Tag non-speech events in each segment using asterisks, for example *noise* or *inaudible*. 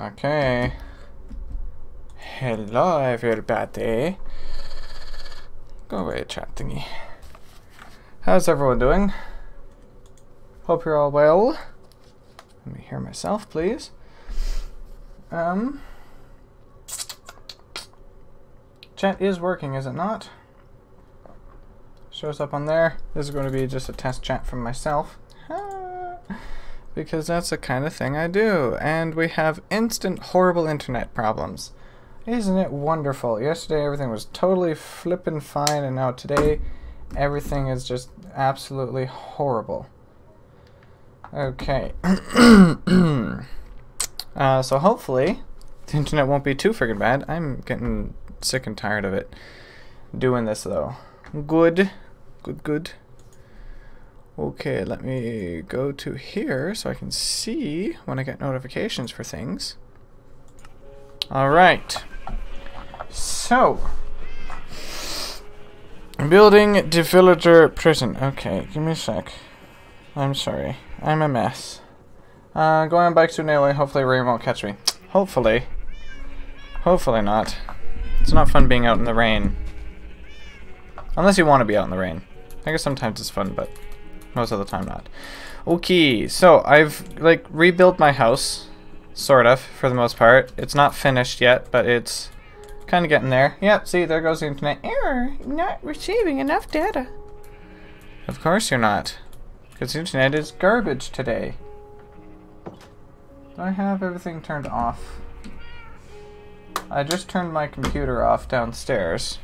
Okay. Hello, everybody. Go away, chat thingy. How's everyone doing? Hope you're all well. Let me hear myself, please. Um. Chat is working, is it not? Shows up on there. This is going to be just a test chat from myself. Because that's the kind of thing I do. And we have instant horrible internet problems. Isn't it wonderful? Yesterday everything was totally flippin' fine, and now today everything is just absolutely horrible. Okay. *clears throat* uh, so hopefully the internet won't be too friggin' bad. I'm getting sick and tired of it doing this though. Good. Good, good. Okay, let me go to here so I can see when I get notifications for things. Alright. So. Building the villager prison. Okay, give me a sec. I'm sorry. I'm a mess. Uh, going on bike to Nailway. Hopefully rain won't catch me. Hopefully. Hopefully not. It's not fun being out in the rain. Unless you want to be out in the rain. I guess sometimes it's fun, but most of the time not. Okay, so I've like rebuilt my house, sort of, for the most part. It's not finished yet, but it's kind of getting there. Yep, see, there goes the internet. Error, not receiving enough data. Of course you're not, because the internet is garbage today. Do I have everything turned off? I just turned my computer off downstairs.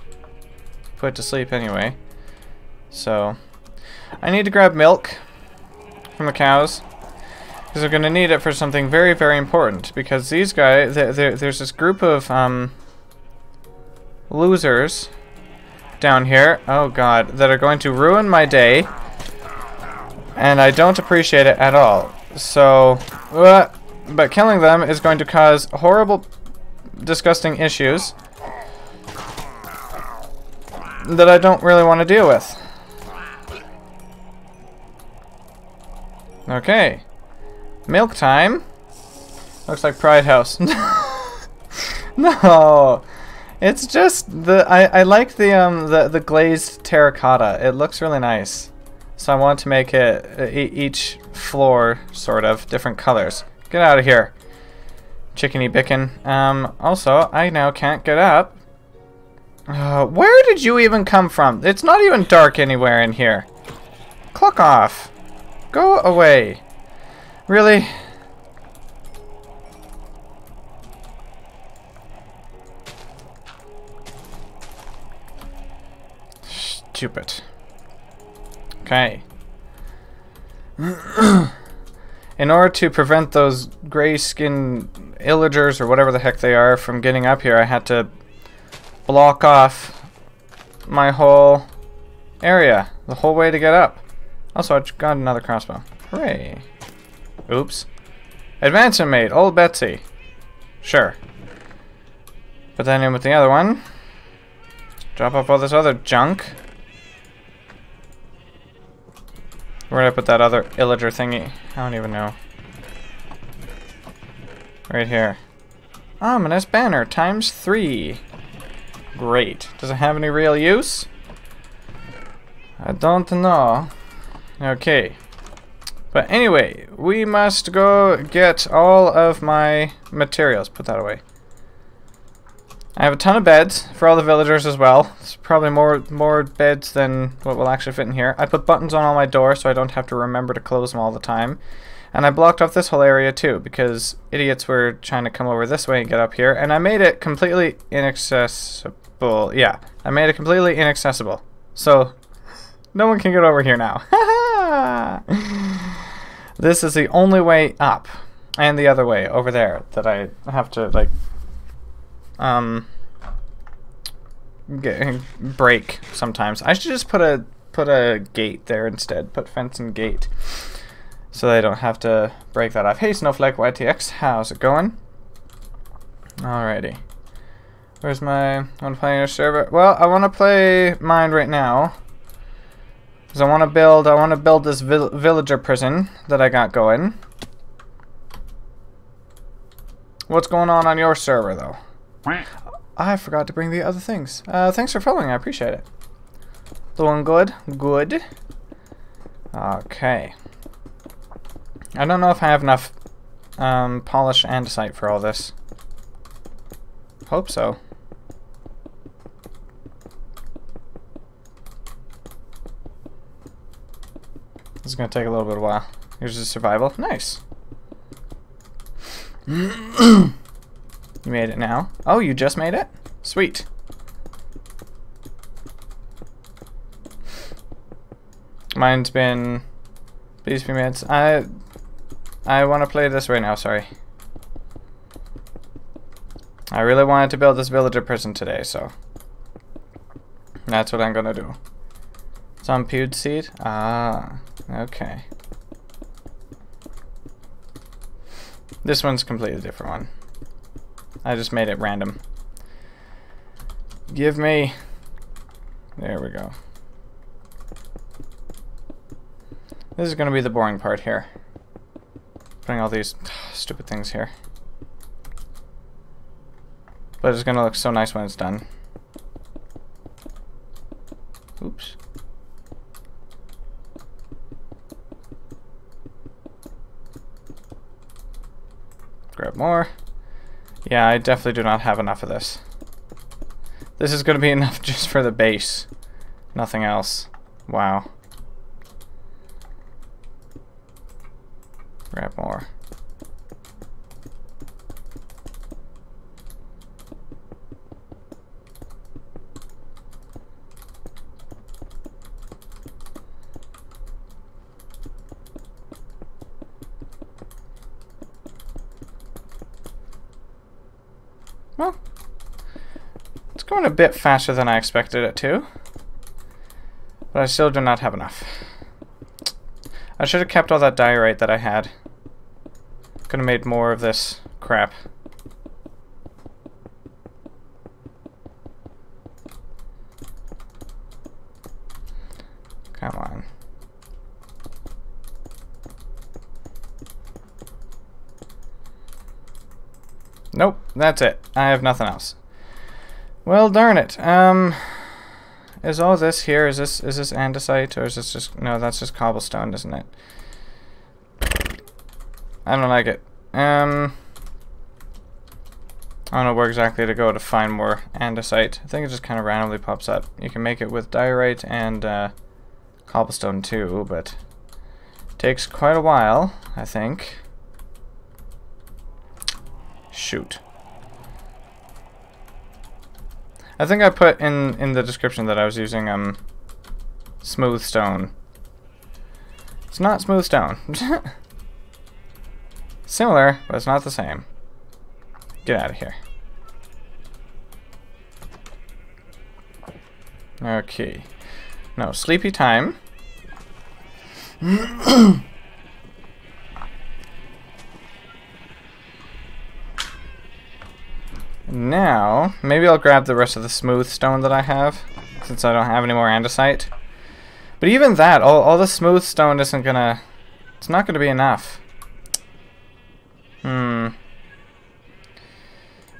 Put to sleep anyway. So, I need to grab milk from the cows. Because I'm going to need it for something very, very important. Because these guys, there's this group of um, losers down here. Oh god, that are going to ruin my day. And I don't appreciate it at all. So, uh, but killing them is going to cause horrible, disgusting issues that I don't really want to deal with. Okay. Milk time. Looks like Pride House. *laughs* no. It's just the I, I like the um the, the glazed terracotta. It looks really nice. So I want to make it each floor sort of different colors. Get out of here. Chickeny bickin. Um also I now can't get up. Uh, where did you even come from? It's not even dark anywhere in here. Clock off. Go away. Really? Stupid. Okay. *clears throat* In order to prevent those gray skin illagers or whatever the heck they are from getting up here, I had to block off my whole area, the whole way to get up. Also, I got another crossbow. Hooray. Oops. Advancement mate, old Betsy. Sure. Put that in with the other one. Drop off all this other junk. Where did I put that other illager thingy? I don't even know. Right here. Ominous banner times three. Great. Does it have any real use? I don't know. Okay. But anyway, we must go get all of my materials. Put that away. I have a ton of beds for all the villagers as well. It's probably more more beds than what will actually fit in here. I put buttons on all my doors so I don't have to remember to close them all the time. And I blocked off this whole area too because idiots were trying to come over this way and get up here. And I made it completely inaccessible. Yeah, I made it completely inaccessible. So no one can get over here now. *laughs* this is the only way up. And the other way, over there, that I have to, like, um, get, break sometimes. I should just put a, put a gate there instead. Put fence and gate. So they don't have to break that off. Hey, Snowflake YTX, how's it going? Alrighty. Where's my... I want to play your server? Well, I want to play mine right now. Because I want to build, I want to build this vill villager prison that I got going. What's going on on your server, though? I forgot to bring the other things. Uh, thanks for following. I appreciate it. Doing good? Good. Okay. I don't know if I have enough um, polished andesite for all this. Hope so. This is to take a little bit of while. Here's the survival. Nice. you made it now. Oh, you just made it? Sweet. Mine's been... Please be minutes. I... I want to play this right now, sorry. I really wanted to build this villager prison today, so... That's what I'm gonna do. Some pewed seed? Ah, okay. This one's completely different one. I just made it random. Give me... There we go. This is going to be the boring part here. Putting all these *sighs* stupid things here. But it's going to look so nice when it's done. Oops. Grab more. Yeah, I definitely do not have enough of this. This is going to be *laughs* enough just for the base. Nothing else. Wow. Grab more. Well, it's going a bit faster than I expected it to. But I still do not have enough. I should have kept all that diorite that I had. Could have made more of this crap. Come on. Nope, that's it. I have nothing else. Well, darn it. Um, is all this here? Is this is this andesite or is this just no? That's just cobblestone, isn't it? I don't like it. Um, I don't know where exactly to go to find more andesite. I think it just kind of randomly pops up. You can make it with diorite and uh, cobblestone too, but takes quite a while, I think. Shoot. I think I put in in the description that I was using um smooth stone. It's not smooth stone. *laughs* Similar, but it's not the same. Get out of here. Okay. No, sleepy time. *clears throat* Now, maybe I'll grab the rest of the smooth stone that I have, since I don't have any more andesite. But even that, all, all the smooth stone isn't gonna... It's not gonna be enough. Hmm.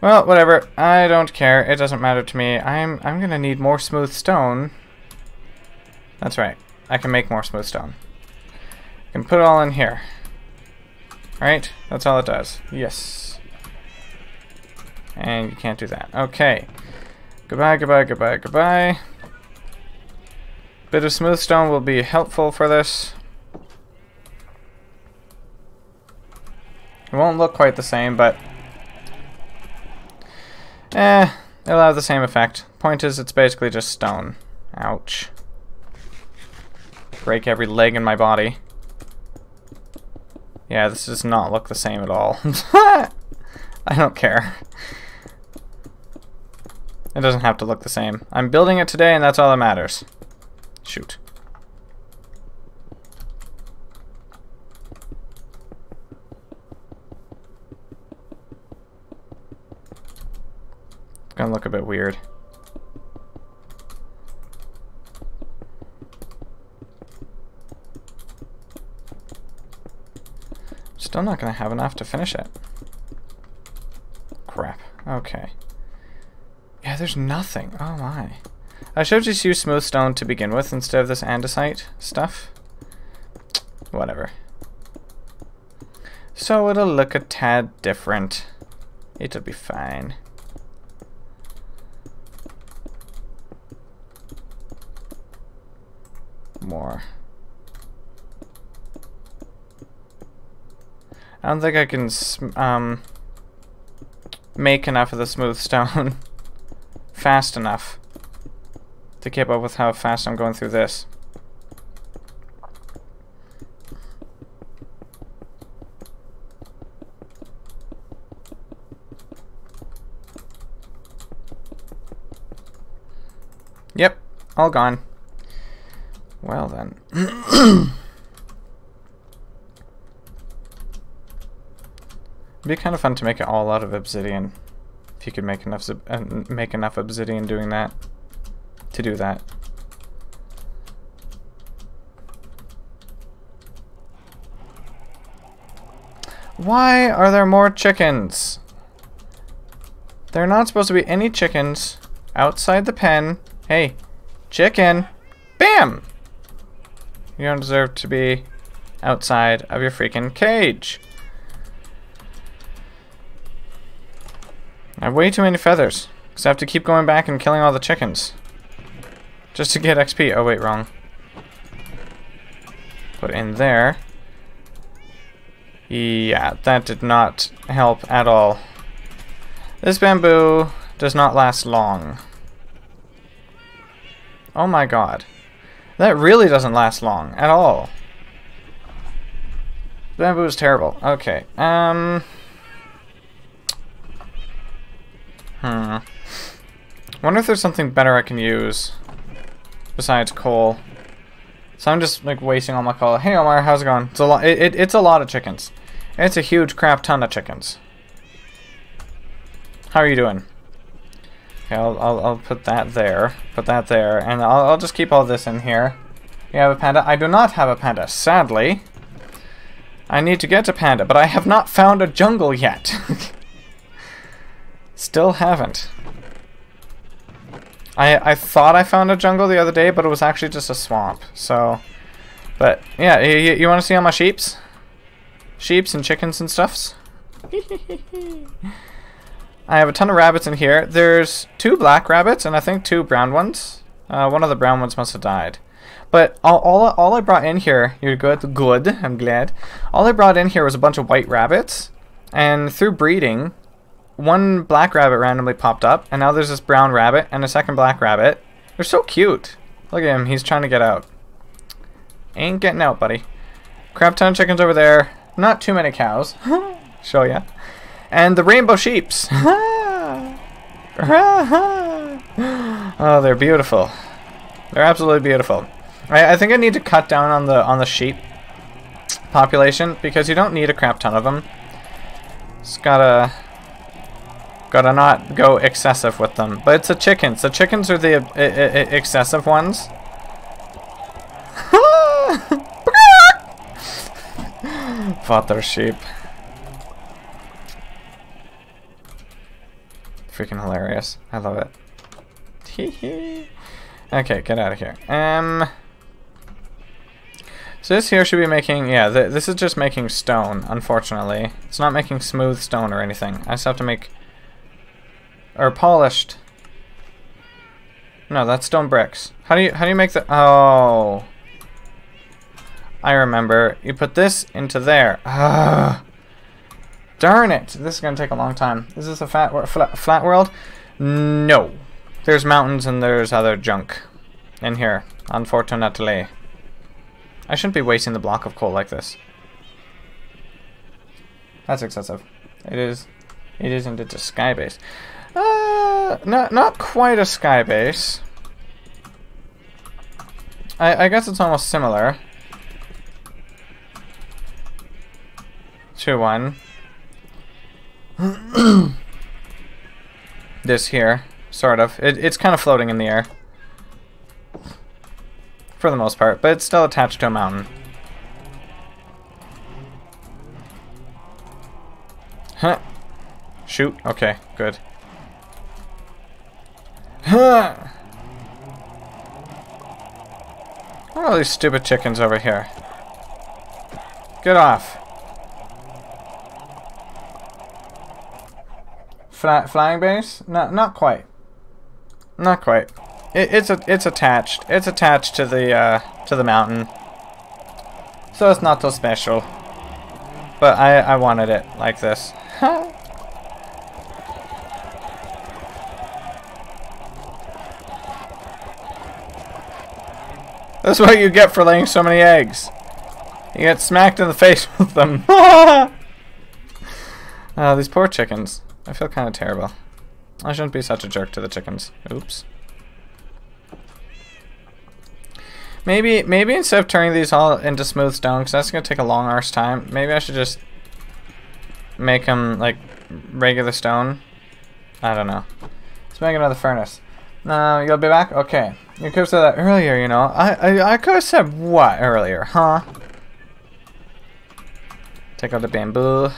Well, whatever. I don't care. It doesn't matter to me. I'm I'm gonna need more smooth stone. That's right. I can make more smooth stone. I can put it all in here. Right? That's all it does. Yes. And you can't do that. Okay. Goodbye, goodbye, goodbye, goodbye. Bit of smooth stone will be helpful for this. It won't look quite the same, but... Eh, it'll have the same effect. Point is, it's basically just stone. Ouch. Break every leg in my body. Yeah, this does not look the same at all. *laughs* I don't care. It doesn't have to look the same. I'm building it today and that's all that matters. Shoot. It's gonna look a bit weird. Still not gonna have enough to finish it. Crap. Okay. Yeah, there's nothing. Oh my. I should have just used smooth stone to begin with instead of this andesite stuff. Whatever. So it'll look a tad different. It'll be fine. More. I don't think I can um, make enough of the smooth stone *laughs* fast enough to keep up with how fast I'm going through this. Yep, all gone. Well then. It'd *coughs* be kind of fun to make it all out of obsidian. You could make enough uh, make enough obsidian doing that. To do that. Why are there more chickens? There are not supposed to be any chickens outside the pen. Hey, chicken. Bam! You don't deserve to be outside of your freaking cage. I have way too many feathers. Because I have to keep going back and killing all the chickens. Just to get XP. Oh, wait, wrong. Put in there. Yeah, that did not help at all. This bamboo does not last long. Oh my god. That really doesn't last long at all. Bamboo is terrible. Okay. Um... Hmm. wonder if there's something better I can use besides coal. So I'm just like wasting all my coal. Hey Omar, how's it going? It's a lot. It, it, it's a lot of chickens. It's a huge crap ton of chickens. How are you doing? Okay, I'll, I'll, I'll put that there. Put that there, and I'll, I'll just keep all this in here. You have a panda? I do not have a panda, sadly. I need to get a panda, but I have not found a jungle yet. *laughs* Still haven't. I I thought I found a jungle the other day, but it was actually just a swamp. So, but yeah, you, you want to see all my sheeps? Sheeps and chickens and stuffs? *laughs* I have a ton of rabbits in here. There's two black rabbits and I think two brown ones. Uh, one of the brown ones must have died. But all, all, all I brought in here, you're good, good, I'm glad. All I brought in here was a bunch of white rabbits. And through breeding, one black rabbit randomly popped up, and now there's this brown rabbit and a second black rabbit. They're so cute. Look at him, he's trying to get out. Ain't getting out, buddy. Crap ton of chickens over there. Not too many cows. *laughs* Show ya. And the rainbow sheeps. *laughs* oh, they're beautiful. They're absolutely beautiful. I, I think I need to cut down on the on the sheep population because you don't need a crap ton of them. Just gotta Gotta not go excessive with them. But it's the chickens. The chickens are the uh, excessive ones. *laughs* Father sheep. Freaking hilarious. I love it. *laughs* okay, get out of here. Um... So this here should be making, yeah, th this is just making stone, unfortunately. It's not making smooth stone or anything. I just have to make or polished. No, that's stone bricks. How do you how do you make the Oh. I remember. You put this into there. Ah. Darn it. This is going to take a long time. Is this a fat, flat, flat world? No. There's mountains and there's other junk in here. Unfortunately. I shouldn't be wasting the block of coal like this. That's excessive. It is. It isn't. It's a sky base. Uh, not, not quite a sky base. I, I guess it's almost similar. To one. *clears throat* this here, sort of. It, it's kind of floating in the air. For the most part, but it's still attached to a mountain. Huh. Shoot. Okay, good. Huh. What are these stupid chickens over here? Get off. Fly, flying base? No, not quite. Not quite. It, it's a, it's attached. It's attached to the uh, to the mountain, so it's not so special. But I I wanted it like this. *laughs* That's what you get for laying so many eggs. You get smacked in the face *laughs* with them. oh, *laughs* these poor chickens. I feel kind of terrible. I shouldn't be such a jerk to the chickens. Oops. Maybe, maybe instead of turning these all into smooth stone, because that's going to take a long arse time, maybe I should just make them, like, regular stone. I don't know. Let's make another furnace. No, you'll be back? Okay. You could have said that earlier, you know. I, I, I could have said what earlier, huh? Take out the bamboo.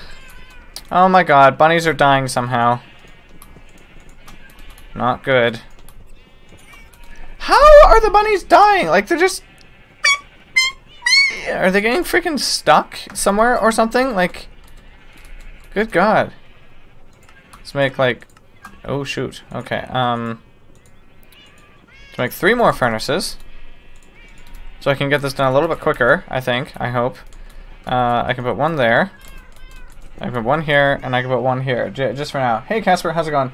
Oh my god, bunnies are dying somehow. Not good. How are the bunnies dying? Like, they're just... Are they getting freaking stuck somewhere or something? Like, good god. Let's make, like... Oh, shoot. Okay, um... Let's make three more furnaces. So I can get this done a little bit quicker, I think, I hope. Uh, I can put one there. I can put one here, and I can put one here, J just for now. Hey, Casper, how's it going?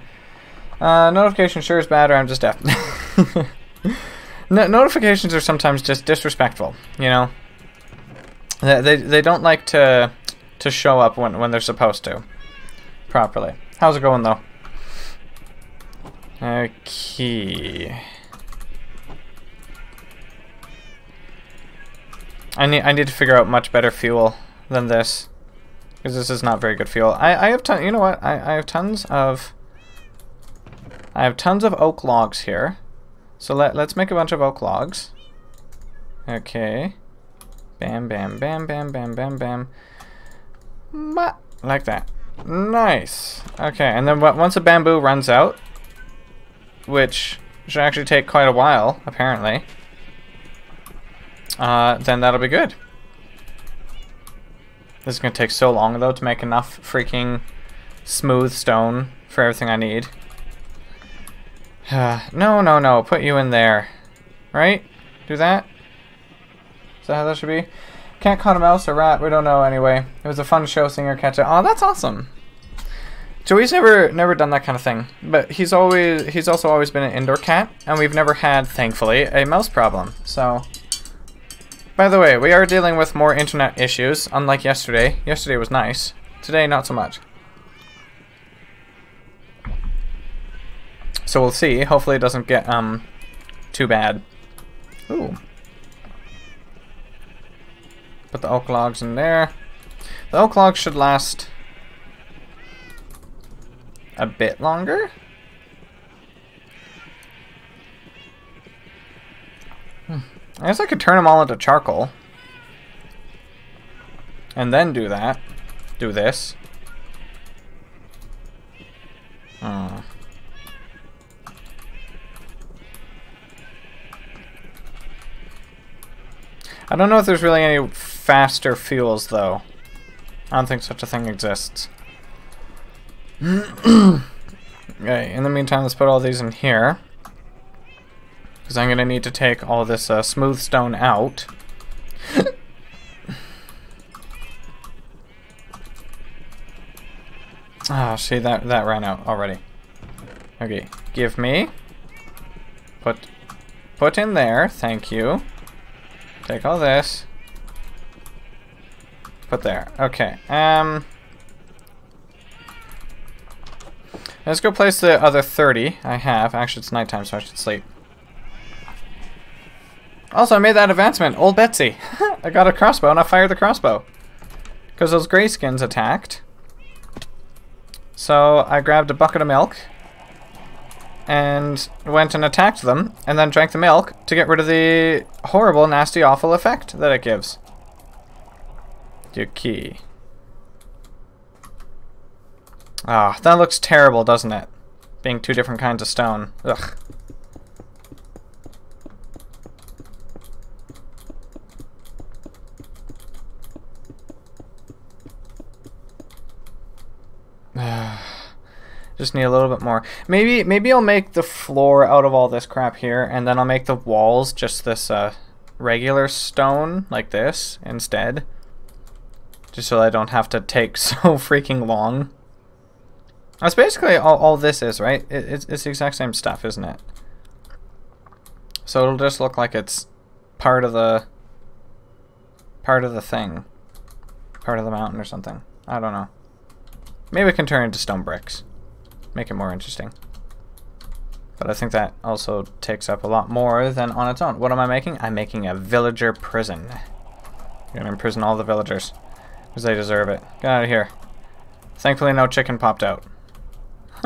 Uh, notification sure is bad, or I'm just deaf. *laughs* no notifications are sometimes just disrespectful, you know? They, they, they don't like to to show up when, when they're supposed to. Properly. How's it going, though? Okay. I need I need to figure out much better fuel than this. Because this is not very good fuel. I, I have ton you know what? I, I have tons of I have tons of oak logs here. So let, let's make a bunch of oak logs. Okay. Bam, bam, bam, bam, bam, bam, bam. Like that. Nice. Okay, and then once the bamboo runs out, which should actually take quite a while, apparently, uh, then that'll be good. This is going to take so long, though, to make enough freaking smooth stone for everything I need. *sighs* no, no, no. Put you in there. Right? Do that? Is that how that should be? Can't caught a mouse or rat. We don't know anyway. It was a fun show, singer catch it. Oh, that's awesome. Joey's never never done that kind of thing, but he's always he's also always been an indoor cat, and we've never had, thankfully, a mouse problem. So, by the way, we are dealing with more internet issues, unlike yesterday. Yesterday was nice. Today, not so much. So we'll see. Hopefully it doesn't get um too bad. Ooh. Put the oak logs in there. The oak logs should last a bit longer. I guess I could turn them all into charcoal. And then do that. Do this. Hmm. I don't know if there's really any faster fuels, though. I don't think such a thing exists. *clears throat* okay, in the meantime, let's put all these in here. Because I'm going to need to take all this uh, smooth stone out. *laughs* Ah, oh, see, that, that ran out already. Okay, give me. Put, put in there, thank you. Take all this. Put there. Okay. Um. Let's go place the other 30 I have. Actually, it's nighttime, so I should sleep. Also, I made that advancement. Old Betsy. *laughs* I got a crossbow, and I fired the crossbow. Because those grayskins attacked. So, I grabbed a bucket of milk and went and attacked them, and then drank the milk to get rid of the horrible, nasty, awful effect that it gives. Your key. Ah, that looks terrible, doesn't it? Being two different kinds of stone. Ugh. *sighs* Just need a little bit more. Maybe maybe I'll make the floor out of all this crap here, and then I'll make the walls just this uh, regular stone like this instead. Just so I don't have to take *laughs* so freaking long. That's basically all, all this is, right? It, it's, it's the exact same stuff, isn't it? So it'll just look like it's part of the part of the thing. Part of the mountain or something. I don't know. Maybe we can turn it into stone bricks. Make it more interesting. But I think that also takes up a lot more than on its own. What am I making? I'm making a villager prison. I'm gonna imprison all the villagers. Because they deserve it. Get out of here. Thankfully no chicken popped out. *laughs*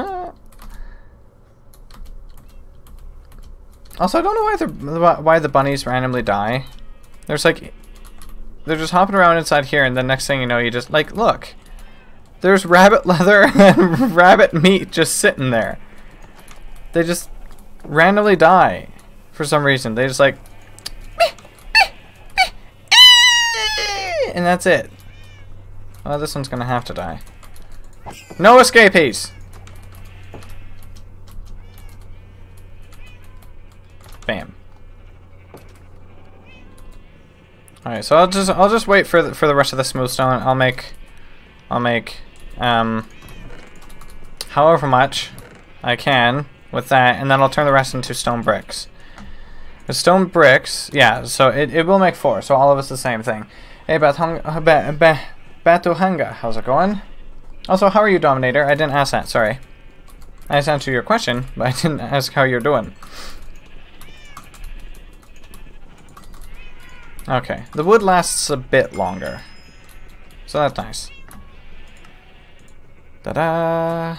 also, I don't know why the why the bunnies randomly die. There's like they're just hopping around inside here, and the next thing you know, you just like look. There's rabbit leather *laughs* and rabbit meat just sitting there. They just randomly die for some reason. They just like and that's it. Oh, this one's gonna have to die. No escapees! Bam. Alright, so I'll just I'll just wait for the, for the rest of the smooth stone. I'll make I'll make um however much I can with that, and then I'll turn the rest into stone bricks. The stone bricks, yeah, so it, it will make four, so all of it's the same thing. Hey, uh, Batuhanga, how's it going? Also, how are you, Dominator? I didn't ask that, sorry. I just answered your question, *laughs* but I didn't ask how you're doing. Okay, the wood lasts a bit longer. So that's nice. Ta-da!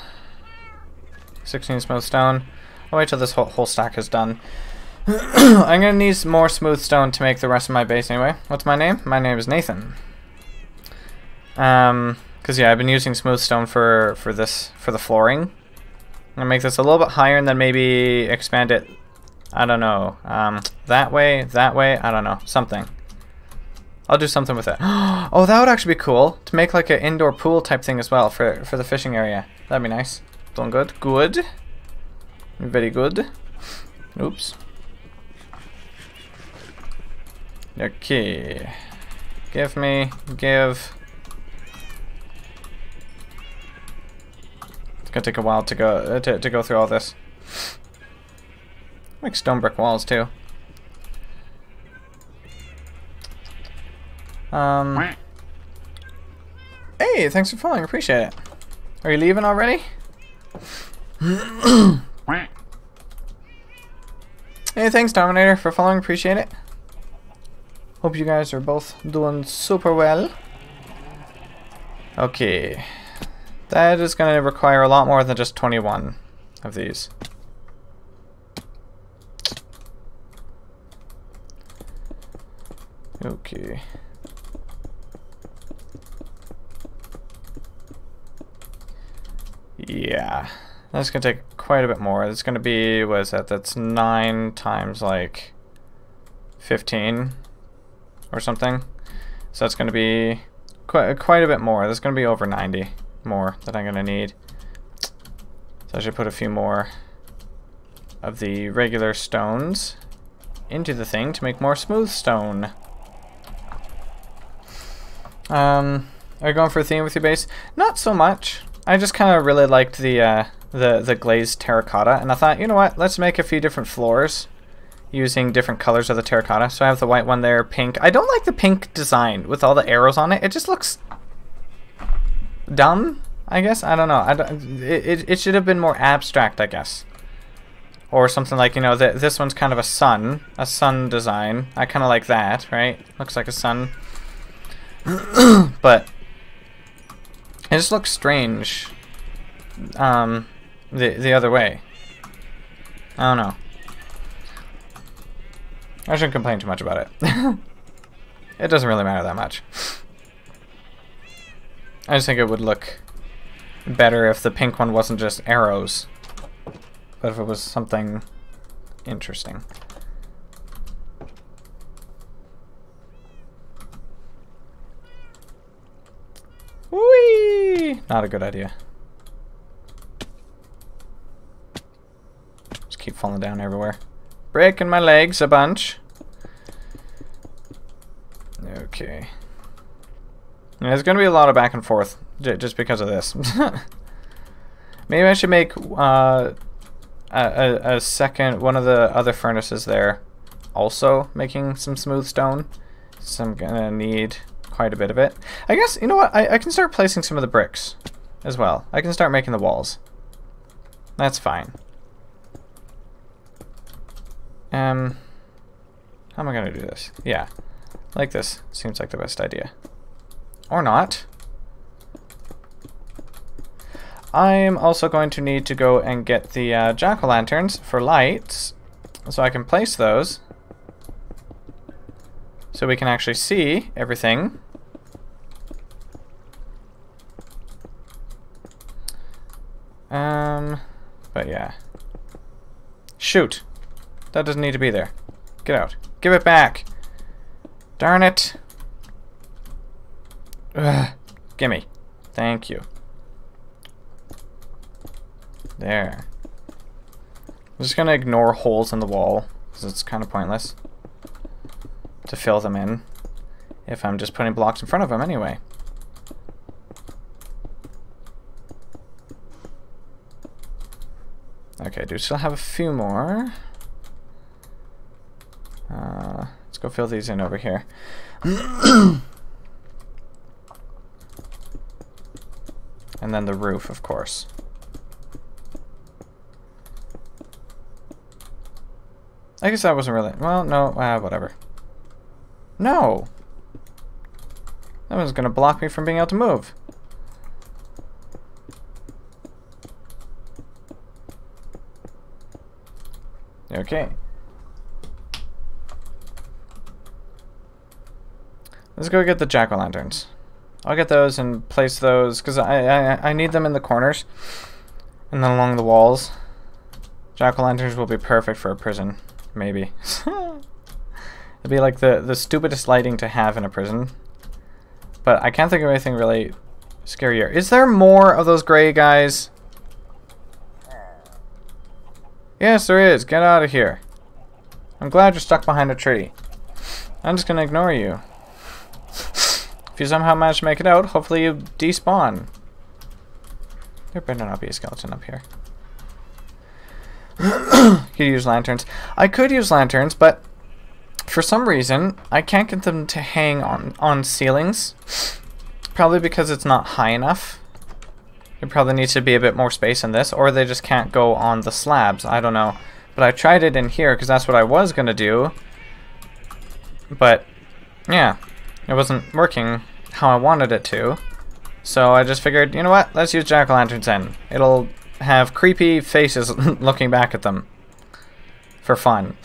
16 smooth stone. I'll wait till this whole, whole stack is done. *clears throat* I'm gonna need more smooth stone to make the rest of my base anyway. What's my name? My name is Nathan. Um, cause yeah, I've been using smooth stone for, for this, for the flooring. I'm gonna make this a little bit higher and then maybe expand it, I don't know, um, that way, that way, I don't know, something. I'll do something with it. *gasps* oh, that would actually be cool. To make like an indoor pool type thing as well for, for the fishing area. That'd be nice. Doing good. Good. Very good. Oops. Okay. Give me, give. It's gonna take a while to go uh, to, to go through all this. Make stone brick walls too. Um. Hey, thanks for following. Appreciate it. Are you leaving already? *coughs* hey, thanks, Dominator, for following. Appreciate it. Hope you guys are both doing super well. Okay. That is going to require a lot more than just 21 of these. Okay. Yeah. That's going to take quite a bit more. It's going to be, what is that? That's 9 times like 15 or something. So that's going to be quite, quite a bit more. That's going to be over 90 more that I'm going to need. So I should put a few more of the regular stones into the thing to make more smooth stone. Um, are you going for a theme with your base? Not so much. I just kind of really liked the, uh, the, the glazed terracotta, and I thought, you know what, let's make a few different floors using different colors of the terracotta. So I have the white one there, pink. I don't like the pink design with all the arrows on it. It just looks dumb, I guess. I don't know. I don't, it, it, should have been more abstract, I guess. Or something like, you know, the, this one's kind of a sun, a sun design. I kind of like that, right? Looks like a sun. *clears throat* but it just looks strange um, the, the other way. I don't know. I shouldn't complain too much about it. *laughs* it doesn't really matter that much. I just think it would look better if the pink one wasn't just arrows, but if it was something interesting. Whee! Not a good idea. just keep falling down everywhere. Breaking my legs a bunch. Okay. There's going to be a lot of back and forth just because of this. *laughs* Maybe I should make uh, a, a, second, one of the other furnaces there also making some smooth stone. So I'm going to need quite a bit of it. I guess, you know what, I, I can start placing some of the bricks as well. I can start making the walls. That's fine. Um, how am I going to do this? Yeah, like this. Seems like the best idea. Or not. I'm also going to need to go and get the uh, jack-o'-lanterns for lights so I can place those so we can actually see everything. Um, but yeah. Shoot. That doesn't need to be there. Get out. Give it back. Darn it. Ugh. Gimme. Thank you. There. I'm just gonna ignore holes in the wall, because it's kind of pointless to fill them in if I'm just putting blocks in front of them anyway. Okay, do we still have a few more. Uh, let's go fill these in over here. *coughs* and then the roof, of course. I guess that wasn't really... Well, no, uh, whatever. No! That was to block me from being able to move. Okay. Let's go get the jack-o'-lanterns. I'll get those and place those, because I, I, I need them in the corners. And then along the walls. Jack-o'-lanterns will be perfect for a prison. Maybe. *laughs* It'd be like the, the stupidest lighting to have in a prison. But I can't think of anything really scarier. Is there more of those gray guys? Yes, there is. Get out of here. I'm glad you're stuck behind a tree. I'm just gonna ignore you. if you somehow manage to make it out, hopefully you despawn. There better not be a skeleton up here. *coughs* could use lanterns. I could use lanterns, but for some reason, I can't get them to hang on, on ceilings. Probably because it's not high enough. There probably needs to be a bit more space in this, or they just can't go on the slabs. I don't know. But I tried it in here because that's what I was going to do. But, yeah, it wasn't working how I wanted it to. So I just figured, you know what, let's use jack-o'-lanterns then. It'll have creepy faces *laughs* looking back at them. For fun.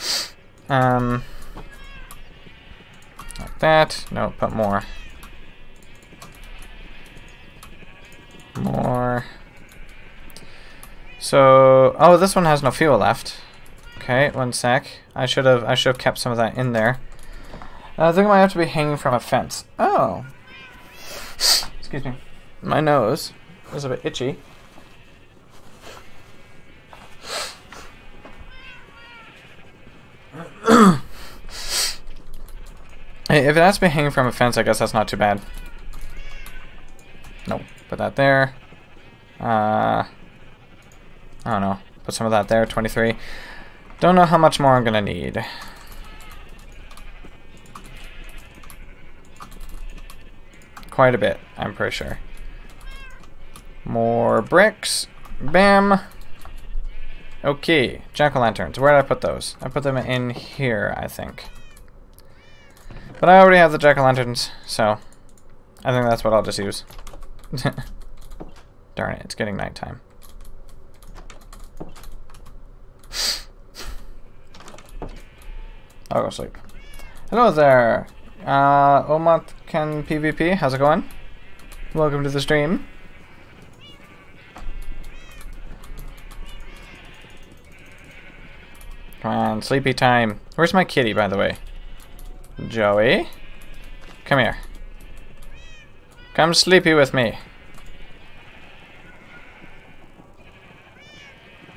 Um, like that. No, put more. More. So, oh, this one has no fuel left. Okay, one sec. I should have I should have kept some of that in there. Uh, I think I might have to be hanging from a fence. Oh. *sighs* Excuse me. My nose is a bit itchy. Hey, if it has to be hanging from a fence, I guess that's not too bad. Nope. Put that there. Uh, I don't know. Put some of that there. 23. Don't know how much more I'm going to need. Quite a bit, I'm pretty sure. More bricks. Bam. Okay, jack-o'-lanterns. Where did I put those? I put them in here, I think. But I already have the jack-o'-lanterns, so I think that's what I'll just use. *laughs* Darn it, it's getting nighttime. I'll go sleep. Hello there, uh, Omot can PvP, how's it going? Welcome to the stream. Come on, sleepy time. Where's my kitty, by the way? Joey? Come here. Come sleepy with me.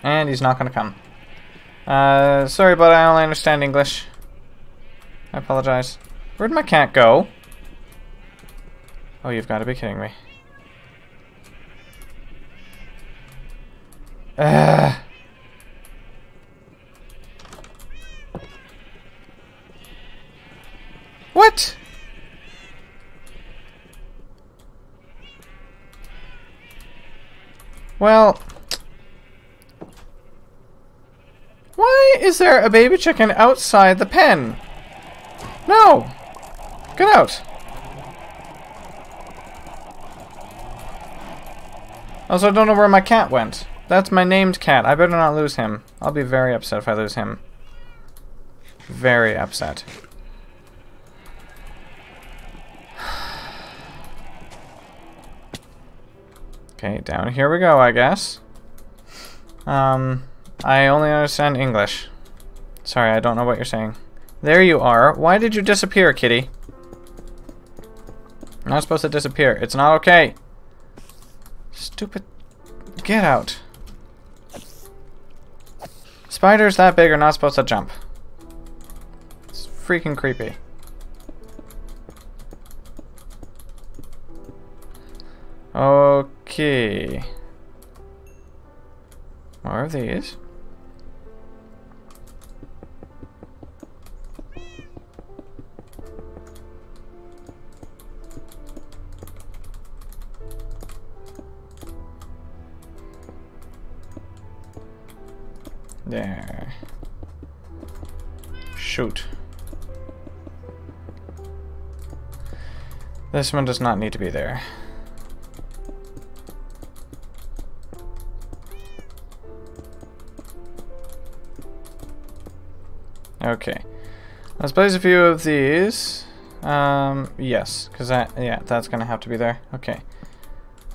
And he's not gonna come. Uh, sorry, but I only understand English. I apologize. Where'd my cat go? Oh, you've got to be kidding me. Ugh. What? Well... Why is there a baby chicken outside the pen? No! Get out! Also, I don't know where my cat went. That's my named cat. I better not lose him. I'll be very upset if I lose him. Very upset. Okay, down here we go, I guess. Um, I only understand English. Sorry, I don't know what you're saying. There you are. Why did you disappear, kitty? Not supposed to disappear. It's not okay. Stupid... Get out. Spiders that big are not supposed to jump. It's freaking creepy. Okay. More of these. There. Shoot. This one does not need to be there. Okay. Let's place a few of these. Um, yes, because that, yeah, that's going to have to be there. Okay.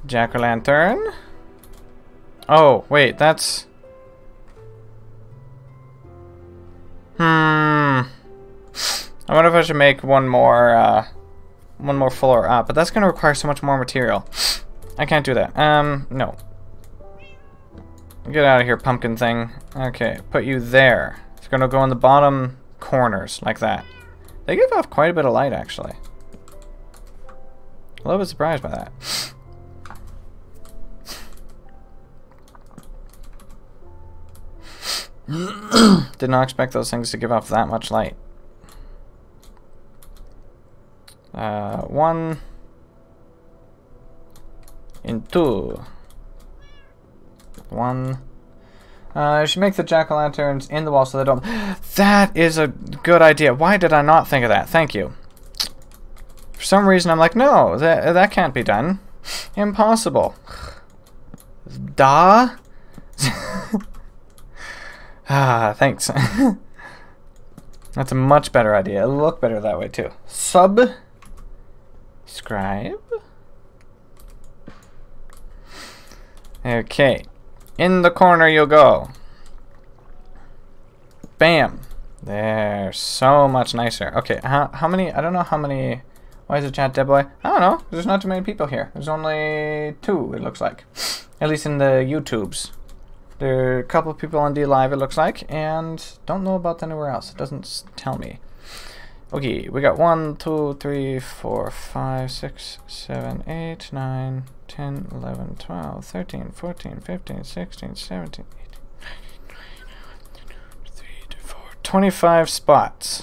Jack-o'-lantern. Oh, wait, that's... Hmm. I wonder if I should make one more, uh, one more floor up, but that's going to require so much more material. I can't do that. Um, no. Get out of here, pumpkin thing. Okay, put you there. To go in the bottom corners, like that. They give off quite a bit of light, actually. A little bit surprised by that. *coughs* Did not expect those things to give off that much light. Uh, one in two. One. Uh, I should make the jack-o'-lanterns in the wall so they don't... That is a good idea. Why did I not think of that? Thank you. For some reason, I'm like, no, that, that can't be done. Impossible. Da? *laughs* Ah, thanks. *laughs* That's a much better idea. It'll look better that way too. Sub. Scribe. Okay. In the corner you'll go. Bam. There. So much nicer. Okay, how, how many? I don't know how many. Why is it chat dead boy? I don't know. There's not too many people here. There's only two, it looks like. At least in the YouTubes. There are a couple of people on DLive, it looks like, and don't know about anywhere else. It doesn't tell me. Okay, we got 1, 2, 3, 4, 5, 6, 7, 8, 9, 10, 11, 12, 13, 14, 15, 16, 17, 18, 25 spots.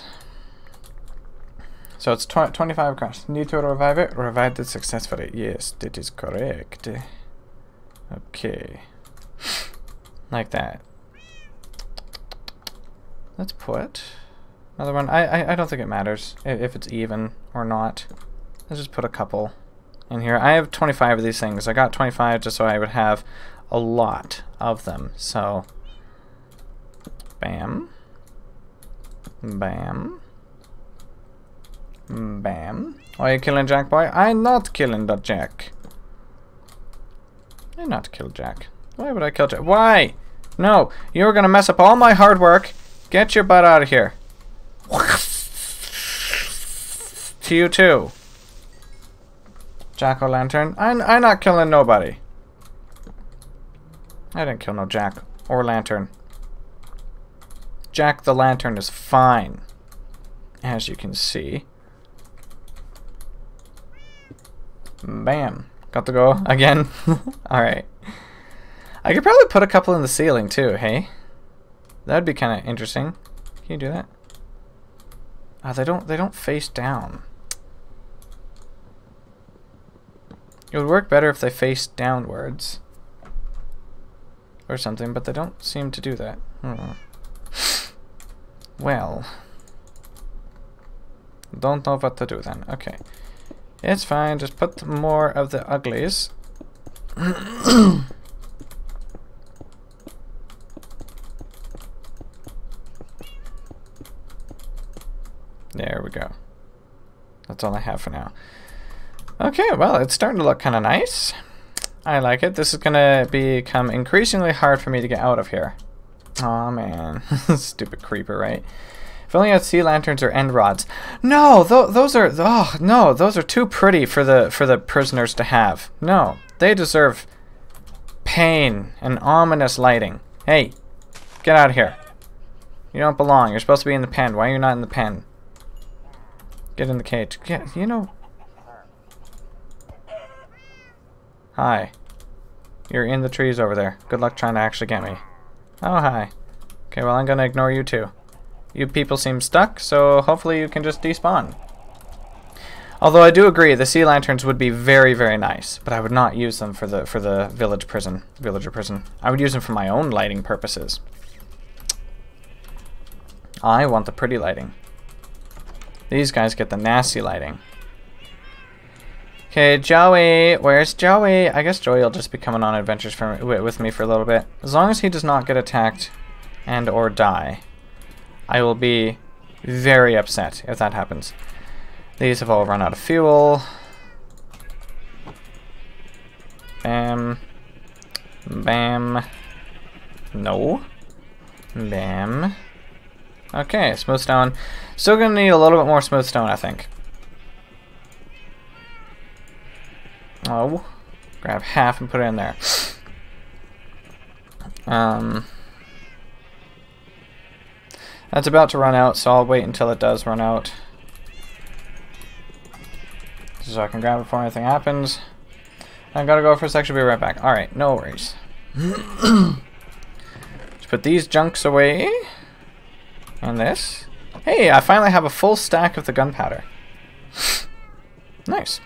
So it's tw 25 across. Need to revive it? Revived it successfully. Yes, that is correct. Okay. Like that. Let's put another one. I, I, I don't think it matters if it's even or not. Let's just put a couple in here. I have 25 of these things. I got 25 just so I would have a lot of them. So, bam, bam, bam. Are you killing Jack Boy? I'm not killing the Jack. I'm not kill Jack. Why would I kill Jack? Why? No, you're gonna mess up all my hard work. Get your butt out of here. To you too. Jack-o'-lantern. I'm, I'm not killing nobody. I didn't kill no Jack or Lantern. Jack the Lantern is fine, as you can see. Bam. Got to go again. *laughs* Alright. I could probably put a couple in the ceiling too, hey? That'd be kind of interesting. Can you do that? Oh, they don't they don't face down. It would work better if they faced downwards. Or something, but they don't seem to do that. Hmm. *sighs* Well. Don't know what to do then. Okay. It's fine, just put more of the uglies. *clears throat* there we go. That's all I have for now. Okay, well, it's starting to look kind of nice. I like it. This is going to become increasingly hard for me to get out of here. oh, man. *laughs* Stupid creeper, right? If only I had sea lanterns or end rods. No, th those are oh no, those are too pretty for the for the prisoners to have. No, they deserve pain and ominous lighting. Hey, get out of here. You don't belong. You're supposed to be in the pen. Why are you not in the pen? Get in the cage. Get, you know. Hi. You're in the trees over there. Good luck trying to actually get me. Oh, hi. Okay, well, I'm gonna ignore you too. You people seem stuck, so hopefully you can just despawn. Although I do agree, the sea lanterns would be very, very nice, but I would not use them for the for the village prison, villager prison. I would use them for my own lighting purposes. I want the pretty lighting. These guys get the nasty lighting. Okay, Joey, where's Joey? I guess Joey will just be coming on adventures for, with me for a little bit. As long as he does not get attacked and or die. I will be very upset if that happens. These have all run out of fuel. Bam. Bam. No. Bam. Okay, smooth stone. Still gonna need a little bit more smooth stone, I think. Oh. Grab half and put it in there. Um... That's about to run out, so I'll wait until it does run out. So I can grab it before anything happens. I gotta go for a section, be right back. Alright, no worries. Let's *clears throat* put these junks away. And this. Hey, I finally have a full stack of the gunpowder. *laughs* nice.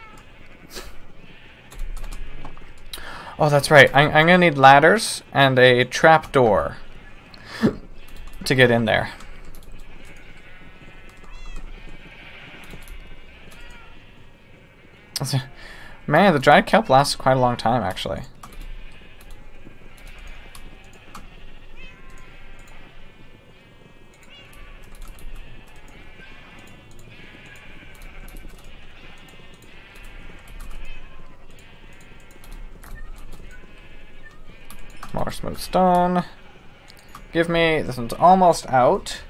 Oh, that's right. I I'm gonna need ladders and a trap door to get in there. *laughs* Man, the dried kelp lasts quite a long time, actually. More smooth stone. Give me, this one's almost out.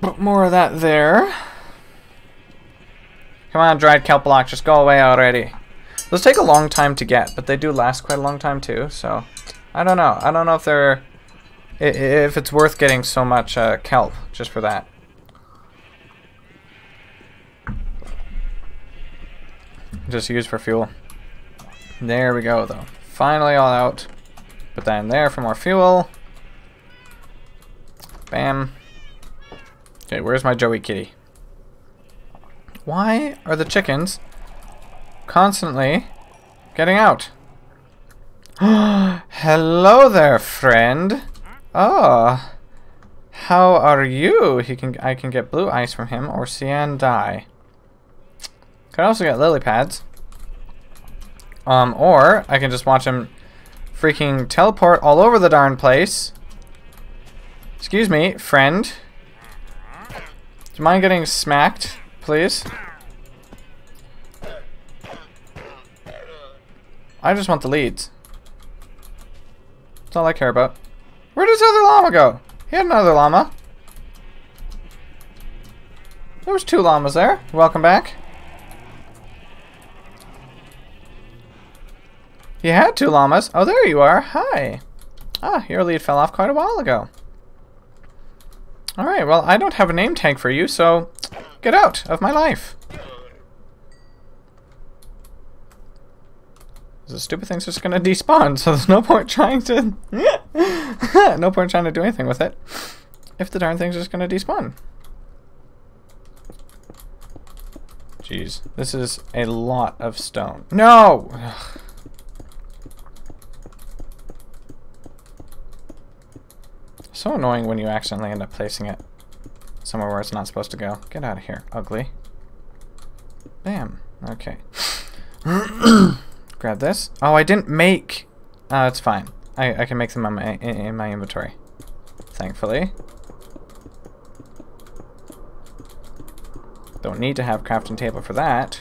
Put more of that there. Come on, dried kelp block, just go away already. Those take a long time to get, but they do last quite a long time too, so... I don't know. I don't know if they're... If it's worth getting so much uh, kelp just for that. Just use for fuel. There we go, though. Finally all out. Put that in there for more fuel. Bam. Okay, where's my Joey kitty? Why are the chickens constantly getting out? *gasps* Hello there, friend. Oh, how are you? He can. I can get blue ice from him or cyan dye. Could also get lily pads. Um, or I can just watch him freaking teleport all over the darn place. Excuse me, friend. Do you mind getting smacked? please? I just want the leads. That's all I care about. Where does the other llama go? He had another llama. There was two llamas there. Welcome back. He had two llamas. Oh, there you are. Hi. Ah, your lead fell off quite a while ago. Alright, well, I don't have a name tag for you, so get out of my life. The stupid thing's just gonna despawn, so there's no point trying to... *laughs* no point trying to do anything with it. If the darn thing's just gonna despawn. Jeez, this is a lot of stone. No! Ugh. So annoying when you accidentally end up placing it somewhere where it's not supposed to go. Get out of here, ugly. Bam. Okay. *coughs* Grab this. Oh, I didn't make... Oh, it's fine. I, I can make them in my, in, my inventory. Thankfully. Don't need to have crafting table for that.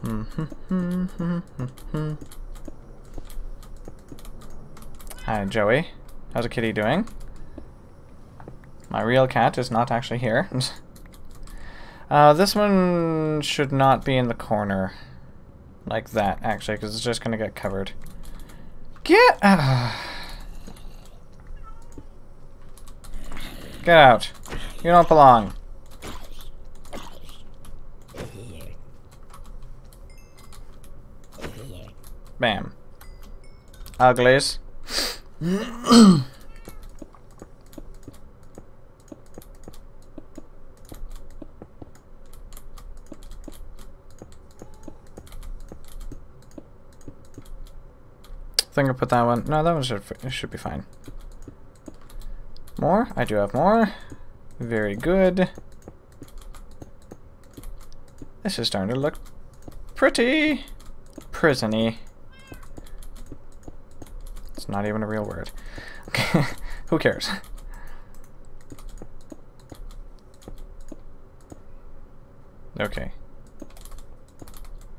Mm-hmm. *laughs* Hi, Joey. How's a kitty doing? My real cat is not actually here. *laughs* uh, this one should not be in the corner like that, actually, because it's just going to get covered. Get... Uh, get out. You don't belong. Bam. Uglies. I think I put that one. No, that one should should be fine. More? I do have more. Very good. This is starting to look pretty prisony not even a real word. Okay, *laughs* who cares? Okay.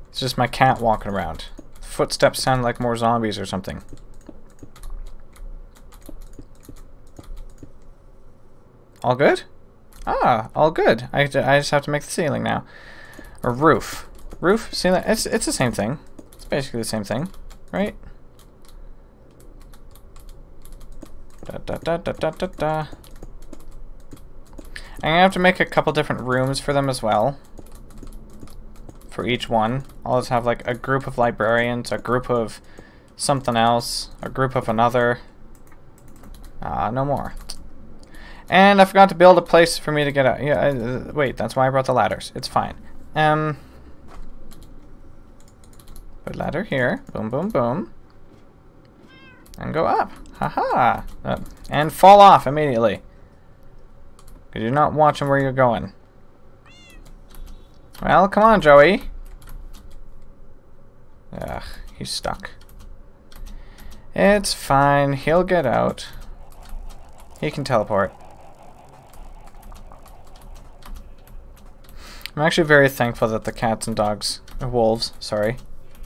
It's just my cat walking around. Footsteps sound like more zombies or something. All good? Ah, all good. I, I just have to make the ceiling now. Or roof. Roof, ceiling, it's, it's the same thing. It's basically the same thing, right? Da, da, da, da, da, da. I'm gonna have to make a couple different rooms for them as well. For each one. I'll just have like a group of librarians, a group of something else, a group of another. Ah, uh, no more. And I forgot to build a place for me to get out. Yeah, uh, wait, that's why I brought the ladders. It's fine. Um, put ladder here. Boom, boom, boom. And go up. Haha! -ha. Uh, and fall off immediately. Because you're not watching where you're going. Well, come on, Joey. Ugh, he's stuck. It's fine. He'll get out. He can teleport. I'm actually very thankful that the cats and dogs, wolves, sorry.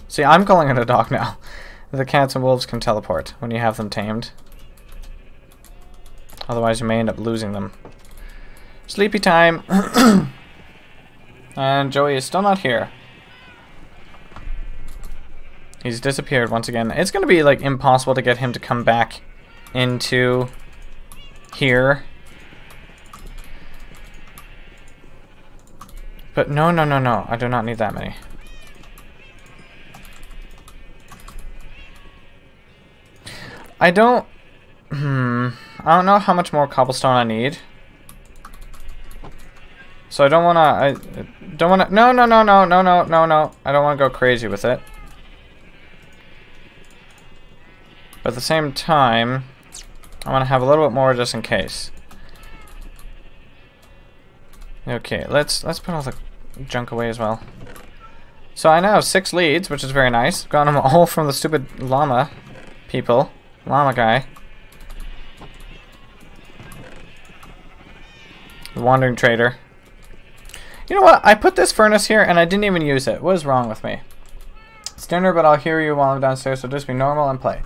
See, I'm calling it a dog now. *laughs* The cats and wolves can teleport when you have them tamed. Otherwise you may end up losing them. Sleepy time! *coughs* and Joey is still not here. He's disappeared once again. It's to be like impossible to get him to come back into here. But no, no, no, no. I do not need that many. I don't... Hmm... I don't know how much more cobblestone I need. So I don't want to... I don't want to... No, no, no, no, no, no, no, no. I don't want to go crazy with it. But at the same time, I want to have a little bit more just in case. Okay, let's let's put all the junk away as well. So I now have six leads, which is very nice. Got them all from the stupid llama people. Llama guy. The Wandering Trader. You know what? I put this furnace here and I didn't even use it. What is wrong with me? It's dinner, but I'll hear you while I'm downstairs, so just be normal and play.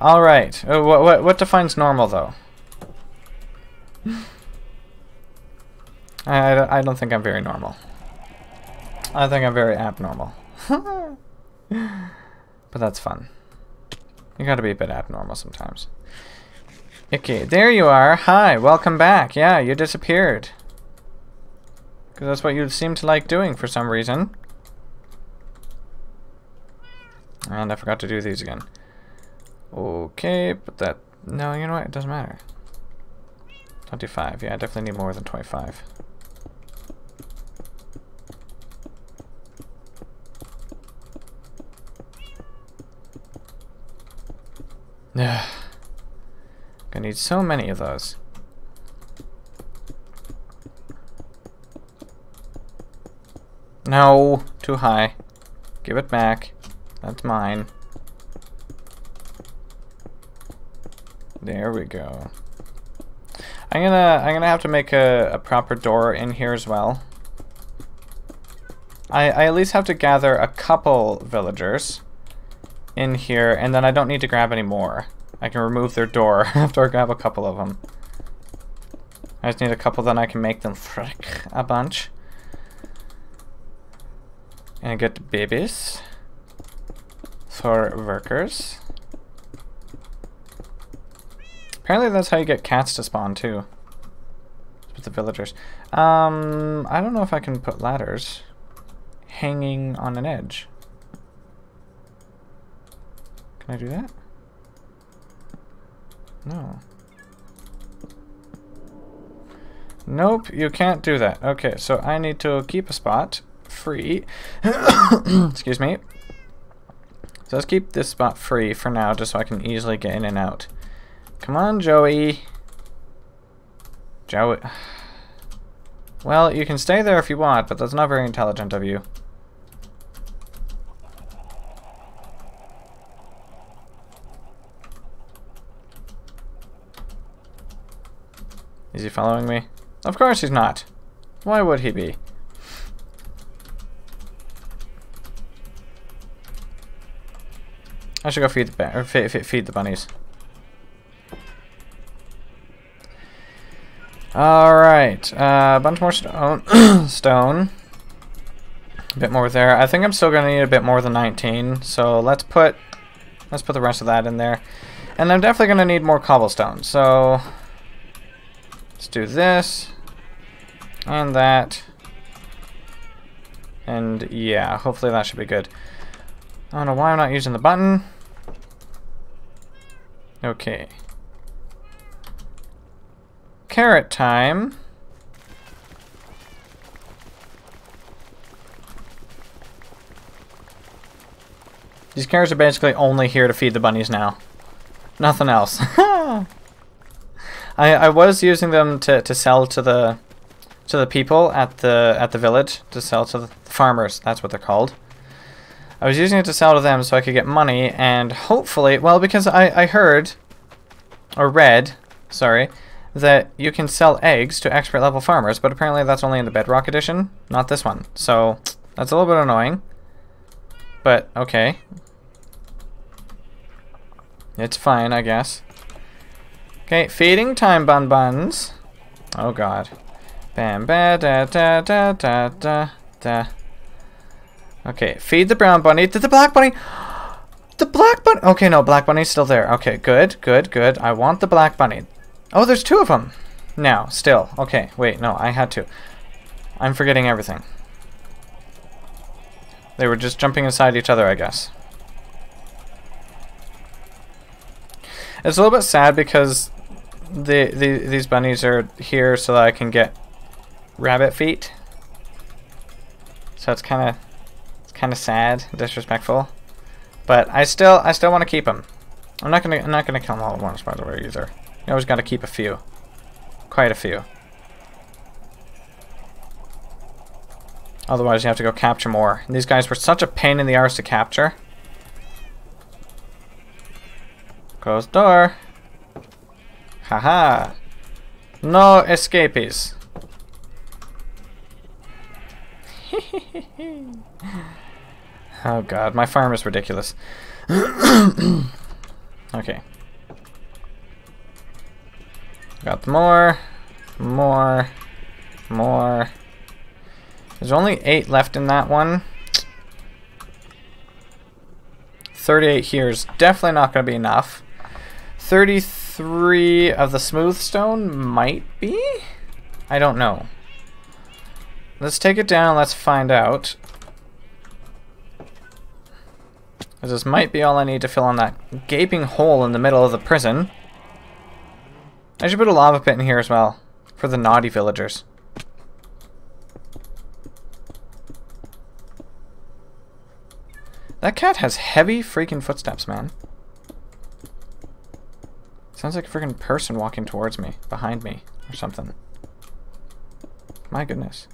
Alright. Uh, what, what, what defines normal, though? I, I, I don't think I'm very normal. I think I'm very abnormal. *laughs* but that's fun. You gotta be a bit abnormal sometimes. Okay, there you are. Hi, welcome back. Yeah, you disappeared. Because that's what you seem to like doing for some reason. And I forgot to do these again. Okay, but that... No, you know what? It doesn't matter. 25. Yeah, I definitely need more than 25. Yeah. Gonna need so many of those. No, too high. Give it back. That's mine. There we go. I'm gonna I'm gonna have to make a, a proper door in here as well. I, I at least have to gather a couple villagers in here, and then I don't need to grab any more. I can remove their door *laughs* after I grab a couple of them. I just need a couple, then I can make them frick a bunch. And get babies for workers. Apparently that's how you get cats to spawn too. With the villagers. Um, I don't know if I can put ladders hanging on an edge. Can I do that? No. Nope, you can't do that. Okay, so I need to keep a spot free. *coughs* Excuse me. So let's keep this spot free for now, just so I can easily get in and out. Come on, Joey. Joey. *sighs* Well, you can stay there if you want, but that's not very intelligent of you. Is he following me? Of course he's not. Why would he be? I should go feed the feed, feed the bunnies. All right, uh, a bunch more stone. *coughs* stone. A bit more there. I think I'm still gonna need a bit more than 19. So let's put let's put the rest of that in there. And I'm definitely gonna need more cobblestone. So let's do this and that. And yeah, hopefully that should be good. I don't know why I'm not using the button. Okay. Carrot time. These carrots are basically only here to feed the bunnies now. Nothing else. *laughs* I, I was using them to, to sell to the to the people at the at the village to sell to the farmers. That's what they're called. I was using it to sell to them so I could get money and hopefully, well, because I, I heard or read, sorry, that you can sell eggs to expert level farmers, but apparently that's only in the Bedrock edition, not this one. So that's a little bit annoying, but okay. It's fine, I guess. Okay, feeding time, bun buns. Oh god. Bam, ba, da, da, da, da, da, da. Okay, feed the brown bunny. Did the black bunny... The black bunny... Okay, no, black bunny's still there. Okay, good, good, good. I want the black bunny. Oh, there's two of them. Now, still. Okay, wait, no, I had to. I'm forgetting everything. They were just jumping inside each other, I guess. It's a little bit sad because the, the these bunnies are here so that I can get rabbit feet. So it's kind of it's kind of sad, disrespectful. But I still I still want to keep them. I'm not gonna I'm not gonna kill them all at once by the way either. You always got to keep a few, quite a few. Otherwise, you have to go capture more. And these guys were such a pain in the arse to capture. Closed door. Haha. No escapees. *laughs* oh god, my farm is ridiculous. *clears throat* okay. Got more, more, more. There's only eight left in that one. 38 here is definitely not going to be enough. 33 of the smooth stone might be? I don't know. Let's take it down, let's find out. This might be all I need to fill in that gaping hole in the middle of the prison. I should put a lava pit in here as well, for the naughty villagers. That cat has heavy freaking footsteps, man. Sounds like a freaking person walking towards me, behind me, or something. My goodness.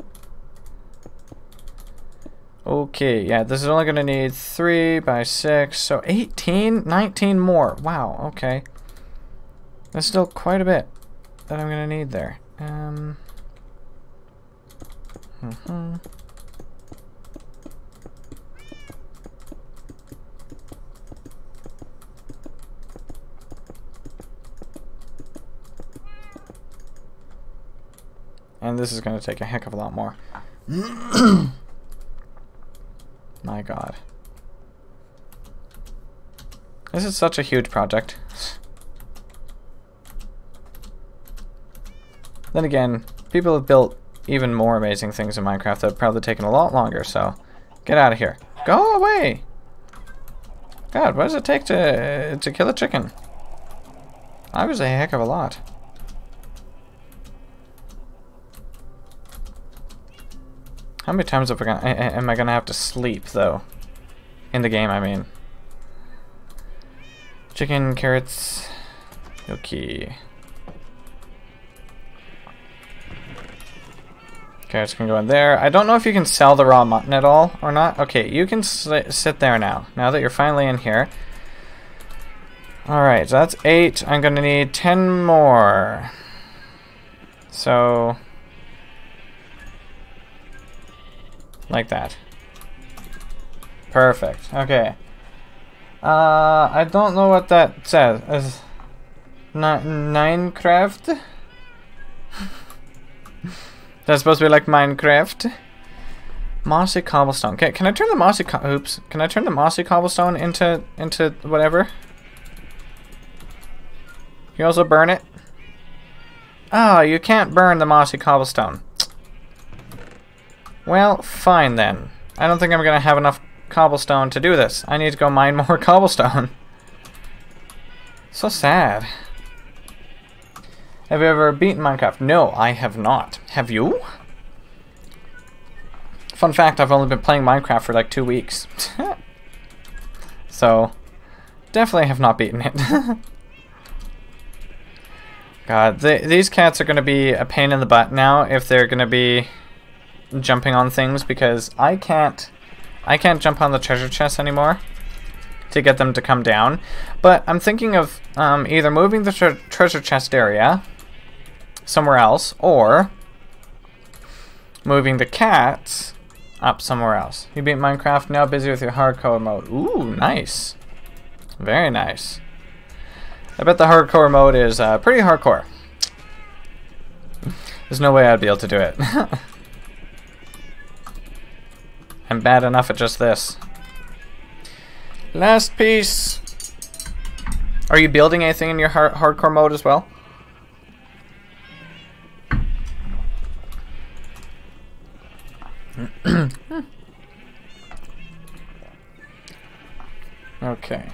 Okay, yeah, this is only going to need 3 by 6, so 18? 19 more. Wow, okay. That's still quite a bit that I'm going to need there. Um... Mm -hmm. And this is going to take a heck of a lot more. *coughs* My god. This is such a huge project. Then again, people have built even more amazing things in Minecraft that have probably taken a lot longer, so get out of here. Go away! God, what does it take to, to kill a chicken? I was a heck of a lot. How many times am I gonna, have to sleep, though? In the game, I mean. Chicken, carrots, okay. Carrots can go in there. I don't know if you can sell the raw mutton at all or not. Okay, you can sit there now, now that you're finally in here. Alright, so that's eight. I'm gonna need ten more. So, Like that. Perfect. Okay. Uh, I don't know what that says. Is Minecraft? *laughs* That's supposed to be like Minecraft. Mossy cobblestone. Okay, can I turn the mossy oops? Can I turn the mossy cobblestone into into whatever? You also burn it? Oh, you can't burn the mossy cobblestone. Well, fine then. I don't think I'm going to have enough cobblestone to do this. I need to go mine *laughs* more cobblestone. so sad. Have you ever beaten Minecraft? No, I have not. Have you? Fun fact, I've only been playing Minecraft for like two weeks. *laughs* so, definitely have not beaten it. *laughs* God, th these cats are going to be a pain in the butt now if they're going to be jumping on things because I can't I can't jump on the treasure chest anymore to get them to come down. But I'm thinking of um, either moving the tre treasure chest area somewhere else or moving the cats up somewhere else. You beat Minecraft, now busy with your hardcore mode. Ooh, nice. Very nice. I bet the hardcore mode is uh, pretty hardcore. There's no way I'd be able to do it. *laughs* I'm bad enough at just this. Last piece. Are you building anything in your hard hardcore mode as well? *clears throat* okay.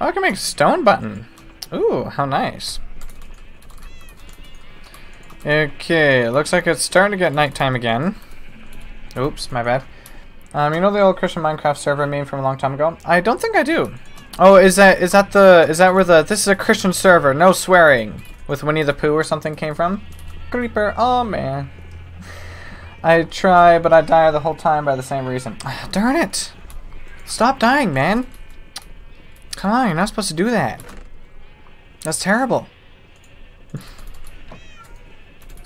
Oh, I can make a stone button. Ooh, how nice. Okay, looks like it's starting to get nighttime again. Oops, my bad. Um, you know the old Christian Minecraft server meme from a long time ago? I don't think I do. Oh, is that is that the is that where the this is a Christian server, no swearing, with Winnie the Pooh or something came from? Creeper, oh man. I try, but I die the whole time by the same reason. *sighs* Darn it! Stop dying, man. Come on, you're not supposed to do that. That's terrible.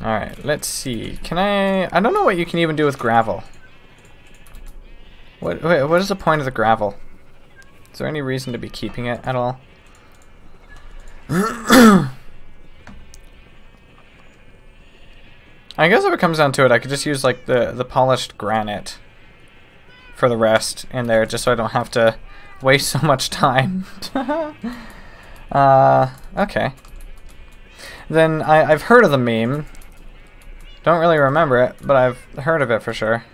Alright, let's see. Can I... I don't know what you can even do with gravel. What, wait, what is the point of the gravel? Is there any reason to be keeping it at all? *coughs* I guess if it comes down to it, I could just use like the, the polished granite for the rest in there, just so I don't have to waste *laughs* so much time. *laughs* uh, okay. Then I, I've heard of the meme. Don't really remember it, but I've heard of it for sure.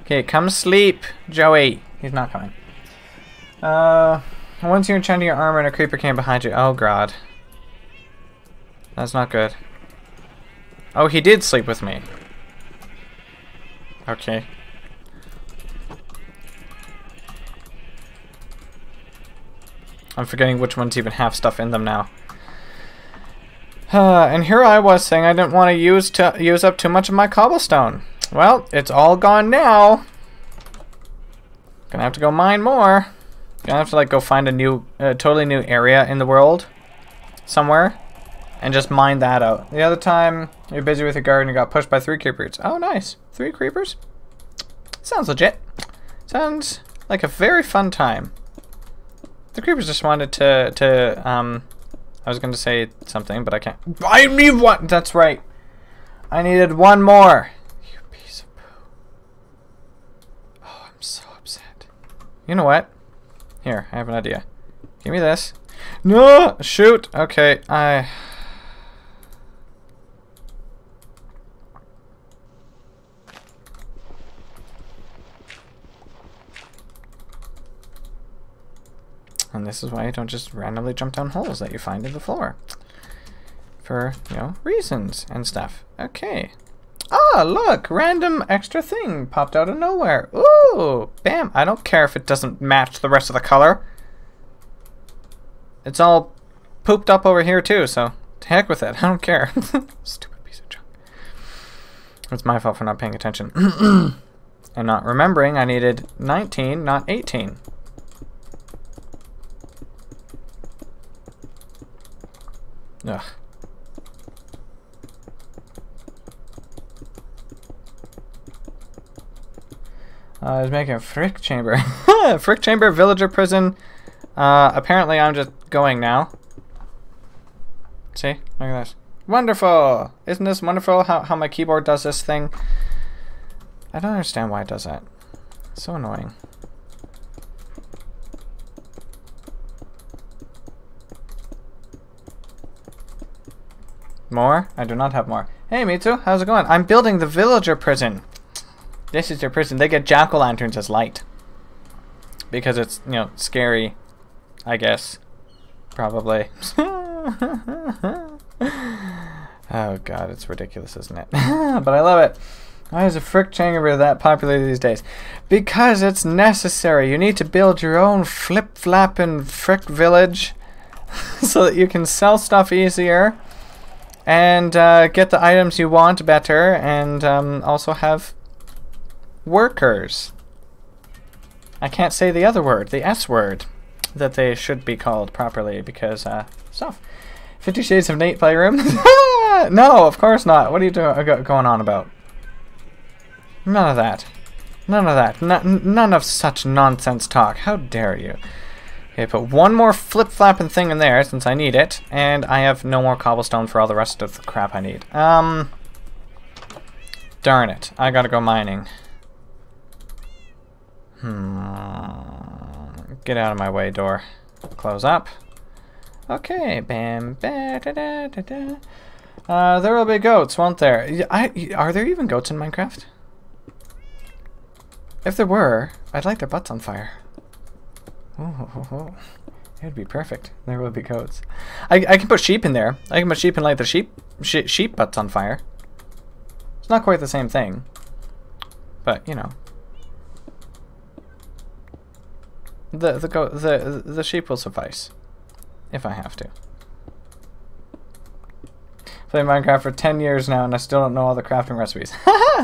Okay, come sleep, Joey. He's not coming. Uh, once you're enchanting your armor and a creeper came behind you. Oh, God. That's not good. Oh, he did sleep with me. Okay. I'm forgetting which ones even have stuff in them now. Uh, and here I was saying I didn't want to use to use up too much of my cobblestone. Well, it's all gone now. Gonna have to go mine more. Gonna have to like go find a new, uh, totally new area in the world, somewhere, and just mine that out. The other time you're busy with your garden, you got pushed by three creepers. Oh, nice, three creepers. Sounds legit. Sounds like a very fun time. The creepers just wanted to to um I was going to say something, but I can't. I need one! That's right. I needed one more. You piece of poo. Oh, I'm so upset. You know what? Here, I have an idea. Give me this. No! Shoot! Okay, I... And this is why you don't just randomly jump down holes that you find in the floor. For, you know, reasons and stuff. Okay. Ah, look! Random extra thing popped out of nowhere. Ooh! Bam! I don't care if it doesn't match the rest of the color. It's all pooped up over here too, so to heck with it. *laughs* I don't care. *laughs* Stupid piece of junk. It's my fault for not paying attention. *clears throat* and not remembering I needed 19, not 18. Ugh. Uh, I was making a frick chamber. *laughs* frick chamber, villager prison. Uh, apparently I'm just going now. See? Look at this. Wonderful! Isn't this wonderful how, how my keyboard does this thing? I don't understand why it does that. It's so annoying. More? I do not have more. Hey, Mitsu, how's it going? I'm building the villager prison. This is your prison. They get jack-o'-lanterns as light. Because it's, you know, scary, I guess. Probably. *laughs* oh god, it's ridiculous, isn't it? *laughs* but I love it. Why is a frick chamber that popular these days? Because it's necessary. You need to build your own flip-flapping frick village *laughs* so that you can sell stuff easier and uh, get the items you want better and um, also have workers. I can't say the other word, the S word, that they should be called properly because uh, stuff. Fifty Shades of Nate Playroom? *laughs* no, of course not. What are you doing, uh, going on about? None of that. None of that. N none of such nonsense talk. How dare you? Okay, put one more flip-flapping thing in there since I need it, and I have no more cobblestone for all the rest of the crap I need. Um, darn it. I gotta go mining. Hmm. Get out of my way, door. Close up. Okay, bam, ba, da, da, da, da. Uh, there will be goats, won't there? I, are there even goats in Minecraft? If there were, I'd light their butts on fire. Oh. *laughs* It would be perfect. There would be goats. I, I can put sheep in there. I can put sheep and light the sheep sh sheep butts on fire. It's not quite the same thing. But, you know. The the go the the sheep will suffice. If I have to. Playing Minecraft for 10 years now and I still don't know all the crafting recipes.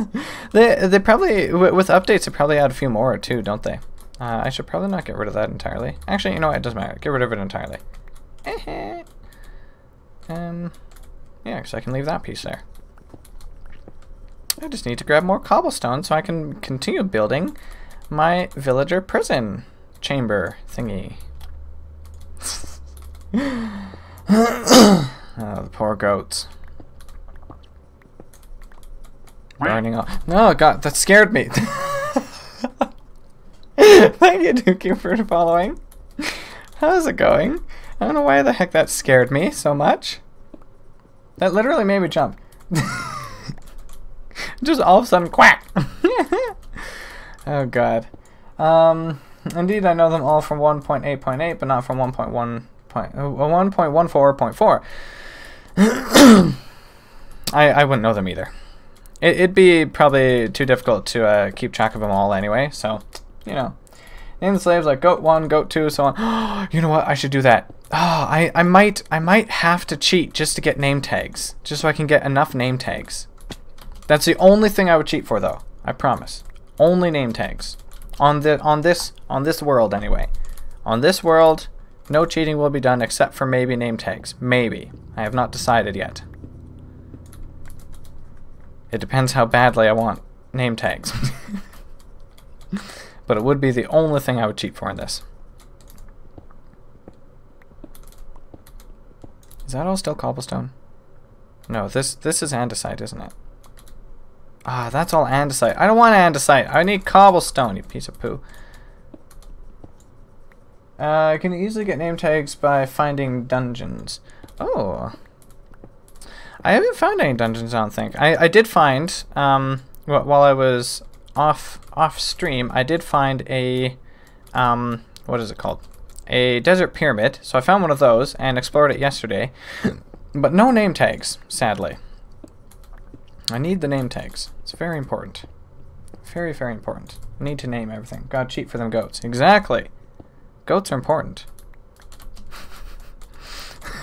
*laughs* they they probably with updates they probably add a few more too, don't they? Uh, I should probably not get rid of that entirely. Actually, you know what? It doesn't matter. Get rid of it entirely. *laughs* um, yeah, because I can leave that piece there. I just need to grab more cobblestone so I can continue building my villager prison chamber thingy. oh, *laughs* the poor goats. Burning off. No, God, that scared me. *laughs* *laughs* Thank you, Dookie, for following. How's it going? I don't know why the heck that scared me so much. That literally made me jump. *laughs* Just all of a sudden, quack! *laughs* oh god. Um, indeed, I know them all from 1.8.8, but not from 1.1. Point, uh, 1.14.4. *coughs* I, I wouldn't know them either. It, would be probably too difficult to uh, keep track of them all anyway, so, you know. Name the slaves like goat 1, goat 2, so on. *gasps* you know what? I should do that. Oh, *gasps* I, I might I might have to cheat just to get name tags. Just so I can get enough name tags. That's the only thing I would cheat for though. I promise. Only name tags. On the on this on this world anyway. On this world, no cheating will be done except for maybe name tags. Maybe. I have not decided yet. It depends how badly I want name tags. *laughs* but it would be the only thing I would cheat for in this. Is that all still cobblestone? No, this this is andesite, isn't it? Ah, that's all andesite. I don't want andesite. I need cobblestone, you piece of poo. Uh, I can easily get name tags by finding dungeons. Oh. I haven't found any dungeons, I don't think. I, I did find, um, while I was off off stream, I did find a, um, what is it called? A desert pyramid. So I found one of those and explored it yesterday. but no name tags, sadly. I need the name tags. It's very important. Very, very important. I need to name everything. Gotta cheat for them goats. Exactly. Goats are important.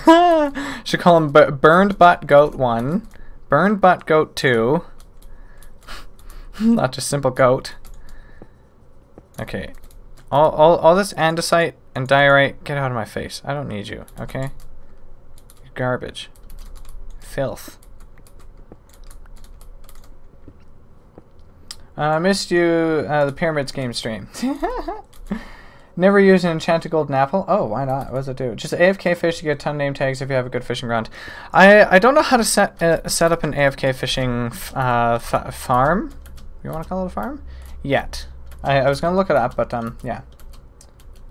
*laughs* Should call them Burned Butt Goat 1, Burned Butt Goat 2, *laughs* not just simple goat. Okay. All, all, all this andesite and diorite, get out of my face. I don't need you, okay? Garbage. Filth. Uh, I missed you, uh, the Pyramids game stream. *laughs* Never use an enchanted golden apple. Oh, why not? What does it do? Just AFK fish to get a ton of name tags if you have a good fishing ground. I I don't know how to set uh, set up an AFK fishing uh, farm. You want to call it a farm? Yet. I, I was gonna look it up, but um, yeah.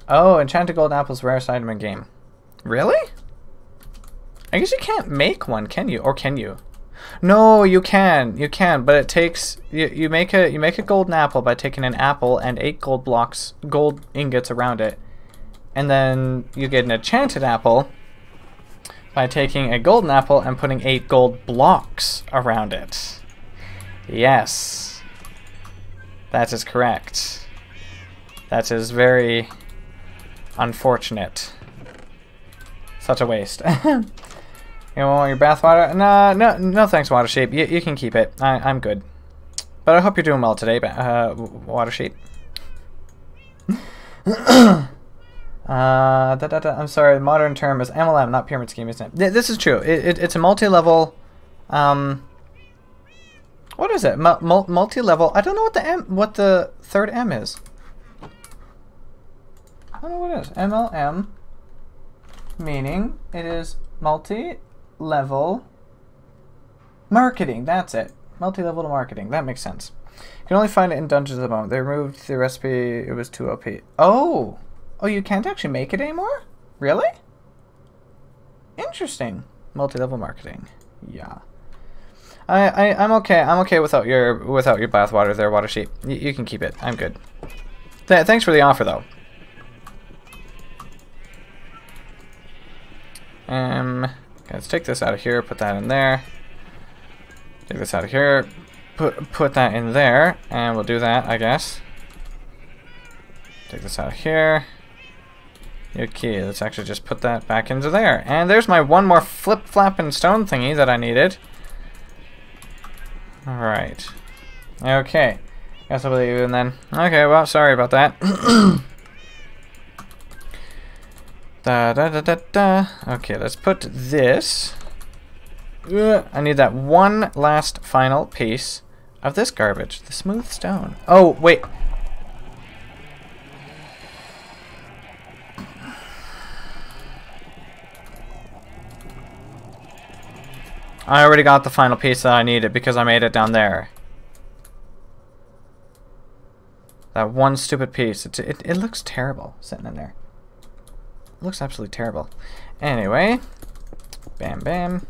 Oh, enchanted golden apples rarest item in game. Really? I guess you can't make one, can you? Or can you? No, you can. You can, but it takes you, you make a you make a golden apple by taking an apple and eight gold blocks, gold ingots around it. And then you get an enchanted apple by taking a golden apple and putting eight gold blocks around it. Yes. That is correct. That is very unfortunate. Such a waste. *laughs* You want your bathwater? No, no, no thanks, Water Sheep. You, you can keep it. I, I'm good. But I hope you're doing well today, uh, *coughs* uh, da, da, da, I'm sorry, the modern term is MLM, not Pyramid Scheme, isn't it? This is true. It, it, it's a multi-level... Um, what is it? multi-level... I don't know what the M, what the third M is. I don't know what it is. MLM, meaning it is multi level marketing. That's it. Multi-level marketing. That makes sense. You can only find it in dungeons at the moment. They removed the recipe. It was too OP. Oh! Oh, you can't actually make it anymore? Really? Interesting. Multi-level marketing. Yeah. I, I, I'm okay. I'm okay without your without your bathwater there, water sheep. Y you can keep it. I'm good. Th thanks for the offer, though. Um, Okay, let's take this out of here, put that in there. Take this out of here, put put that in there, and we'll do that, I guess. Take this out of here. Okay, let's actually just put that back into there. And there's my one more flip-flapping stone thingy that I needed. Alright. Okay. Guess I'll leave it then. Okay, well, sorry about that. *coughs* Da, da, da, da, da. Okay, let's put this. I need that one last final piece of this garbage. The smooth stone. Oh, wait. I already got the final piece that I needed because I made it down there. That one stupid piece. It, it, it looks terrible sitting in there. looks absolutely terrible. Anyway, bam, bam.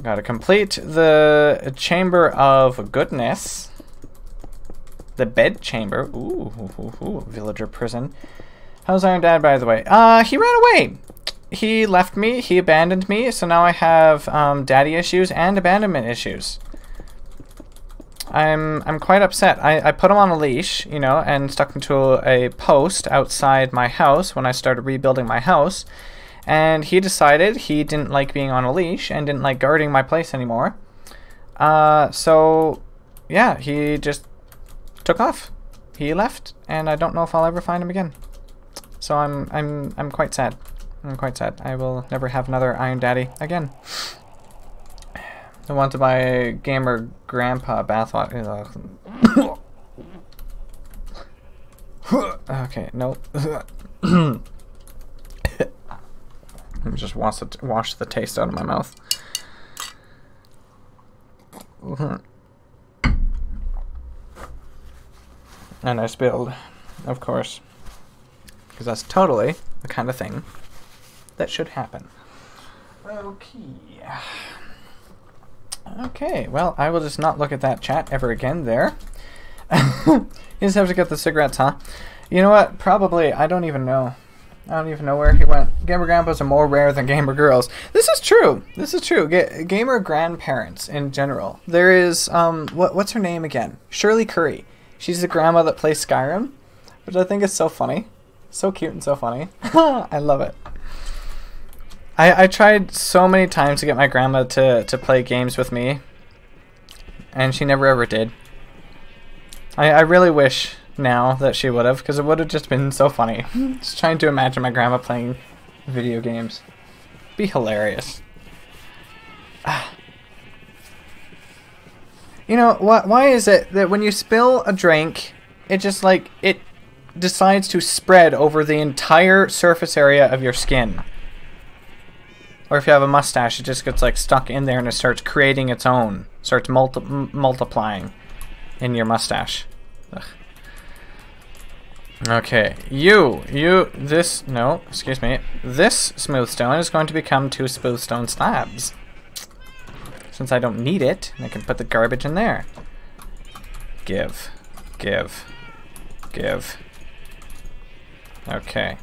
Gotta complete the Chamber of Goodness. The bed chamber. Ooh, ooh, ooh, ooh, villager prison. How's Iron Dad, by the way? Uh, he ran away. He left me. He abandoned me. So now I have um, daddy issues and abandonment issues. I'm I'm quite upset. I, I put him on a leash, you know, and stuck him to a post outside my house when I started rebuilding my house. And he decided he didn't like being on a leash and didn't like guarding my place anymore. Uh, so, yeah, he just took off. He left, and I don't know if I'll ever find him again. So I'm I'm I'm quite sad. I'm quite sad. I will never have another Iron Daddy again. I want to buy a gamer grandpa bathwater. *coughs* okay, no. *coughs* just wants to wash the taste out of my mouth. *coughs* And I spilled, of course. Because that's totally the kind of thing that should happen. Okay. Okay, well, I will just not look at that chat ever again there. *laughs* you just have to get the cigarettes, huh? You know what? Probably, I don't even know. I don't even know where he went. Gamer grandpas are more rare than gamer girls. This is true. This is true. Ga gamer grandparents in general. There is, um, what, what's her name again? Shirley Curry. She's the grandma that plays Skyrim, which I think is so funny. So cute and so funny. *laughs* I love it. I, I tried so many times to get my grandma to, to play games with me, and she never ever did. I, I really wish now that she would have, because it would have just been so funny. *laughs* just trying to imagine my grandma playing video games. Be hilarious. *sighs* You know, wh why is it that when you spill a drink, it just like, it decides to spread over the entire surface area of your skin? Or if you have a mustache, it just gets like stuck in there and it starts creating its own, starts multi multiplying in your mustache. Ugh. Okay, you, you, this, no, excuse me, this smooth stone is going to become two smooth stone slabs. Since I don't need it, I can put the garbage in there. Give, give, give. Okay.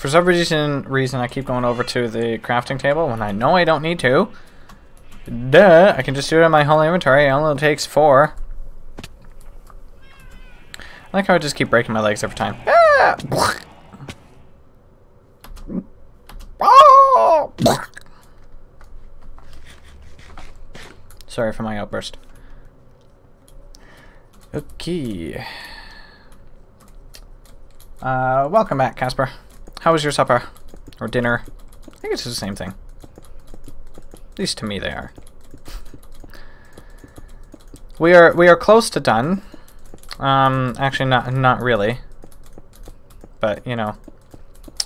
For some reason, reason I keep going over to the crafting table when I know I don't need to. Duh, I can just do it in my whole inventory. It only takes four. I like how I just keep breaking my legs every time. Ah! Sorry for my outburst. Okay. Uh, welcome back, Casper. How was your supper? Or dinner? I think it's the same thing. At least to me they are. We are we are close to done. Um, actually not not really. But, you know,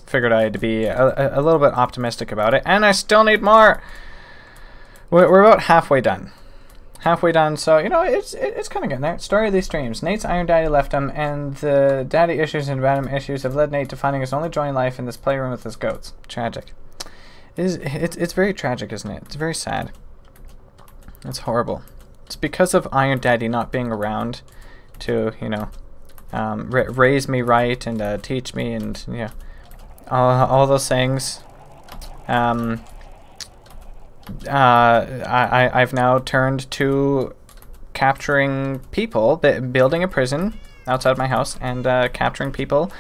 figured I had to be a, a little bit optimistic about it. And I still need more! We're about halfway done halfway done. So, you know, it's it's kind of getting there. Story of these streams. Nate's Iron Daddy left him, and the daddy issues and random issues have led Nate to finding his only joy in life in this playroom with his goats. Tragic. It is, it's, it's very tragic, isn't it? It's very sad. It's horrible. It's because of Iron Daddy not being around to, you know, um, raise me right and uh, teach me and, you know, all, all those things. Um, uh, I, I've now turned to capturing people, building a prison outside my house, and uh, capturing people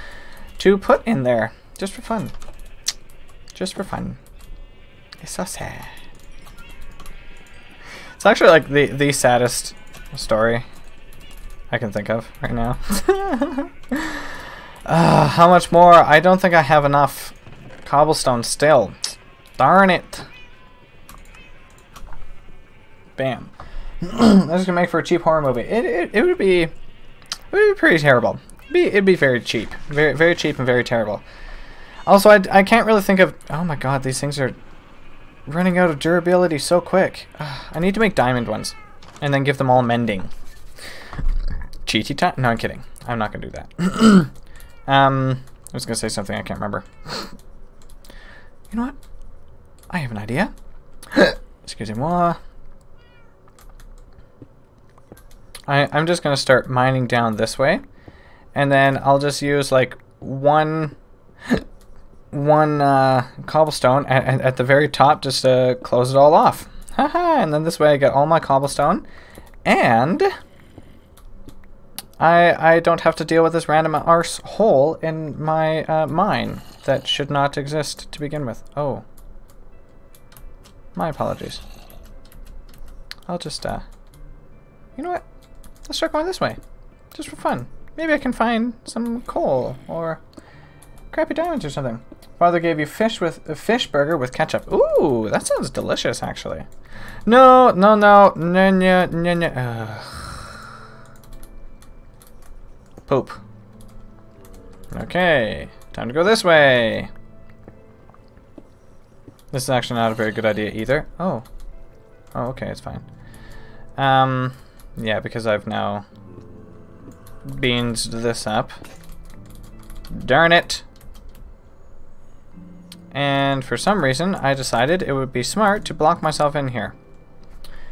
to put in there just for fun. Just for fun. It's so sad. It's actually like the the saddest story I can think of right now. *laughs* uh, how much more? I don't think I have enough cobblestone still. Darn it. Bam. *clears throat* That's gonna make for a cheap horror movie. It, it, it would be it would be pretty terrible. It'd be, it'd be very cheap, very very cheap and very terrible. Also, I, I can't really think of. Oh my god, these things are running out of durability so quick. I need to make diamond ones, and then give them all mending. Cheaty time? No, I'm kidding. I'm not gonna do that. *clears throat* Um, I was gonna say something I can't remember. you know what? I have an idea. *coughs* Excusez-moi. I, I'm just gonna start mining down this way, and then I'll just use like one *laughs* one uh, cobblestone at, at the very top just to close it all off. Haha, and then this way I get all my cobblestone, and I I don't have to deal with this random arse hole in my uh, mine that should not exist to begin with. Oh. My apologies. I'll just, uh... You know what? Let's start going this way. Just for fun. Maybe I can find some coal or crappy diamonds or something. Father gave you fish with a fish burger with ketchup. Ooh, that sounds delicious, actually. No, no, no, no, no, no, no. Poop. Okay, time to go this way. This is actually not a very good idea either. Oh. Oh, okay, it's fine. Um, yeah, because I've now beans this up. Darn it! And for some reason, I decided it would be smart to block myself in here.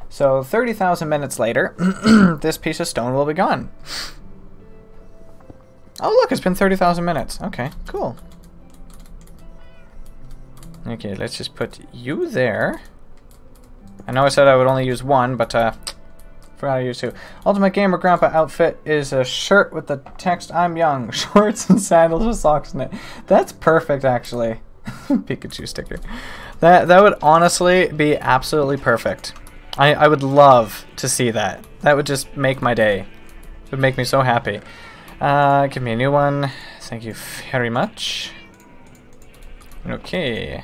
So 30,000 minutes later, *clears throat* this piece of stone will be gone. Oh look, it's been 30,000 minutes. Okay, cool. Okay, let's just put you there. I know I said I would only use one, but uh, forgot to use two. Ultimate Gamer Grandpa outfit is a shirt with the text "I'm young," *laughs* shorts and sandals with socks in it. That's perfect, actually. *laughs* Pikachu sticker. That that would honestly be absolutely perfect. I I would love to see that. That would just make my day. It would make me so happy. Uh, give me a new one. Thank you very much. Okay.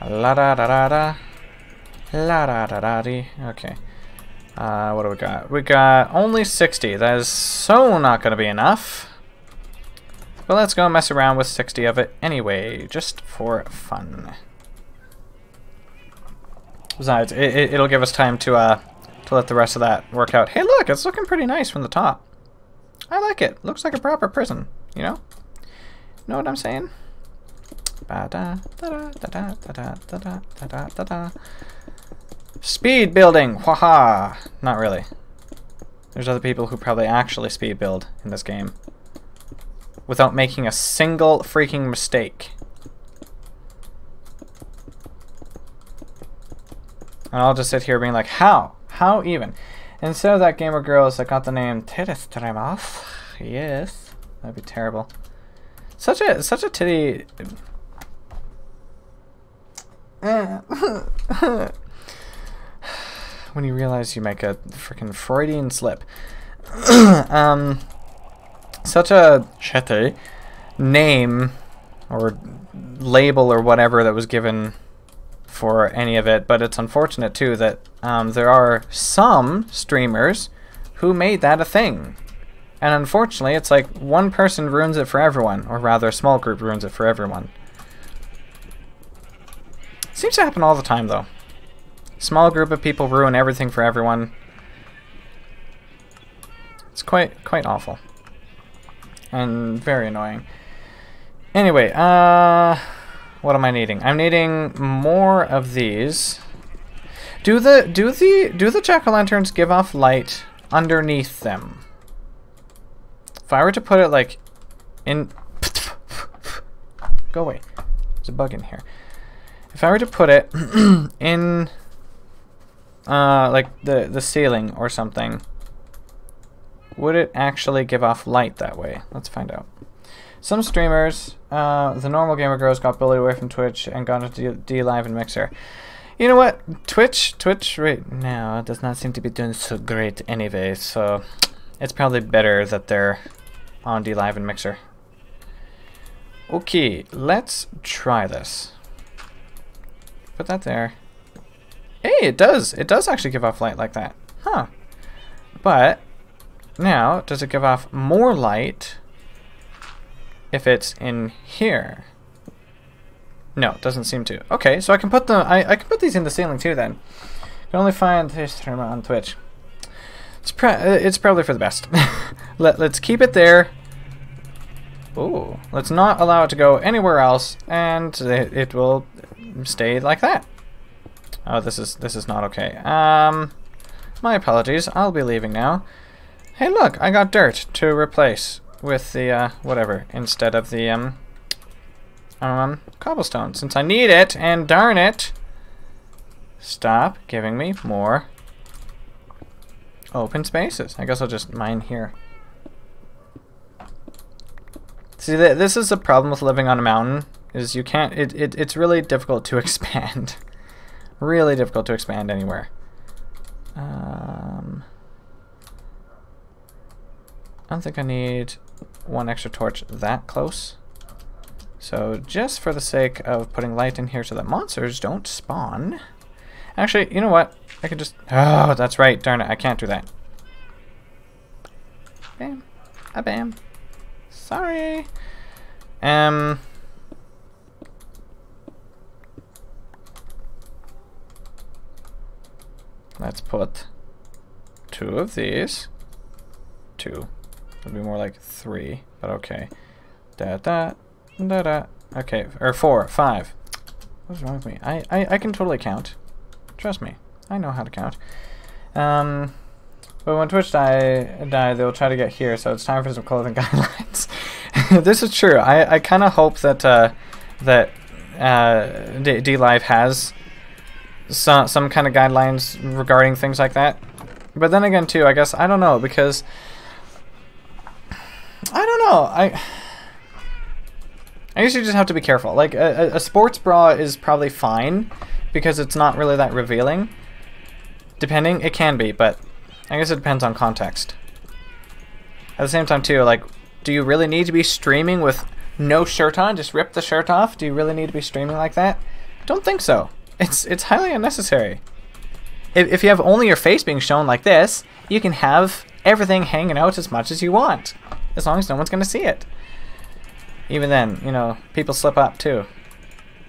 La da da da da. La da da da. Okay. Uh, what do we got? We got only 60. That is so not going to be enough. But let's go mess around with 60 of it anyway, just for fun. Besides, it, will it, give us time to uh, to let the rest of that work out. Hey, look, it's looking pretty nice from the top. I like it. Looks like a proper prison, you know? Know what I'm saying? Speed building! Haha! Not really. There's other people who probably actually speed build in this game. Without making a single freaking mistake. And I'll just sit here being like, how? How even? Instead of that gamer girls that got the name Terestremas, yes, that'd be terrible. Such a such a titty *laughs* *laughs* when you realize you make a freaking Freudian slip. *clears throat* um, such a shitty name or label or whatever that was given for any of it, but it's unfortunate too that um, there are some streamers who made that a thing. And unfortunately, it's like one person ruins it for everyone, or rather a small group ruins it for everyone. Seems to happen all the time, though. Small group of people ruin everything for everyone. It's quite quite awful. And very annoying. Anyway, uh what am I needing? I'm needing more of these. Do the do the do the jack-o'-lanterns give off light underneath them? If I were to put it like in *laughs* Go away. There's a bug in here. If I were to put it *clears throat* in uh, like the, the ceiling or something, would it actually give off light that way? Let's find out. Some streamers, uh, the normal gamer girls got bullied away from Twitch and gone got DLive and Mixer. You know what? Twitch, Twitch right now does not seem to be doing so great anyway, so it's probably better that they're on DLive and Mixer. Okay, let's try this. Put that there. Hey, it does. It does actually give off light like that. Huh. But, now, does it give off more light if it's in here? No, it doesn't seem to. Okay, so I can put the I, I can put these in the ceiling too then. You can only find this on Twitch. It's, uh, it's probably for the best. *laughs* Let, let's keep it there. Ooh, let's not allow it to go anywhere else, and it, it will stay like that. Oh, this is this is not okay. Um, my apologies. I'll be leaving now. Hey, look, I got dirt to replace with the uh, whatever instead of the um um cobblestone since I need it. And darn it, stop giving me more open spaces. I guess I'll just mine here. See, th this is the problem with living on a mountain, is you can't, it, it, it's really difficult to *laughs* expand. Really difficult to expand anywhere. Um, I don't think I need one extra torch that close. So just for the sake of putting light in here so that monsters don't spawn. Actually, you know what? I could just... Oh, that's right. Darn it. I can't do that. Bam. A bam. Sorry. Um. Let's put two of these. Two. It'll be more like three, but okay. Da da da da. Okay, or four, five. What's wrong with me? I, I, I can totally count. Trust me. I know how to count. Um, but when Twitch die, die, they'll try to get here, so it's time for some clothing *laughs* guidelines. *laughs* this is true. I, I kind of hope that uh, that uh, D, D Live has some some kind of guidelines regarding things like that. But then again, too, I guess I don't know because I don't know. I I guess you just have to be careful. Like a, a sports bra is probably fine because it's not really that revealing. Depending, it can be, but I guess it depends on context. At the same time, too, like do you really need to be streaming with no shirt on? Just rip the shirt off? Do you really need to be streaming like that? Don't think so. It's it's highly unnecessary. If, if you have only your face being shown like this, you can have everything hanging out as much as you want. As long as no one's going to see it. Even then, you know, people slip up too.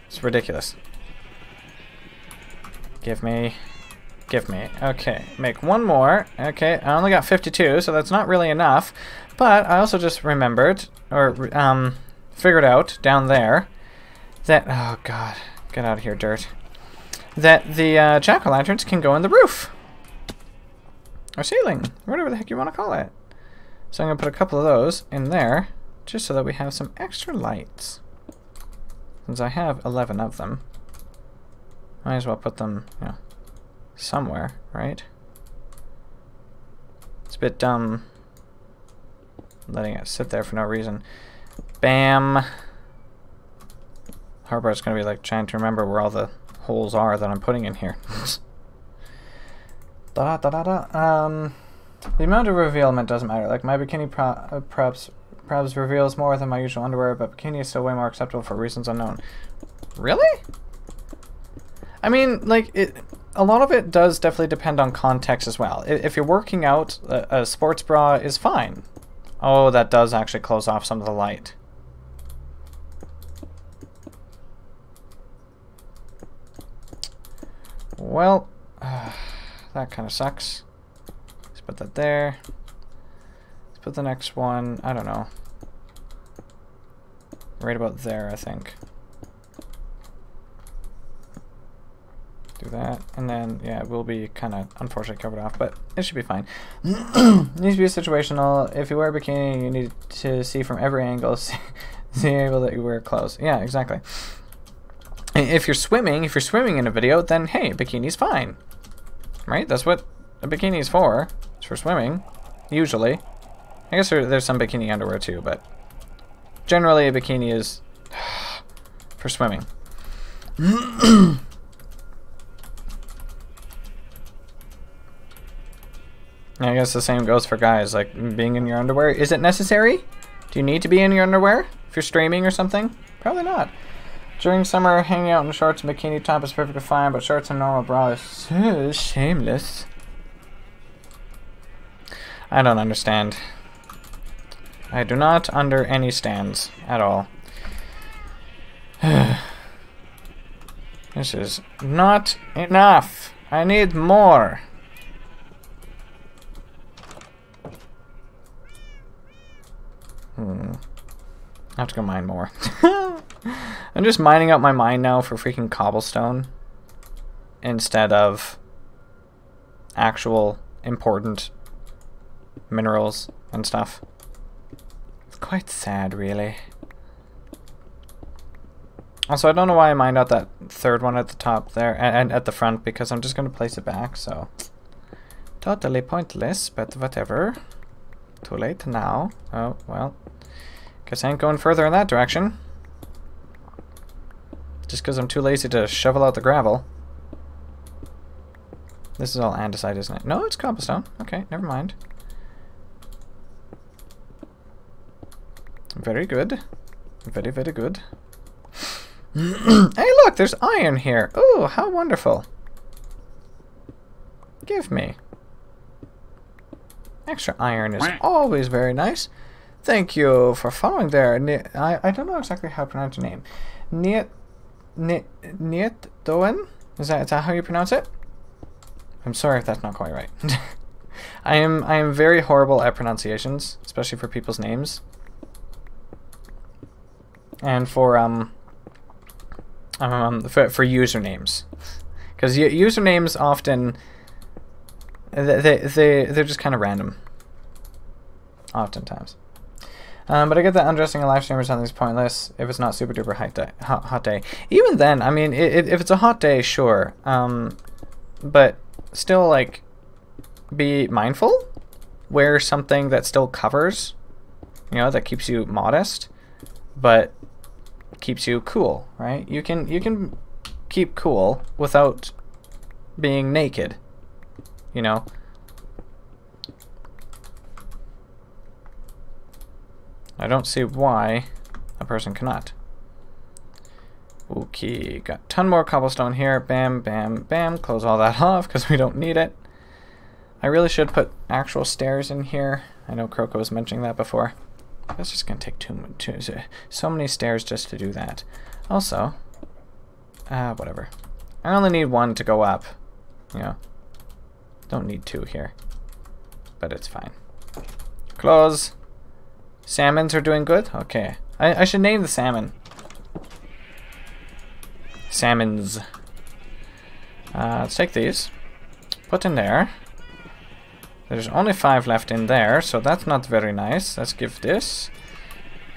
It's ridiculous. Give me... Give me. Okay, make one more. Okay, I only got 52, so that's not really enough. But I also just remembered, or um, figured out down there, that, oh god, get out of here, dirt, that the uh, jack-o'-lanterns can go in the roof. Or ceiling, whatever the heck you want to call it. So I'm going to put a couple of those in there, just so that we have some extra lights. Since I have 11 of them, might as well put them, you know, somewhere, right? It's a bit dumb letting it sit there for no reason. Bam. Harper's gonna be like trying to remember where all the holes are that I'm putting in here. da da da da. Um, the amount of revealment doesn't matter. Like my bikini pro uh, props perhaps reveals more than my usual underwear, but bikini is still way more acceptable for reasons unknown. Really? I mean, like it. A lot of it does definitely depend on context as well. If you're working out, a, a sports bra is fine. Oh, that does actually close off some of the light. Well, uh, *sighs* that kind of sucks. Let's put that there. Let's put the next one, I don't know. Right about there, I think. do that. And then, yeah, it will be kind of unfortunately covered off, but it should be fine. *clears throat* needs to be situational. If you wear a bikini, you need to see from every angle, *laughs* see, see able that you wear clothes. Yeah, exactly. *laughs* If you're swimming, if you're swimming in a video, then hey, bikini's fine. Right? That's what a bikini is for. It's for swimming, usually. I guess there, there's some bikini underwear too, but generally a bikini is *sighs* for swimming. *clears throat* I guess the same goes for guys, like mm, being in your underwear. Is it necessary? Do you need to be in your underwear if you're streaming or something? Probably not. During summer, hanging out in shorts and bikini top is perfectly fine, but shorts and normal bra is so shameless. I don't understand. I do not under any stands at all. *sighs* this is not enough. I need more. Hmm. I have to go mine more. *laughs* *laughs* I'm just mining out my mine now for freaking cobblestone instead of actual important minerals and stuff. It's quite sad, really. Also, I don't know why I mined out that third one at the top there, and, and at the front, because I'm just going to place it back, so... Totally pointless, but whatever. Too late now. Oh, well. Guess I ain't going further in that direction. Just because I'm too lazy to shovel out the gravel. This is all andesite, isn't it? No, it's cobblestone. Okay, never mind. Very good. Very, very good. *clears throat* hey, look, there's iron here. Oh, how wonderful. Give me. Extra iron is always very nice. Thank you for following there. I, I don't know exactly how to pronounce your name. Niet, Niet, Niet Doen? Is that, is that how you pronounce it? I'm sorry if that's not quite right. *laughs* I am I am very horrible at pronunciations, especially for people's names. And for um um, for, for usernames. Because usernames often, they, they, they're just kind of random. Oftentimes. Um, but I get that undressing a live stream or something pointless if it's not super duper hot day. Hot, day. Even then, I mean, it, if it's a hot day, sure. Um, but still, like, be mindful. Wear something that still covers, you know, that keeps you modest. But keeps you cool, right? You can you can keep cool without being naked. You know? I don't see why a person cannot. Okay, got ton more cobblestone here. Bam, bam, bam. Close all that *laughs* off because we don't need it. I really should put actual stairs in here. I know Croco was mentioning that before. That's just gonna take too, too so many stairs just to do that. Also, uh, whatever. I only need one to go up. You know, don't need two here, but it's fine. Close. Salmons are doing good. Okay, I, I should name the salmon. Salmons. Uh, let's take these. Put in there. There's only five left in there, so that's not very nice. Let's give this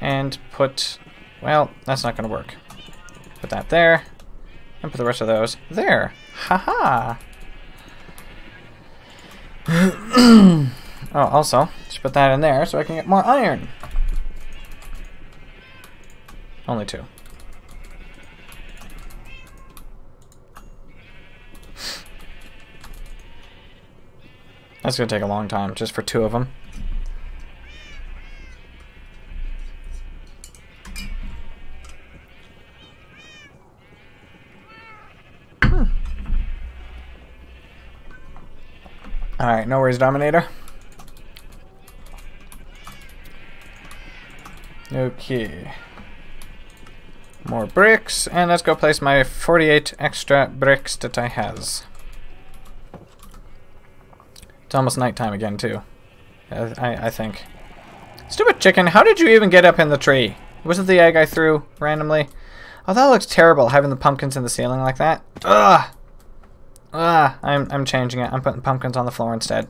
and put, well, that's not going to work. Put that there and put the rest of those there. Haha. -ha. *clears throat* oh, also, just put that in there so I can get more iron. Only two. That's to take a long time, just for two of them. Hmm. Alright, no worries, Dominator. Okay. More bricks, and let's go place my 48 extra bricks that I has. It's almost nighttime again, too. Uh, I, I think. Stupid chicken, how did you even get up in the tree? Was it the egg I threw randomly? Oh, that looks terrible, having the pumpkins in the ceiling like that. Ugh! Ugh, I'm, I'm changing it. I'm putting pumpkins on the floor instead.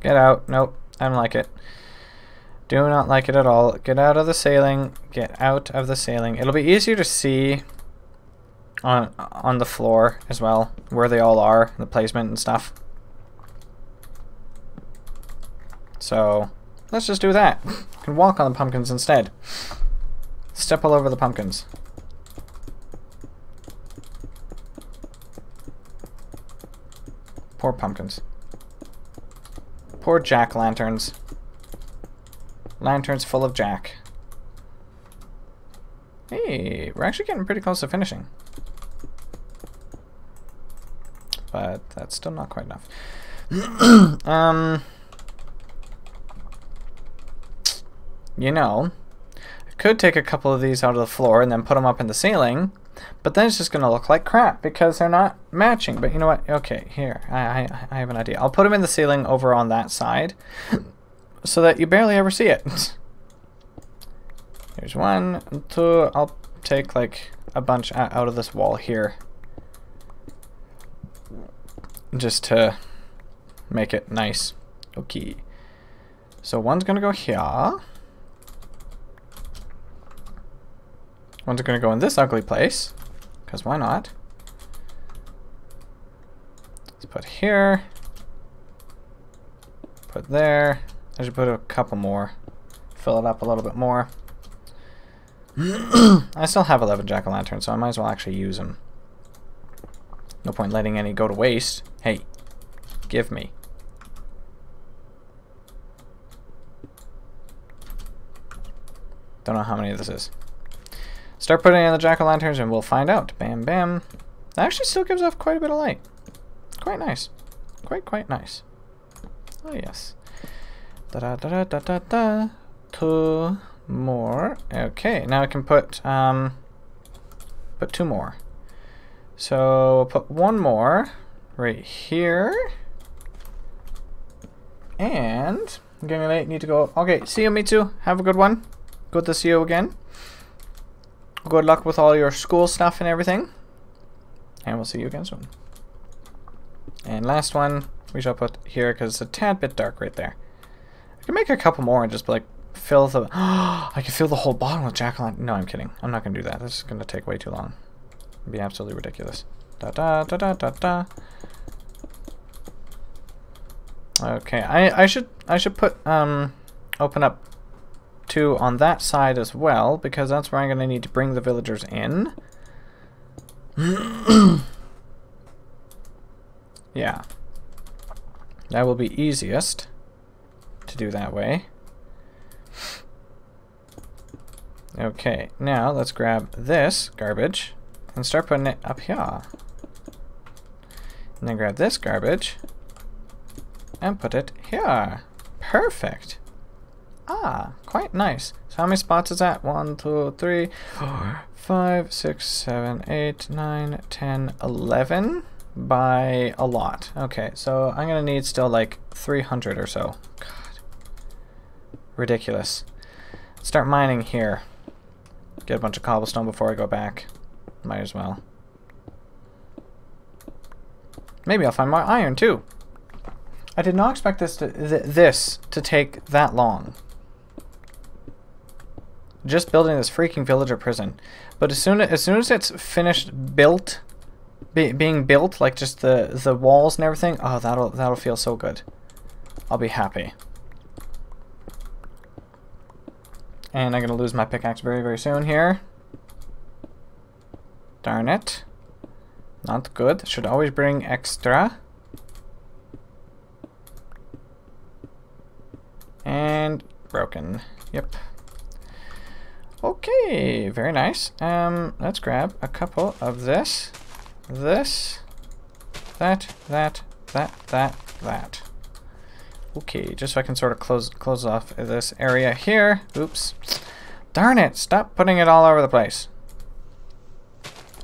Get out. Nope, I don't like it. Do not like it at all. Get out of the ceiling. Get out of the ceiling. It'll be easier to see on on the floor as well, where they all are, the placement and stuff. So let's just do that. You *laughs* can walk on the pumpkins instead. Step all over the pumpkins. Poor pumpkins. Poor jack-lanterns. Lanterns full of jack. Hey, we're actually getting pretty close to finishing. But that's still not quite enough. *clears throat* um... you know, I could take a couple of these out of the floor and then put them up in the ceiling, but then it's just going to look like crap because they're not matching. But you know what? Okay, here, I, I, I have an idea. I'll put them in the ceiling over on that side so that you barely ever see it. *laughs* There's one, two. I'll take like a bunch out of this wall here. Just to make it nice. Okay. So one's gonna go here. One's gonna go in this ugly place. Because why not? Let's put here. Put there. I should put a couple more. Fill it up a little bit more. *clears throat* I still have 11 jack-o'-lanterns, so I might as well actually use them. No point letting any go to waste. Hey, give me. Don't know how many this is. Start putting in the jack-o'-lanterns and we'll find out. Bam, bam. That actually still gives off quite a bit of light. Quite nice. Quite, quite nice. Oh, yes. Da da da da da da. Two more. Okay, now I can put, um, put two more. So we'll put one more right here. And I'm getting late, need to go. Okay, see you, me too. Have a good one. Good to see you again. Good luck with all your school stuff and everything. And we'll see you again soon. And last one, we shall put here because it's a tad bit dark right there. I can make a couple more and just like fill the... *gasps* I can fill the whole bottle with jack-o'-lantern. No, I'm kidding. I'm not to do that. This is going to take way too long. It'd be absolutely ridiculous. Da da da da da da. Okay, I I should I should put um open up two on that side as well because that's where I'm gonna need to bring the villagers in. *clears throat* yeah, that will be easiest to do that way. Okay, now let's grab this garbage and start putting it up here. And then grab this garbage and put it here. Perfect. Ah, quite nice. So how many spots is that? One, two, three, four, five, six, seven, eight, nine, ten, eleven by a lot. Okay, so I'm gonna need still like 300 or so. Ridiculous. Start mining here. Get a bunch of cobblestone before I go back. Might as well. Maybe I'll find more iron too. I did not expect this to th this to take that long. Just building this freaking villager prison, but as soon as, as soon as it's finished built, be, being built, like just the the walls and everything, oh that'll that'll feel so good. I'll be happy. And I'm gonna lose my pickaxe very very soon here. Darn it. Not good. Should always bring extra. And broken. Yep. Okay, very nice. Um, let's grab a couple of this, this, that, that, that, that, that. Okay, just so I can sort of close close off this area here. Oops. Darn it, stop putting it all over the place.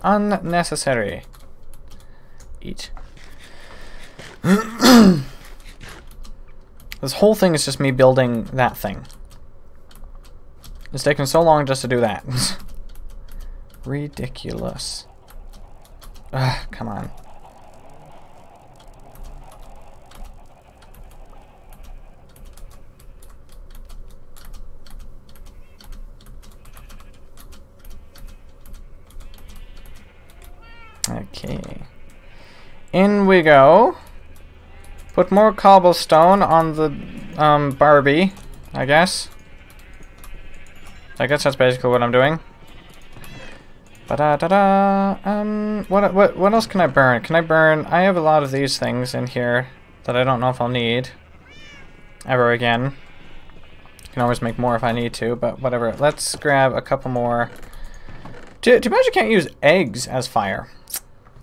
Unnecessary. Eat. *clears throat* this whole thing is just me building that thing. It's taken so long just to do that. *laughs* Ridiculous. Ugh, come on. Okay. In we go. Put more cobblestone on the um, Barbie, I guess. I guess that's basically what I'm doing. Ba da da da. Um, what what what else can I burn? Can I burn? I have a lot of these things in here that I don't know if I'll need ever again. Can always make more if I need to, but whatever. Let's grab a couple more. Too, too bad you can't use eggs as fire.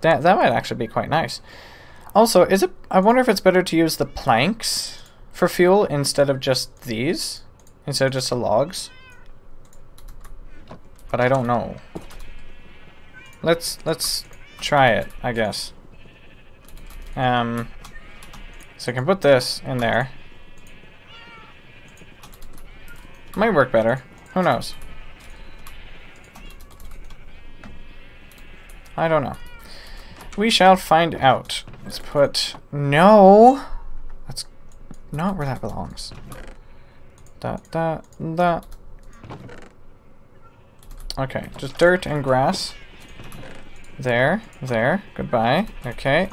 That, that might actually be quite nice. Also, is it? I wonder if it's better to use the planks for fuel instead of just these, instead of just the logs. But I don't know. Let's let's try it, I guess. Um, so I can put this in there. Might work better. Who knows? I don't know. We shall find out. Let's put... No! That's not where that belongs. Da, da, da. Okay, just dirt and grass. There, there, goodbye. Okay.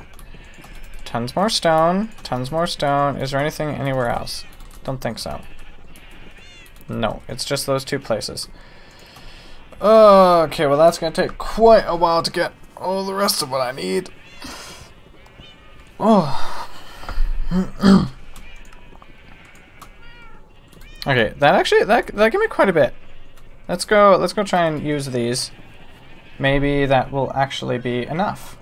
Tons more stone, tons more stone. Is there anything anywhere else? Don't think so. No, it's just those two places. Okay, well that's gonna take quite a while to get all the rest of what I need. Oh. *clears throat* okay, that actually that that gave me quite a bit. Let's go let's go try and use these. Maybe that will actually be enough.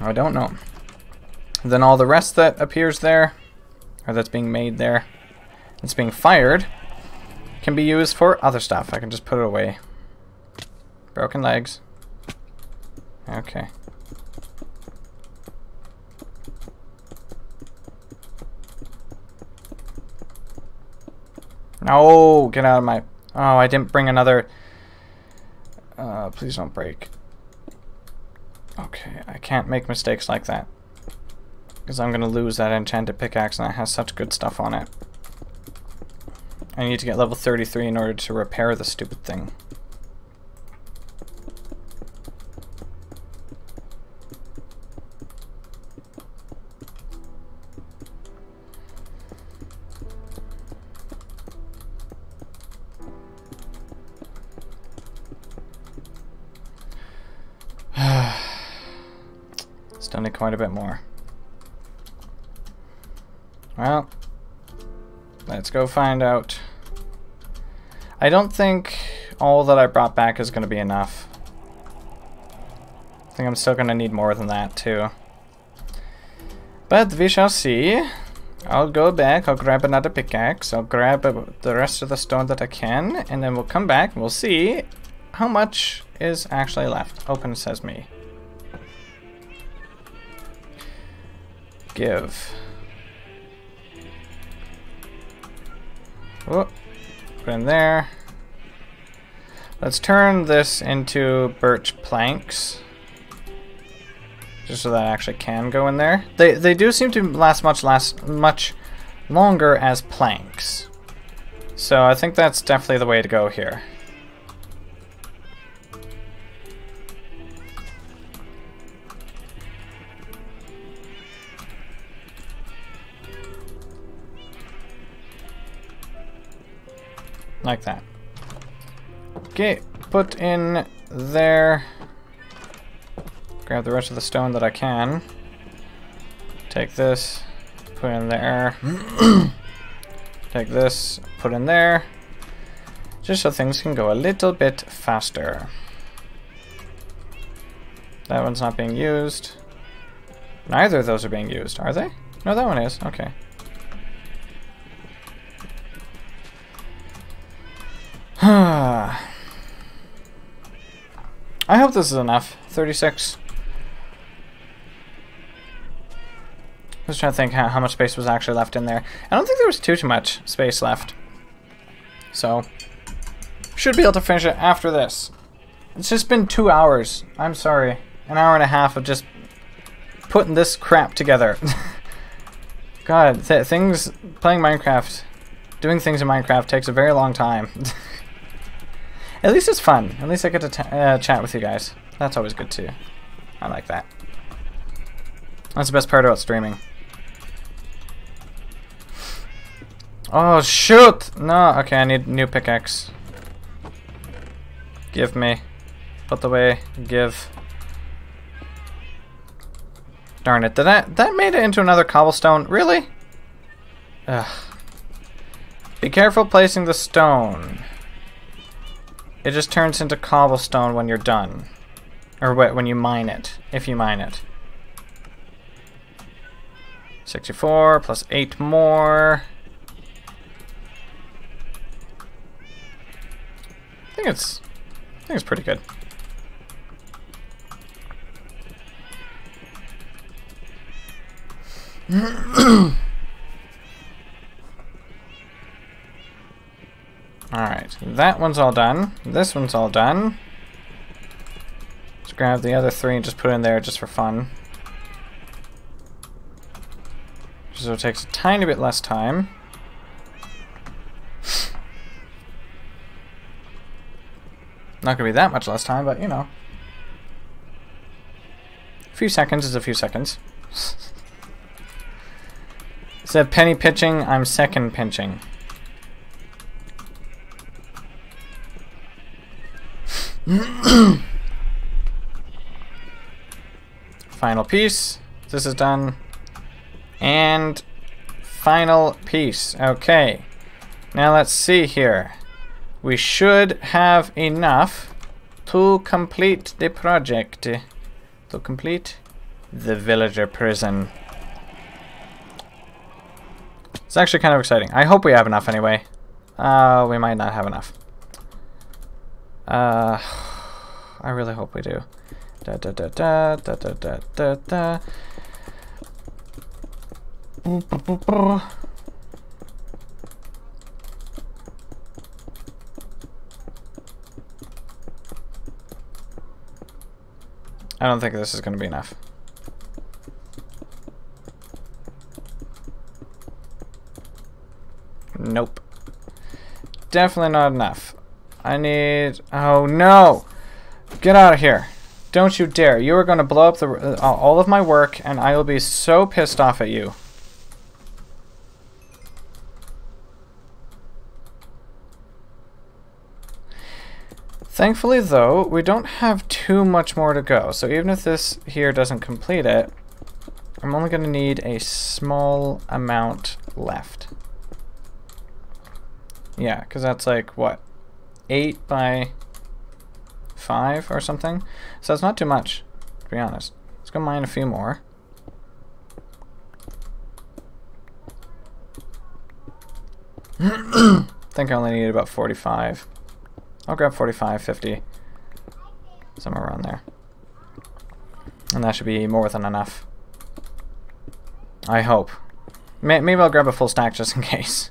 I don't know. Then all the rest that appears there, or that's being made there, it's being fired, can be used for other stuff. I can just put it away. Broken legs. Okay. No, get out of my... Oh, I didn't bring another... Uh, please don't break. Okay, I can't make mistakes like that. Because I'm going to lose that enchanted pickaxe and it has such good stuff on it. I need to get level 33 in order to repair the stupid thing. *sighs* Quite a bit more. Well, let's go find out. I don't think all that I brought back is going to be enough. I think I'm still going to need more than that, too. But we shall see. I'll go back, I'll grab another pickaxe, I'll grab the rest of the stone that I can, and then we'll come back and we'll see how much is actually left. Open says me. Give. Oh, put in there. Let's turn this into birch planks. Just so that actually can go in there. They they do seem to last much last much longer as planks. So I think that's definitely the way to go here. Like that. Okay, put in there. Grab the rest of the stone that I can. Take this, put in there. *clears throat* Take this, put in there. Just so things can go a little bit faster. That one's not being used. Neither of those are being used, are they? No, that one is. Okay. Hope this is enough. 36. I was trying to think how, how, much space was actually left in there. I don't think there was too too much space left. So, should be able to finish it after this. It's just been two hours. I'm sorry. An hour and a half of just putting this crap together. *laughs* God, th things, playing Minecraft, doing things in Minecraft takes a very long time. *laughs* At least it's fun. At least I get to uh, chat with you guys. That's always good too. I like that. That's the best part about streaming. Oh, shoot! No, okay, I need new pickaxe. Give me. Put away. Give. Darn it, did that, that made it into another cobblestone? Really? Ugh. Be careful placing the stone. It just turns into cobblestone when you're done. Or when you mine it, if you mine it. 64 plus 8 more. I think it's I think it's pretty good. *clears throat* Alright, that one's all done. This one's all done. Let's grab the other three and just put in there just for fun. So it takes a tiny bit less time. Not gonna be that much less time, but you know. A few seconds is a few seconds. *laughs* Instead of penny pitching, I'm second pinching. *clears throat* Final piece. This is done. And final piece. Okay. Now let's see here. We should have enough to complete the project. To complete the villager prison. It's actually kind of exciting. I hope we have enough anyway. Uh, we might not have enough. Uh, *sighs* I really hope we do. Da da da da da da da da da. I don't think this is going to be enough. Nope. Definitely not enough. I need... Oh, no! Get out of here. Don't you dare. You are going to blow up the, uh, all of my work, and I will be so pissed off at you. Thankfully, though, we don't have too much more to go. So even if this here doesn't complete it, I'm only going to need a small amount left. Yeah, because that's like, what, 8 by 5 or something? So it's not too much, to be honest. Let's go mine a few more. I *clears throat* think I only need about 45. I'll grab 45, 50. Somewhere around there. And that should be more than enough. I hope. Maybe I'll grab a full stack just in *laughs* case.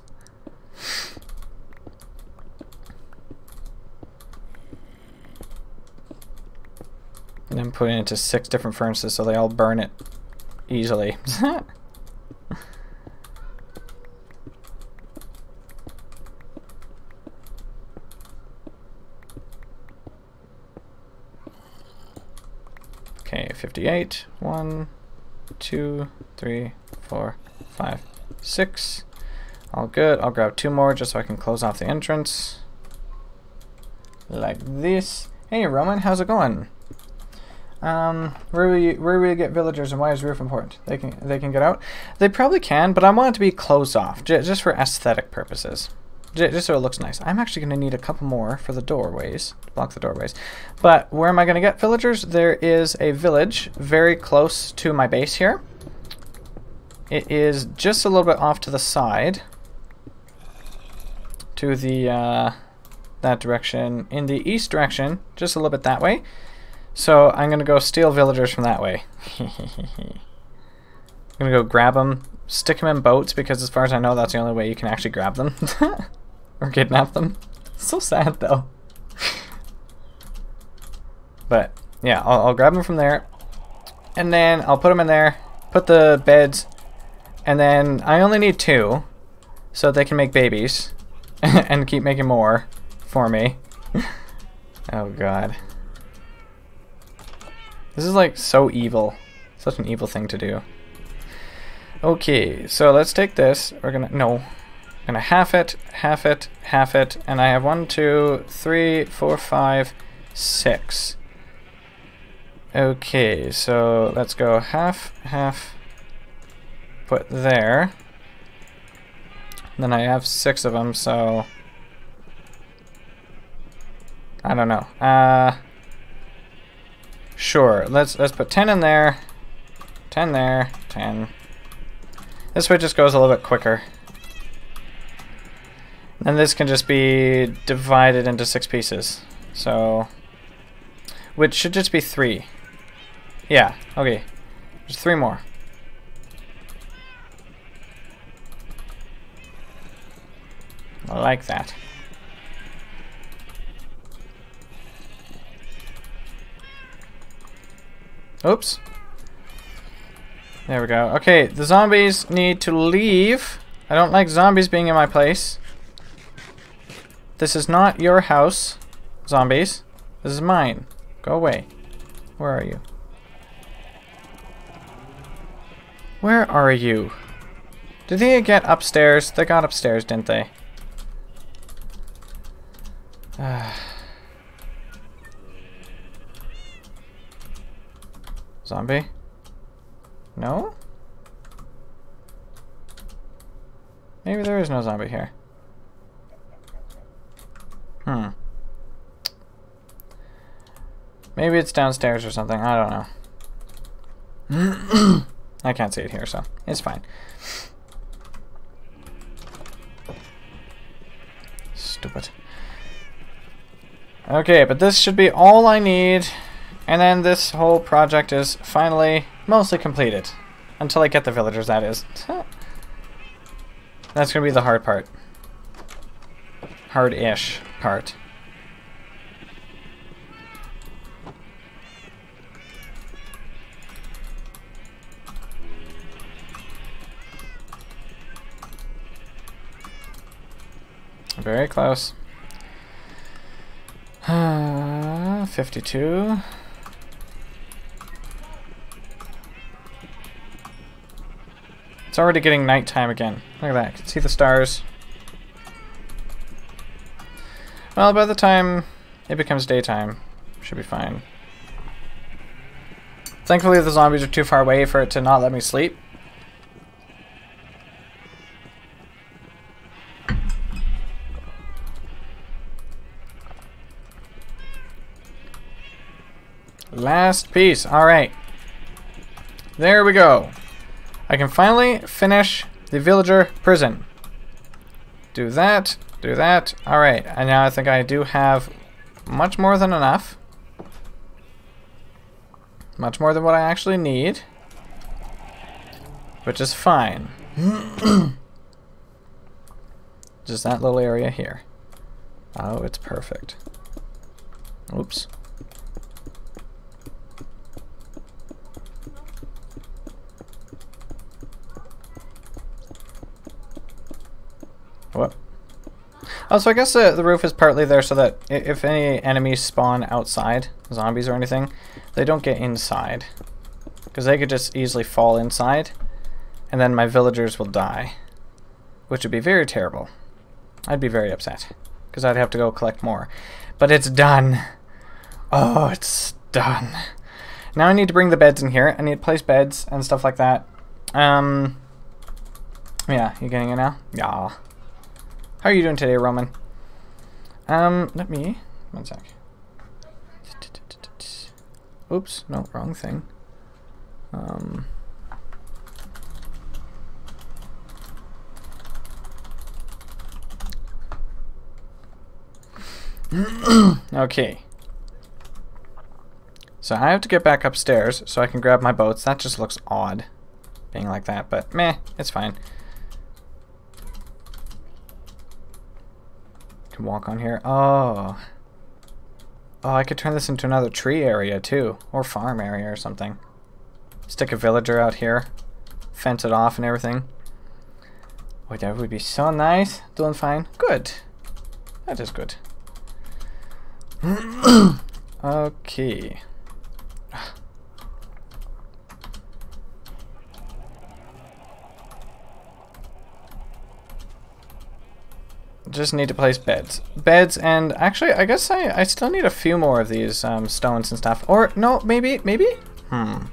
And then put it into six different furnaces so they all burn it easily. *laughs* okay, 58. One, two, three, four, five, six. All good. I'll grab two more just so I can close off the entrance. Like this. Hey Roman, how's it going? Um, where will where get villagers and why is roof important? They can they can get out. They probably can, but I want it to be closed off just for aesthetic purposes, just so it looks nice. I'm actually going to need a couple more for the doorways, block the doorways. But where am I going to get villagers? There is a village very close to my base here. It is just a little bit off to the side, to the uh, that direction, in the east direction, just a little bit that way. So I'm going to go steal villagers from that way. *laughs* I'm going to go grab them, stick them in boats, because as far as I know, that's the only way you can actually grab them. *laughs* or kidnap them. So sad, though. but, yeah, I'll, I'll grab them from there. And then I'll put them in there, put the beds, and then I only need two, so they can make babies. *laughs* and keep making more for me. oh, God. This is like so evil. Such an evil thing to do. Okay, so let's take this. We're gonna, no. gonna half it, half it, half it, and I have one, two, three, four, five, six. Okay, so let's go half, half, put there. Then I have six of them, so... I don't know. Uh, Sure, let's let's put 10 in there, 10 there, 10. This way just goes a little bit quicker. And this can just be divided into six pieces. So, which should just be three. Yeah, okay. There's three more. I like that. Oops. There we go. Okay, the zombies need to leave. I don't like zombies being in my place. This is not your house, zombies. This is mine. Go away. Where are you? Where are you? Did they get upstairs? They got upstairs, didn't they? *sighs* *sighs* Zombie? No? Maybe there is no zombie here. Hmm. Maybe it's downstairs or something. I don't know. *clears throat* I can't see it here, so it's fine. Stupid. Okay, but this should be all I need. And then this whole project is finally mostly completed. Until I get the villagers, that is. That's going to be the hard part. Hard-ish part. Very close. *sighs* 52. It's already getting nighttime again. Look at that. I can see the stars. Well, by the time it becomes daytime, should be fine. Thankfully, the zombies are too far away for it to not let me sleep. Last piece. Alright. There we go. I can finally finish the villager prison. Do that, do that. Alright, and now I think I do have much more than enough. Much more than what I actually need. Which is fine. *clears throat* Just that little area here. Oh, it's perfect. Oops. What? Oh, so I guess the, roof is partly there so that if any enemies spawn outside, zombies or anything, they don't get inside. Because they could just easily fall inside, and then my villagers will die. Which would be very terrible. I'd be very upset. Because I'd have to go collect more. But it's done. Oh, it's done. Now I need to bring the beds in here. I need to place beds and stuff like that. Um, yeah, you getting it now? Yeah. How are you doing today, Roman? Um, let me... One sec. Oops, no, wrong thing. Um... *clears throat* okay. So I have to get back upstairs so I can grab my boats. That just looks odd, being like that, but meh, it's fine. Can walk on here. Oh. Oh, I could turn this into another tree area too. Or farm area or something. Stick a villager out here. Fence it off and everything. Boy, that would be so nice. Doing fine. Good. That is good. *clears throat* okay. Just need to place beds. Beds, and actually, I guess I, I still need a few more of these um, stones and stuff. Or, no, maybe, maybe? Hmm.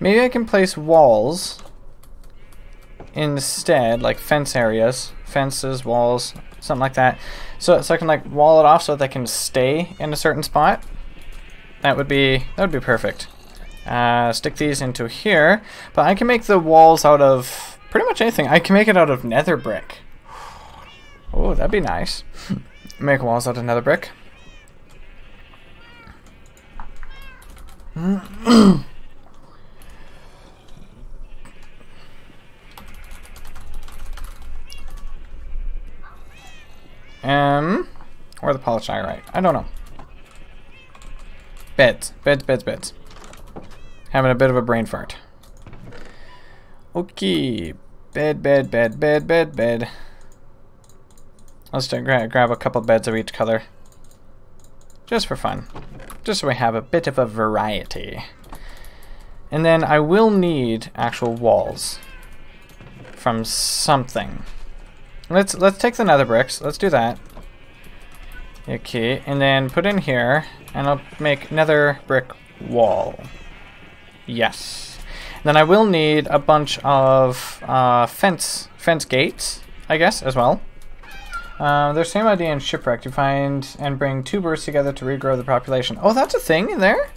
Maybe I can place walls instead, like fence areas. Fences, walls, something like that. So, so I can like wall it off so they can stay in a certain spot. That would be, that would be perfect. Uh, stick these into here. But I can make the walls out of pretty much anything. I can make it out of nether brick. Oh, that'd be nice. Make walls out of nether brick. um, or the polished ironite. I don't know. Beds, beds, beds, beds. having a bit of a brain fart. Okay, bed, bed, bed, bed, bed, bed. Let's gra grab a couple beds of each color. Just for fun. Just so we have a bit of a variety. And then I will need actual walls from something. Let's let's take the nether bricks. Let's do that. Okay, and then put in here, and I'll make nether brick wall. Yes. Then I will need a bunch of uh, fence fence gates, I guess, as well. Uh, there's same idea in Shipwreck. You find and bring two birds together to regrow the population. Oh, that's a thing in there?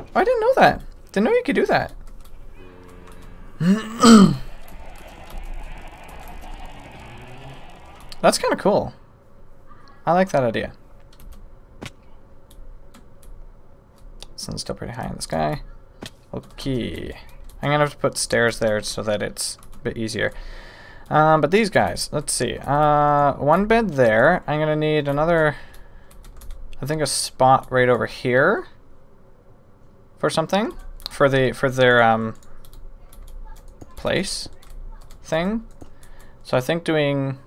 Oh, I didn't know that. Didn't know you could do that. *clears throat* that's kind of cool. I like that idea. Sun's still pretty high in the sky. Okay. I'm gonna have to put stairs there so that it's a bit easier. Um, but these guys, let's see. Uh, one bed there. I'm gonna need another, I think a spot right over here for something for the for their um place thing. So I think doing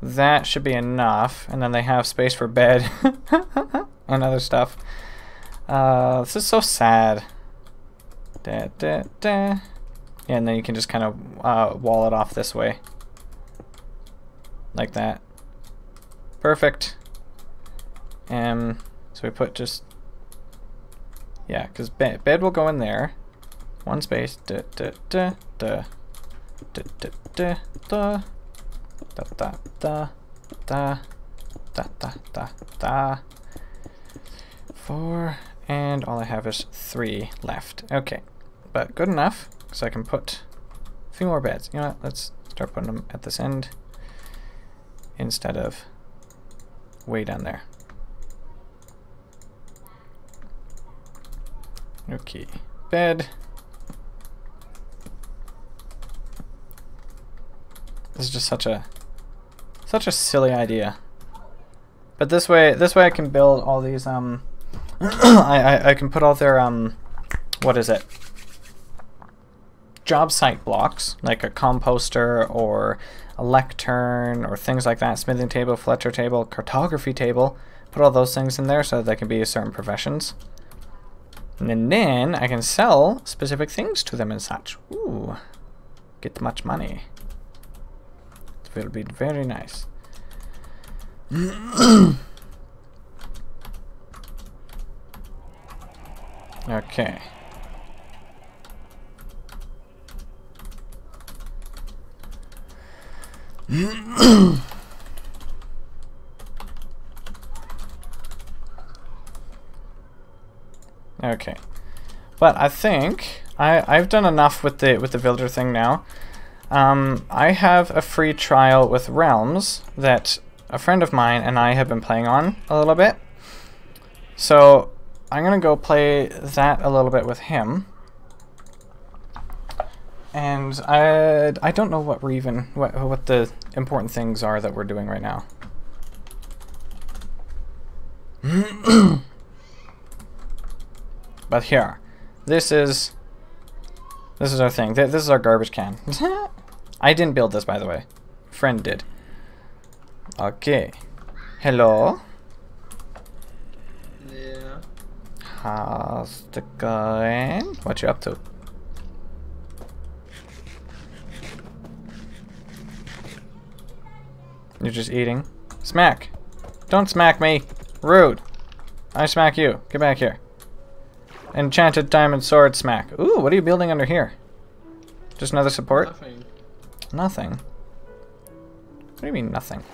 that should be enough, and then they have space for bed *laughs* and other stuff. Uh, this is so sad. Da, da, da. And then you can just kind of uh, wall it off this way. Like that. Perfect. Um, so we put just... Yeah, because bed, bed will go in there. One space. Da, da, da, da. Da, da, da, da. Da, da, da. Da. Da, da, da, da. Four. And all I have is three left. Okay but good enough because I can put a few more beds. You know what? Let's start putting them at this end instead of way down there. Okay, bed. This is just such a such a silly idea. But this way, this way I can build all these. Um, *clears throat* I, I I can put all their um, what is it? Job site blocks, like a composter or a lectern or things like that, smithing table, Fletcher table, cartography table, put all those things in there so that they can be a certain professions. And then I can sell specific things to them and such. Ooh, get much money. It will be very nice. *clears throat* okay. *clears throat* okay. But I think I, I've done enough with the with the builder thing now. Um, I have a free trial with Realms that a friend of mine and I have been playing on a little bit. So I'm gonna go play that a little bit with him. And I, I don't know what we're even, what, what the important things are that we're doing right now. *clears throat* but here, this is, this is our thing. This is our garbage can. *laughs* I didn't build this, by the way. Friend did. Okay. Hello? Yeah. How's it going? What you up to? You're just eating. Smack! Don't smack me! Rude! I smack you. Get back here. Enchanted diamond sword smack. Ooh, what are you building under here? Just another support? Nothing. Nothing. What do you mean nothing?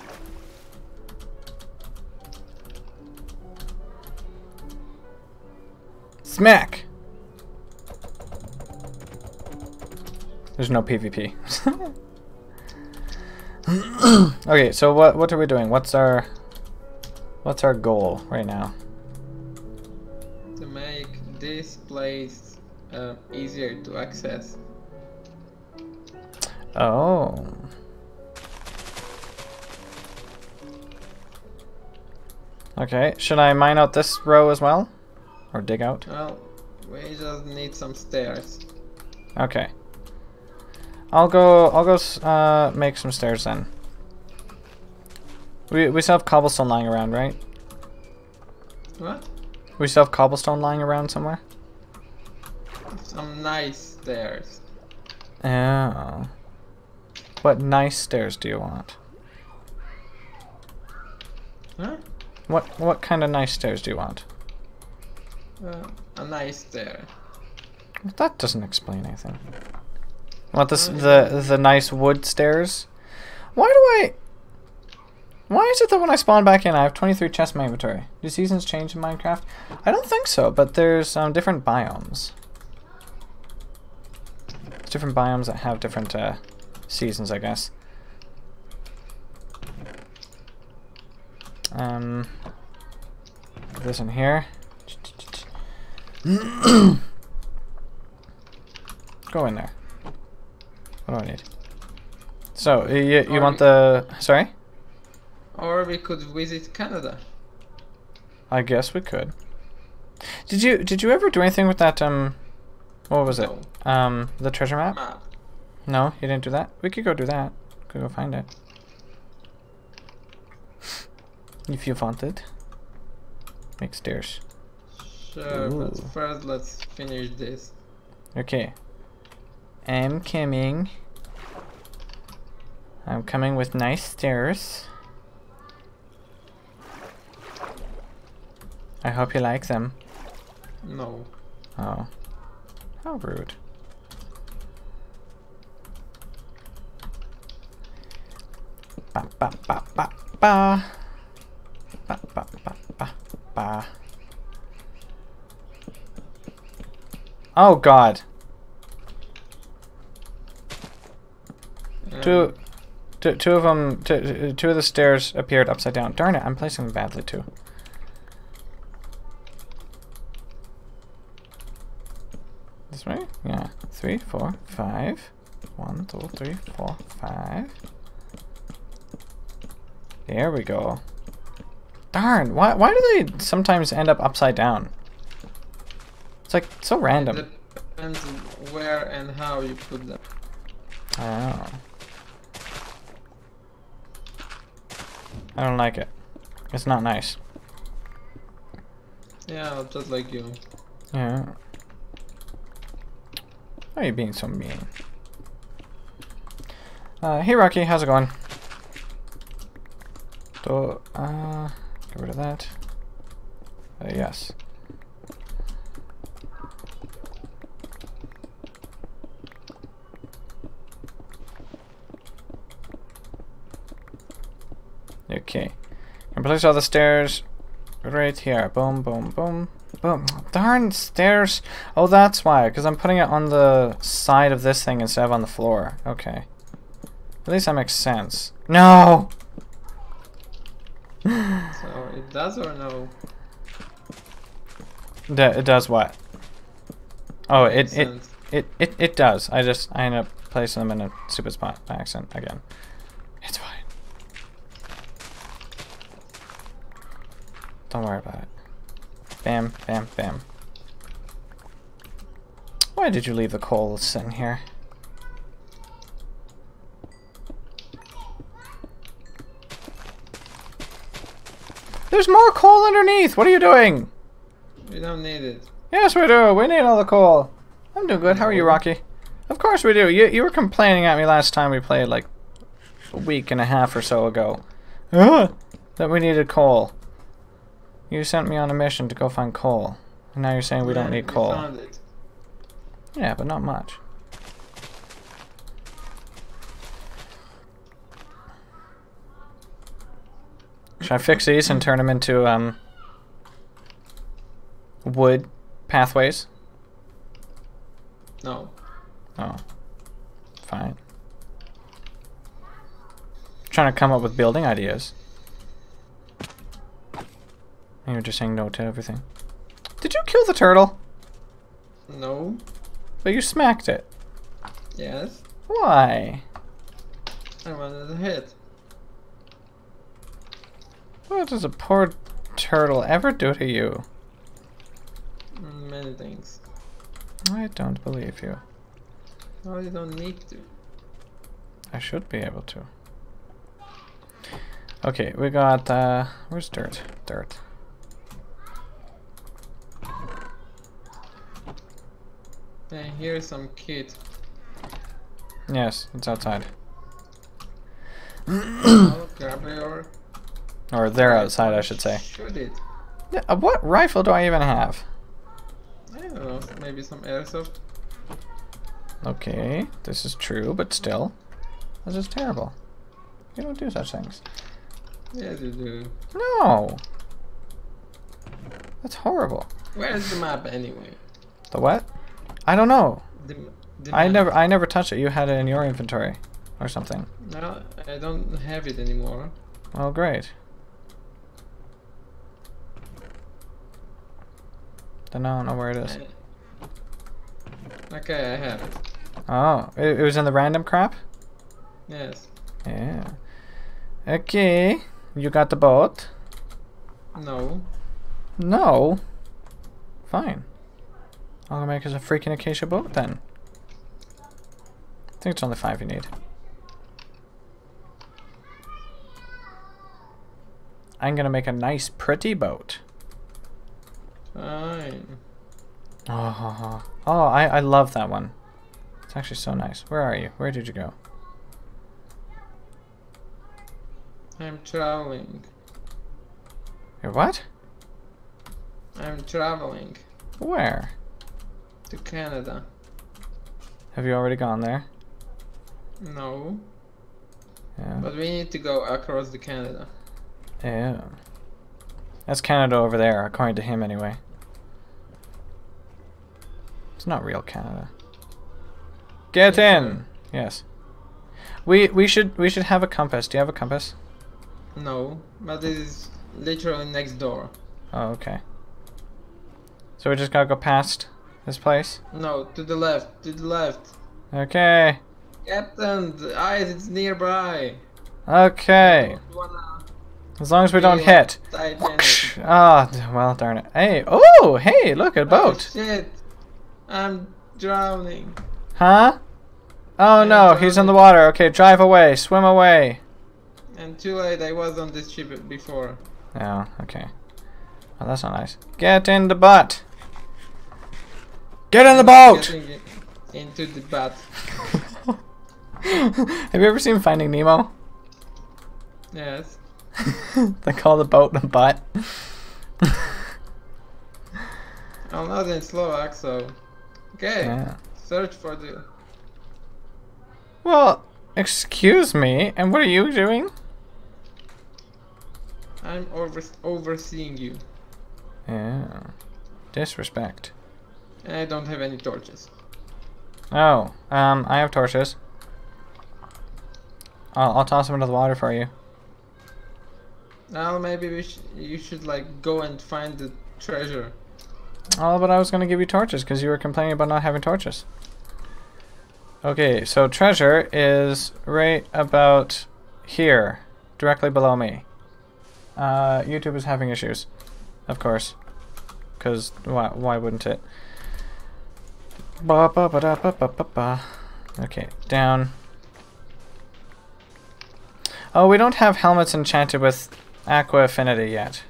Smack! There's no PvP. *laughs* *clears throat* okay, so what what are we doing? What's our what's our goal right now? To make this place uh, easier to access. Oh. Okay, should I mine out this row as well? Or dig out? Well, We just need some stairs. Okay. I'll go. I'll go. Uh, make some stairs then. We we still have cobblestone lying around, right? What? We still have cobblestone lying around somewhere. Some nice stairs. Oh. What nice stairs do you want? Huh? What what kind of nice stairs do you want? Uh, a nice stair. That doesn't explain anything. Want this the the nice wood stairs? Why do I? Why is it that when I spawn back in, I have 23 chests in my inventory? Do seasons change in Minecraft? I don't think so, but there's um, different biomes. There's different biomes that have different uh, seasons, I guess. Um, this in here. *clears throat* Go in there. What do I need? So, you, you want the... Sorry? Or we could visit Canada. I guess we could. Did you did you ever do anything with that um what was it? No. Um the treasure map? Map. No, you didn't do that? We could go do that. Could go find it. If you wanted. Make stairs. Sure, but first let's finish this. Okay. I'm coming. I'm coming with nice stairs. I hope you like them. No. Oh. How rude. Ba ba ba ba ba. Ba ba ba ba ba. Oh god. Two, two, two of them, two, two of the stairs appeared upside down. Darn it, I'm placing them badly too. This way? Yeah. Three, four, five. One, two, three, four, five. There we go. Darn, why, why do they sometimes end up upside down? It's like so random. Depends where and how you put them. Oh. I don't like it. It's not nice. Yeah, just like you. Yeah. Why are you being so mean? Uh, hey Rocky, how's it going? So, uh, get rid of that. Uh, yes. Okay. And place all the stairs right here. Boom, boom, boom, boom. Darn stairs. Oh, that's why. Because I'm putting it on the side of this thing instead of on the floor. Okay. At least that makes sense. No! So it does or no? D- it does what? Oh, it, it, it, it, it does. I just, I end up placing them in a stupid spot by accident again. It's fine. Don't worry about it. Bam, bam, bam. Why did you leave the coal sitting here? There's more coal underneath! What are you doing? We don't need it. Yes, we do. We need all the coal. I'm doing good. How are you, Rocky? Of course we do. You you were complaining at me last time we played, like a week and a half or so ago, Ah, that we needed coal. You sent me on a mission to go find coal, and now you're saying we don't Yeah, need coal. found it. Yeah, but not much. Should I fix these and turn them into um wood pathways? No. Oh. Fine. Trying to come up with building ideas. And you're just saying no to everything. Did you kill the turtle? No. But you smacked it. Yes. Why? I wanted a hit. What does a poor turtle ever do to you? Many things. I don't believe you. No, you don't need to. I should be able to. Okay, we got, uh, where's dirt? Dirt. Hey, here's some kit. Yes, it's outside. Your. *clears throat* Or they're outside, I should say. Shoot it. Yeah, uh, what rifle do I even have? I don't know. Maybe some airsoft. Okay, this is true, but still. This is terrible. You don't do such things. Yes, you do. No! That's horrible. Where's the map anyway? The what? I don't know. I never I never touched it. You had it in your inventory or something. No, I don't have it anymore. Oh, great. Then I don't know where it is. Okay, I have it. Oh, it, it was in the random crap? Yes. Yeah. Okay. You got the boat? No. No. Fine. I'll gonna make us a freaking acacia boat then. I think it's only five you need. I'm gonna make a nice, pretty boat. Fine. Oh oh, oh, oh I, I love that one. It's actually so nice. Where are you? Where did you go? I'm traveling. You're what? I'm traveling Where? To Canada. Have you already gone there? No, Yeah. but we need to go across the Canada. Yeah. That's Canada over there, according to him anyway. It's not real Canada. Get Yes, in. Yes. We we should we should have a compass. Do you have a compass? No, but it is literally next door. Oh, okay. So we just gotta go past this place. No, to the left, to the left. Okay. Captain, the ice is nearby. Okay. As long as we don't hit. Ah, d well, darn it. Hey, oh, hey, look, a Oh, boat. shit, I'm drowning. Huh? Oh I'm no, he's in the water. Okay, drive away, swim away. And too late, I was on this ship before. Oh, okay. Well, that's not nice. Get in the butt. Get in the boat. Into the butt. *laughs* Have you ever seen Finding Nemo? Yes. *laughs* they call the boat the butt. *laughs* I'm not in Slovak, so. Okay. yeah. Search for the. Well, excuse me, and what are you doing? I'm over overseeing you, Yeah. Disrespect. I don't have any torches. Oh, um, I have torches. I'll, I'll toss them into the water for you. Now maybe we sh- you should like go and find the treasure. Oh, but I was gonna give you torches because you were complaining about not having torches. Okay, so treasure is right about here, directly below me. Uh, YouTube is having issues, of course, because why, why wouldn't it? Ba, ba, ba, da, ba, ba, ba, ba. Okay, down. Oh, we don't have helmets enchanted with Aqua Affinity yet.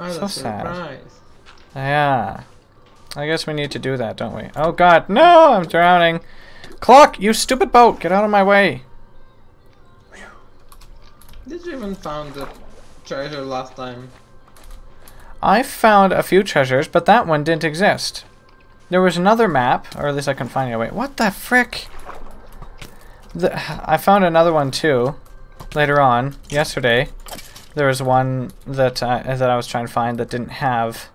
Oh, So sad. surprise. Yeah. I guess we need to do that, don't we? Oh god, no! I'm drowning! Clock, you stupid boat! Get out of my way! Did you even found the treasure last time? I found a few treasures, but that one didn't exist. There was another map, or at least I can find it. Wait, what the frick? The, I found another one too, later on, yesterday. There was one that, uh, that I was trying to find that didn't have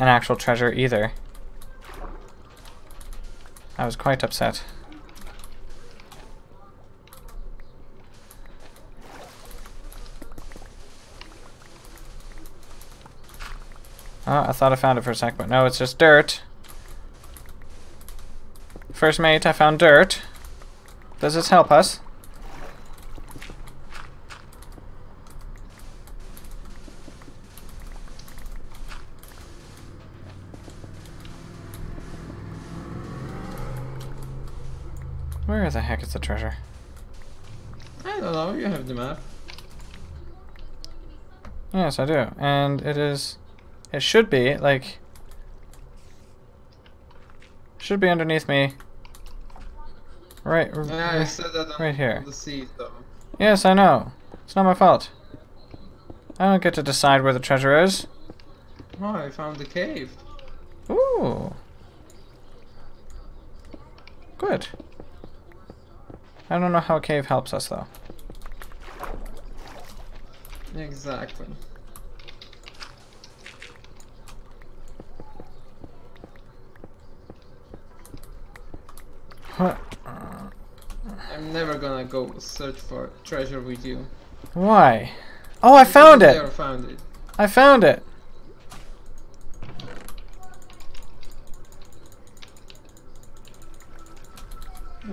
an actual treasure either. I was quite upset. Oh, I thought I found it for a sec, but no, it's just dirt. First mate, I found dirt. Does this help us? Where the heck is the treasure? I don't know, you have the map. Yes, I do. And it is it should be, like... Should be underneath me. Right, Yeah, I right- said that on right here. the sea, though. Yes, I know. It's not my fault. I don't get to decide where the treasure is. Oh, I found the cave. Ooh. Good. I don't know how a cave helps us, though. Exactly. I'm never gonna go search for treasure with you. Why? Oh, I found it! Never found it. I found it!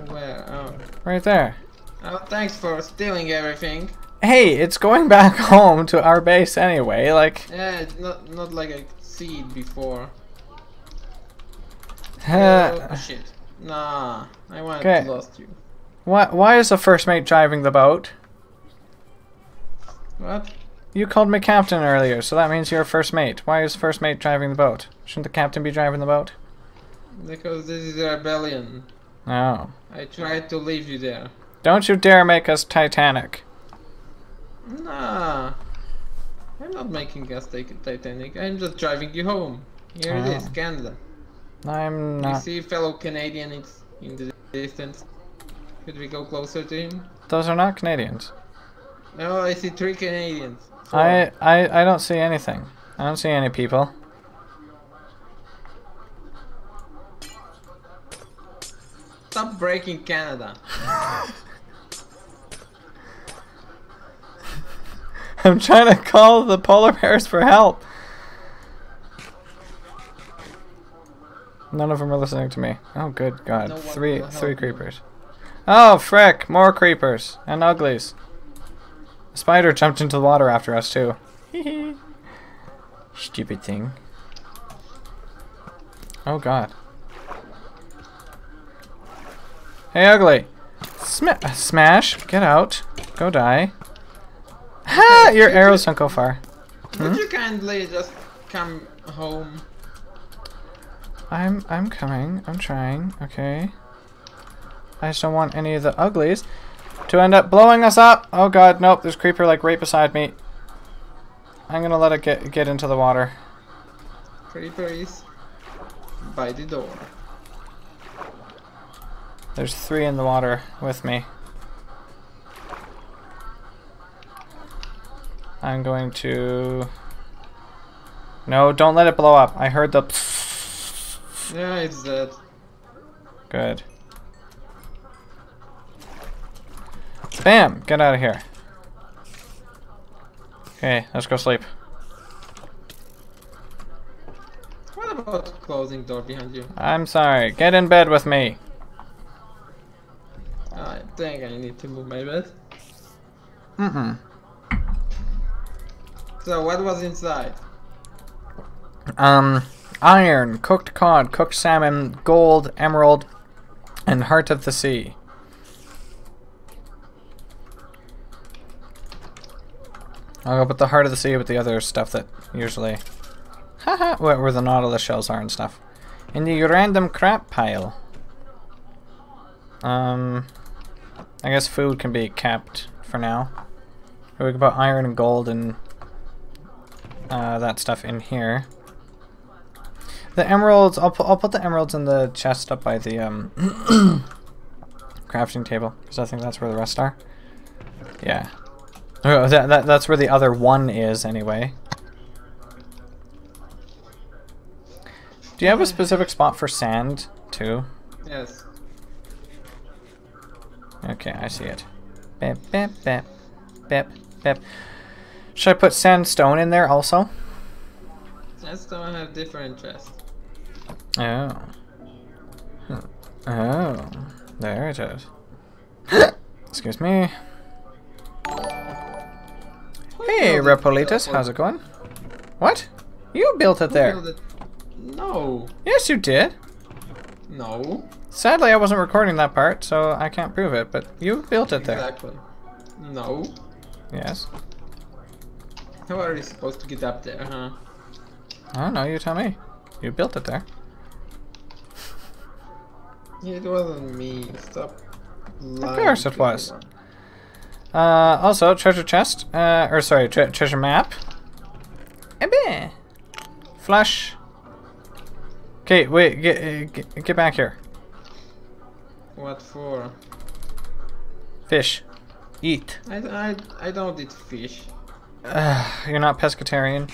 Where? Oh. Right there. Oh, thanks for stealing everything. Hey, it's going *laughs* back home to our base anyway, like... Yeah, it's not not like I see it before. *laughs* Oh shit. Nah, I wanted Okay. to lost you. why, why is the first mate driving the boat? What? You called me captain earlier, so that means you're first mate. Why is first mate driving the boat? Shouldn't the captain be driving the boat? Because this is a rebellion. No. I tried to leave you there. Don't you dare make us Titanic. Nah. I'm not making us take Titanic. I'm just driving you home. Here it is, Oh. Canada. I'm not. You see fellow Canadian it's in the distance. Could we go closer to him? Those are not Canadians. No, I see three Canadians. Four. I, I I don't see anything. I don't see any people. Stop breaking Canada. *laughs* I'm trying to call the polar bears for help. None of them are listening to me. Oh, good God! No three, three creepers. Oh, frick! More creepers and uglies. A spider jumped into the water after us too. *laughs* Stupid thing. Oh God. Hey, ugly! Sma- smash! Get out! Go die! Ha! Your arrows don't go far. Hmm? Would you kindly just come home? I'm I'm coming. I'm trying. Okay. I just don't want any of the uglies to end up blowing us up. Oh god, nope. There's creeper like right beside me. I'm gonna let it get get into the water. Creeper is by the door. There's three in the water with me. I'm going to. No, don't let it blow up. I heard the. Yeah, it's dead. Good. Bam! Get out of here. Okay, let's go sleep. What about closing door behind you? I'm sorry. Get in bed with me. I think I need to move my bed. Mm-mm. So what was inside? Um, iron, cooked cod, cooked salmon, gold, emerald, and heart of the sea. I'll go put the heart of the sea with the other stuff that usually, *laughs* haha, where, the nautilus shells are and stuff. In the random crap pile. Um, I guess food can be kept for now. We can put iron and gold and uh, that stuff in here. The emeralds, I'll put, I'll put the emeralds in the chest up by the um, *clears throat* crafting table because I think that's where the rest are. Yeah. Oh, that, that, that's where the other one is anyway. Do you have a specific spot for sand too? Yes. Okay, I see it. Bep, bep, bep, bep, bep. Should I put sandstone in there also? Don't have different chests. Oh. Oh. There it is. *laughs* Excuse me. Hey, built it Repolitas, yourself, how's it going? What? You built it there. No. Yes, you did. No. Sadly, I wasn't recording that part, so I can't prove it, but you built it there. Exactly. No. Yes. How are you supposed to get up there, huh? I don't know, you tell me. You built it there. It wasn't me. Stop. Of course it was. Uh, also, treasure chest. Uh, or sorry, tre treasure map. Ebe. Flush. Okay, wait, get, uh, get get back here. What for? Fish. Eat. I, I, I don't eat fish. Uh, you're not pescatarian.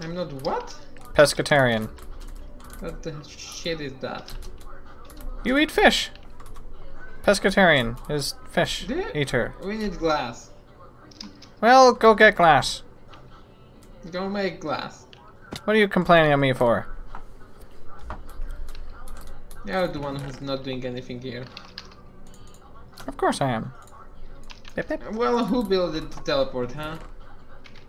I'm not what? Pescatarian. What the shit is that? You eat fish. Pescatarian is fish eater. We need glass. Well, go get glass. Go make glass. What are you complaining on me for? You're the one who's not doing anything here. Of course I am. Bip, bip. Well, who built the teleport, huh?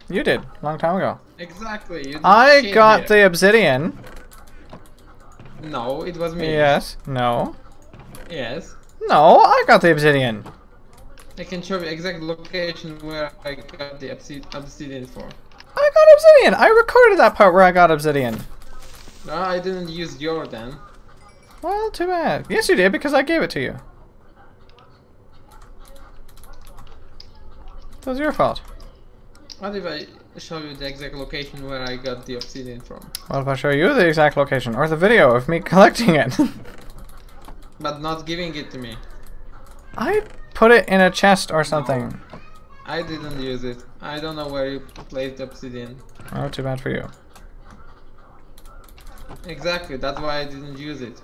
You did, a long time ago. Exactly. You I got here. the obsidian. No, it was me. Yes. No. Yes. No, I got the obsidian. I can show you exact location where I got the obsidian for. I got obsidian. I recorded that part where I got obsidian. No, I didn't use your then. Well, too bad. Yes, you did because I gave it to you. That was your fault. What if I show you the exact location where I got the obsidian from? What if I show you the exact location or the video of me *laughs* collecting it? *laughs* But not giving it to me. I put it in a chest or something. I didn't use it. I don't know where you placed the obsidian. Oh, too bad for you. Exactly, that's why I didn't use it.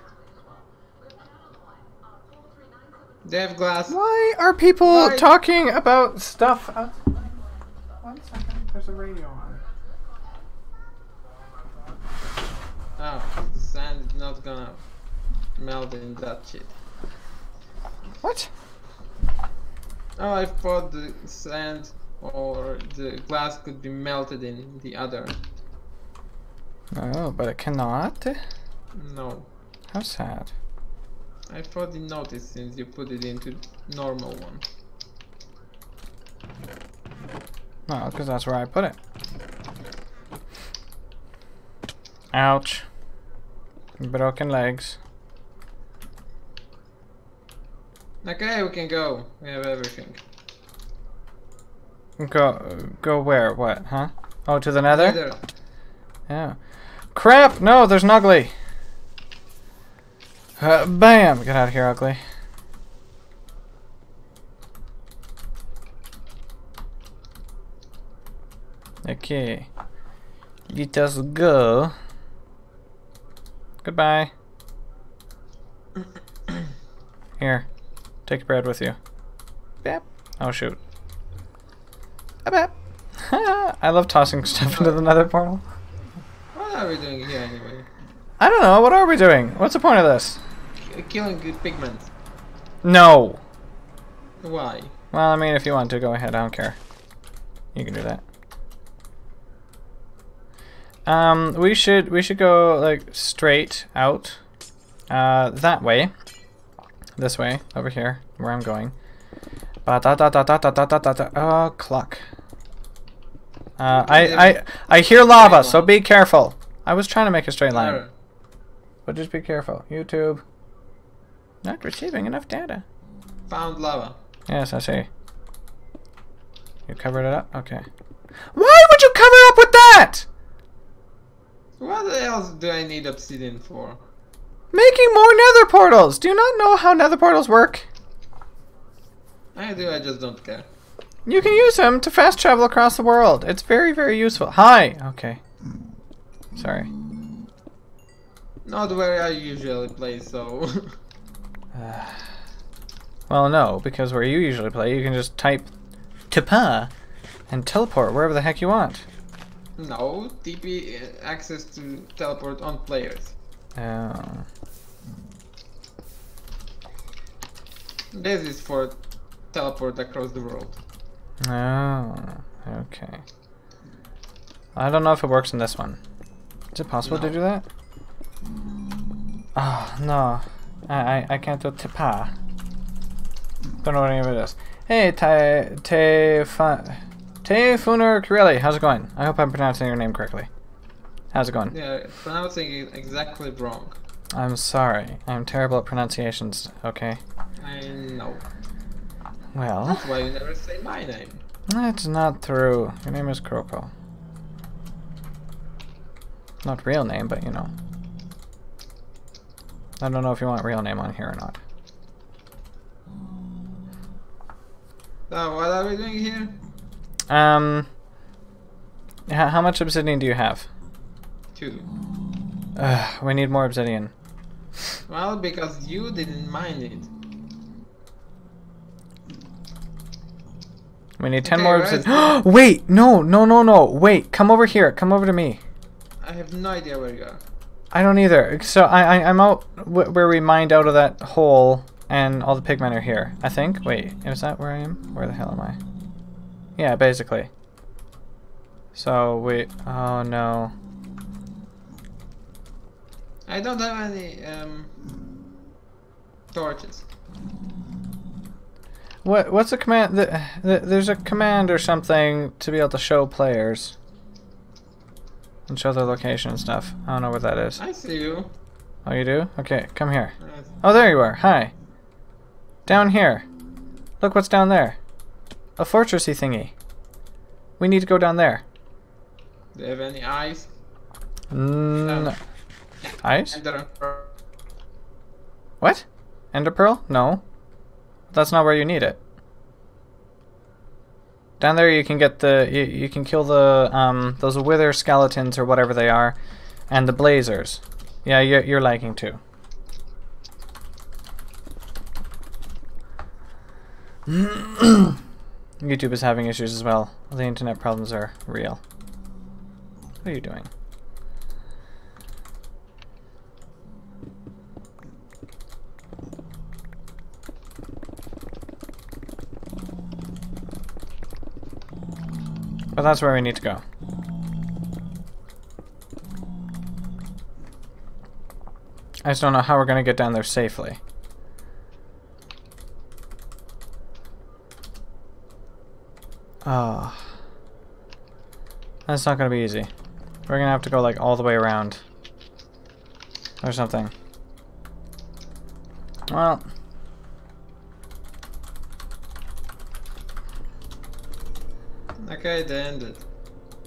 They have glass. Why are people Why- talking about stuff? Uh, one second, there's a radio on. Oh, sand is not gonna melt in that shit. What? Oh, I thought the sand or the glass could be melted in the other. No, but it cannot. No. How sad. I thought you noticed since you put it into normal one. No, because that's where I put it. Ouch. Broken legs. Okay, we can go. We have everything. Go, go where? What? Huh? Oh, to the nether? Nether. Yeah. Crap! No, there's an ugly. Uh, bam! Get out of here, ugly. Okay. Let us go. Goodbye. *coughs* Here. Take your bread with you. Bap. Oh, shoot. Bap. *laughs* I love tossing stuff into the nether portal. What are we doing here anyway? I don't know. What are we doing? What's the point of this? Killing good pigmen. No. Why? Well, I mean, if you want to, go ahead. I don't care. You can do that. Um, we should we should go like straight out, uh, that way, this way over here where I'm going. Ba da da da da da da da da da. Oh, clock. Uh, I I I hear lava, so be careful. I was trying to make a straight line, but just be careful. YouTube. Not receiving enough data. Found lava. Yes, I see. You covered it up? Okay. Why would you cover up with that? What else do I need obsidian for? Making more nether portals! Do you not know how nether portals work? I do, I just don't care. You can use them to fast travel across the world. It's very, very useful. Hi! Okay. Sorry. Not where I usually play, so. *sighs* Well, no, because where you usually play, you can just type Tapa and teleport wherever the heck you want. No, TP uh, access to teleport on players. Oh. This is for teleport across the world. Oh. Okay. I don't know if it works in this one. Is it possible to do that? Oh, no. I, I, I can't do tipa. Don't know what any of it is. Hey, Te... Te... Te Funur Kirelli, how's it going? I hope I'm pronouncing your name correctly. How's it going? Yeah, pronouncing it exactly wrong. I'm sorry. I'm terrible at pronunciations, okay? I know. Well... That's why you never say my name. That's not true. Your name is Kroko. Not real name, but you know. I don't know if you want real name on here or not. So, what are we doing here? Um... How much obsidian do you have? Two. Ugh, we need more obsidian. Well, because you didn't mine it. We need 10 Okay, more obsidian. *gasps* Wait! No, no, no, no. Wait, come over here. Come over to me. I have no idea where you are. I don't either. So I, I I'm out wh where we mined out of that hole, and all the pigmen are here. I think. Wait, is that where I am? Where the hell am I? Yeah, basically. So we. Oh no. I don't have any um torches. What what's the command? The, the, there's a command or something to be able to show players and show their location and stuff. I don't know what that is. I see you. Oh, you do? Okay, come here. Oh, there you are. Hi. Down here. Look what's down there. A fortressy thingy. We need to go down there. do you have any eyes? Mm, Eyes. Ender pearl. What? Ender pearl? No. That's not where you need it. Down there you can get the you, you can kill the um those wither skeletons or whatever they are, and the blazers. Yeah, you're you're liking too. *clears throat* YouTube is having issues as well. The internet problems are real. What are you doing? But that's where we need to go. I just don't know how we're gonna get down there safely. Ah. That's not gonna be easy. We're gonna have to go like all the way around. Or something. Well. Okay, they ended.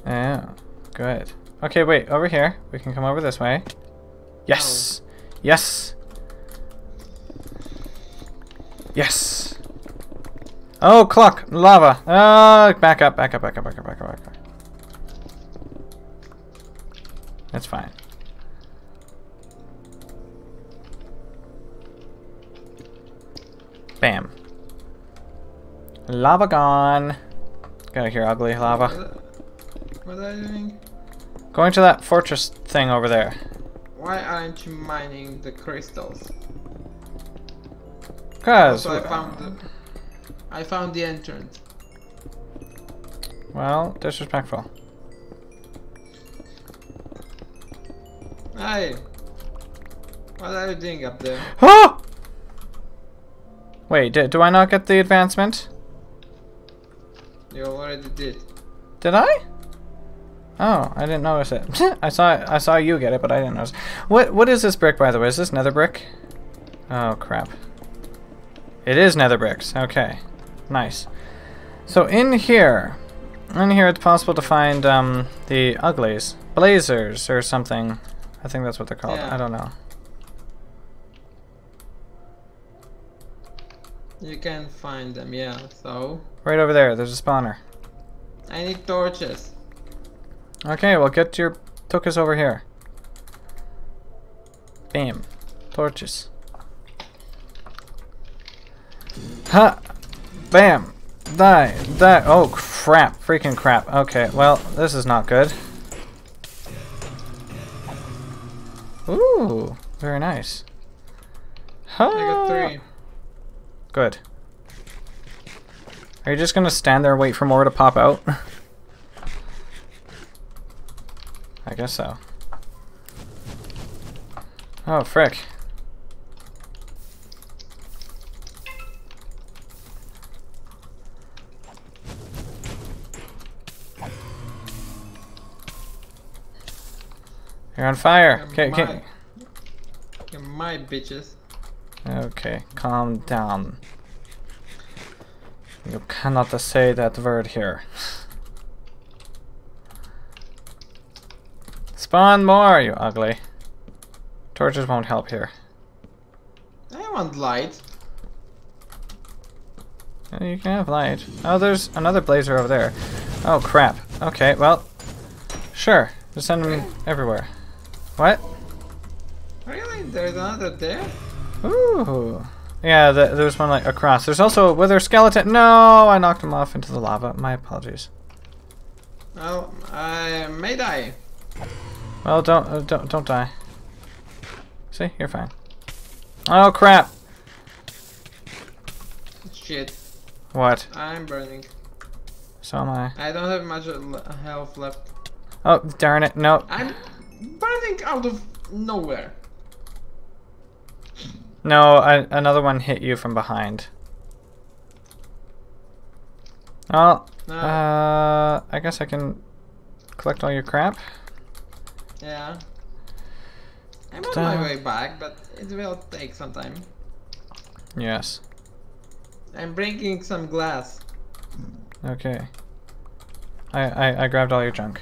Yeah. Good. Okay, wait, over here. We can come over this way. Yes! Yes! Yes! Oh, clock! Lava! Uh, back up, back up, back up, back up, back up, back up. That's fine. Bam. Lava gone. Gotta hear ugly lava. What, are you doing? Going to that fortress thing over there. Why aren't you mining the crystals? Cause, So I found the, I found the entrance. well, disrespectful. Hey, what are you doing up there? *gasps* Ah! Wait, do, do I not get the advancement? You already did. Did I? Oh, I didn't notice it. *laughs* I saw I saw you get it, but I didn't notice. What what is this brick by the way? Is this nether brick? Oh crap. It is nether bricks. Okay. Nice. So in here in here it's possible to find um the uglies. Blazers or something. I think that's what they're called. Yeah. I don't know. You can find them, yeah. So Right over there, there's a spawner. I need torches. Okay, well get your tukas over here. Bam. Torches. Ha! Bam! Die! Die! Oh crap! Freaking crap. Okay, well, this is not good. Ooh, very nice. Ha! I got three. Good. Are you just gonna stand there and wait for more to pop out? *laughs* I guess so. Oh, frick. You're on fire. Okay, my, okay. You're my bitches. Okay, calm down. You cannot say that word here. Spawn more, you ugly. Torches won't help here. I want light. You can have light. Oh, there's another blazer over there. Oh, crap. Okay, well, sure. Just send them everywhere. What? Really? There's another there? Ooh. Yeah, the, there's one like across. There's also a wither skeleton. No, I knocked him off into the lava. My apologies. Well, I may die. Well, don't uh, don't don't die. See, you're fine. Oh crap! Shit. What? I'm burning. So am I. I don't have much health left. Oh darn it! No, I'm burning out of nowhere. no. I, another one hit you from behind. Oh, No. uh, I guess I can collect all your crap. yeah. I'm on my way back, but it will take some time. Yes. I'm bringing some glass. Okay. I I, I grabbed all your junk.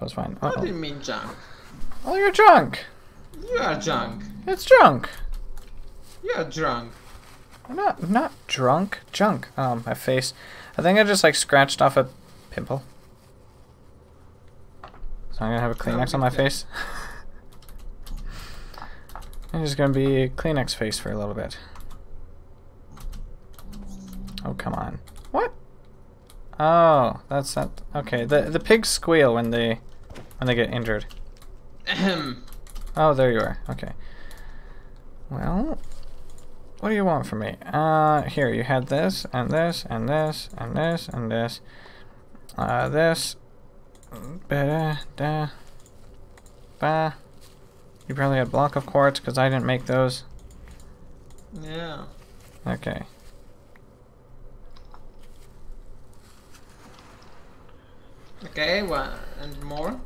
So it's fine. Uh What do you oh. mean junk? All your junk. You are junk. It's drunk. You are drunk. I'm not not drunk. Junk. Oh, my face. I think I just like scratched off a pimple. So I'm gonna have a Kleenex on my face. *laughs* I'm just gonna be Kleenex face for a little bit. Oh come on. What? Oh, that's not okay. The the pigs squeal when they when they get injured. Ahem. *clears throat* Oh, there you are. Okay. Well, what do you want from me? Uh, here, you had this, and this, and this, and this, and this. Uh, this. Ba da. Ba. You probably had block of quartz, because I didn't make those. yeah. Okay. Okay, one and more.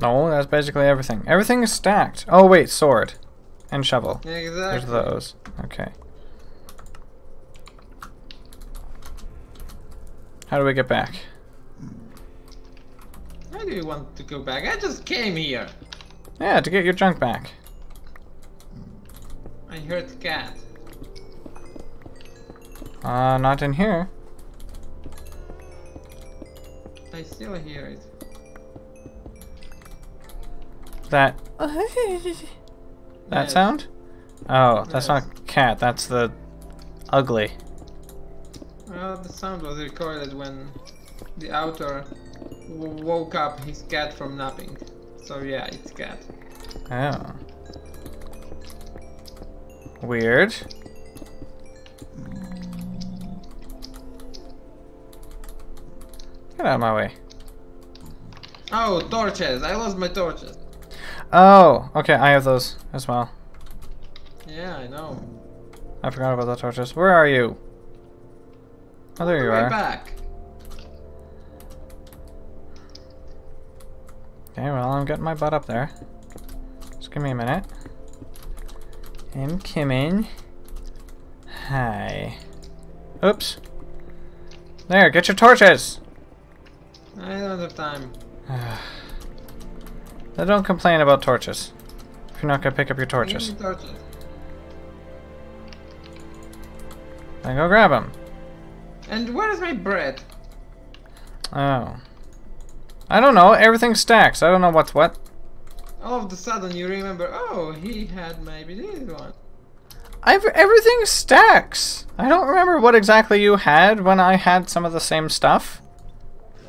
No, that's basically everything. Everything is stacked. Oh, wait, sword. And shovel. Exactly. There's those. Okay. How do we get back? Why do you want to go back? I just came here. Yeah, to get your junk back. I heard cat. Uh, not in here. I still hear it. That. That sound? Oh, that's not cat. That's the ugly. Well, the sound was recorded when the author w- woke up his cat from napping. So yeah, it's cat. Oh. Weird. Get out of my way. Oh, torches! I lost my torches. Oh, okay, I have those as well. Yeah, I know. I forgot about the torches. Where are you? Oh, there you Right are. back. Okay, well, I'm getting my butt up there. Just give me a minute. I'm coming. Hi. Oops. There, get your torches! I don't have time. *sighs* *sighs* *sighs* Now don't complain about torches. If you're not gonna pick up your torches. Torches. Then go grab them. And where is my bread? Oh. I don't know, everything stacks. I don't know what's what. All of a sudden you remember, oh, he had maybe this one. I've, everything stacks. I don't remember what exactly you had when I had some of the same stuff.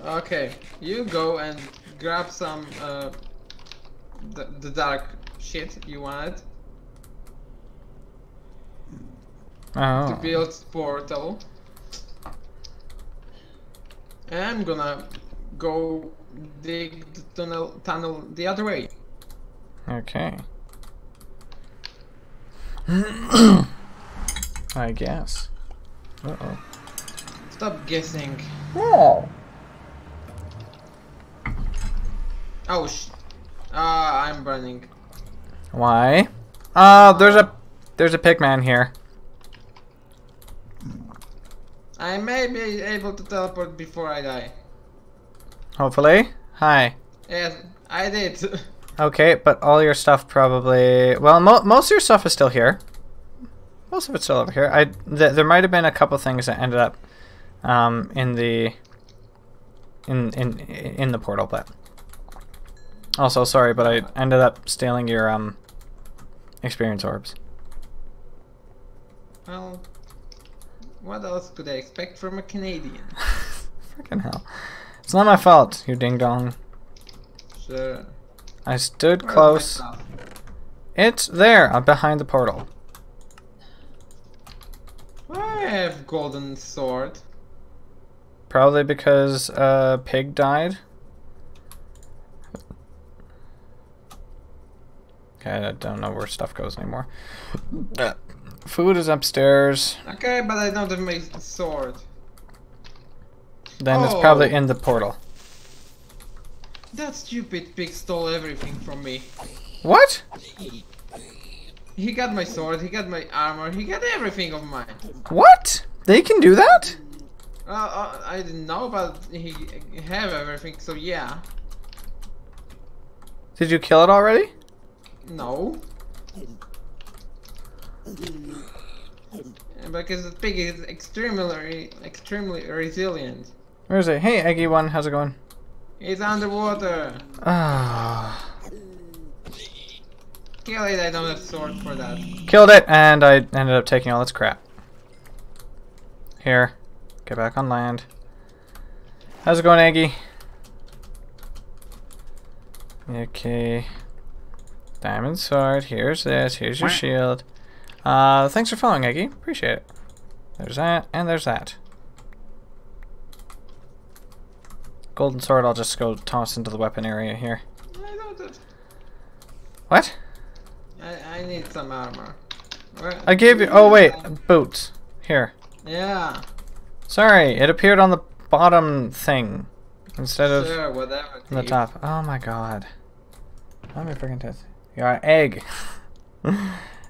Okay, you go and grab some, uh, the, the dark shit you wanted to Oh. build portal. And I'm gonna go dig the tunnel, tunnel the other way. Okay. *coughs* I guess. Uh oh. Stop guessing. Oh. Oh sh. Ah, I'm burning. Why? Uh, there's a there's a pigman here. I may be able to teleport before I die. Hopefully. Hi. Yes, I did. *laughs* Okay, but all your stuff probably. Well, mo most of your stuff is still here. Most of it's still over here. I th there might have been a couple things that ended up um, in the in in in the portal, but also sorry, but I ended up stealing your um experience orbs. well, what else could I expect from a Canadian? *laughs* Freaking hell! It's not my fault, you ding dong. Sure. I stood Where's close. It's there, uh, behind the portal. I have golden sword. Probably because a pig died. I don't know where stuff goes anymore. Food is upstairs. Okay, but I don't have my sword. Then it's probably Oh. in the portal. That stupid pig stole everything from me. What? He got my sword, he got my armor, he got everything of mine. What? They can do that? Uh, uh, I didn't know, but he have everything, so yeah. Did you kill it already? No. Because the pig is extremely, extremely resilient. Where is it? Hey, Eggy One, how's it going? It's underwater. Ah, Kill it, I don't have sword for that. killed it, and I ended up taking all its crap. Here, get back on land. How's it going, Eggy? Okay. Diamond sword. Here's this. Here's your shield. Uh, thanks for following, Eggy. Appreciate it. There's that, and there's that. Golden sword. I'll just go toss into the weapon area here. I don't have, What? I, I need some armor. Where- I gave you. Oh wait, boots. Here. Yeah, Sorry, it appeared on the bottom thing instead of sure, whatever. on the top. Oh my god. How many freaking test? You're an egg.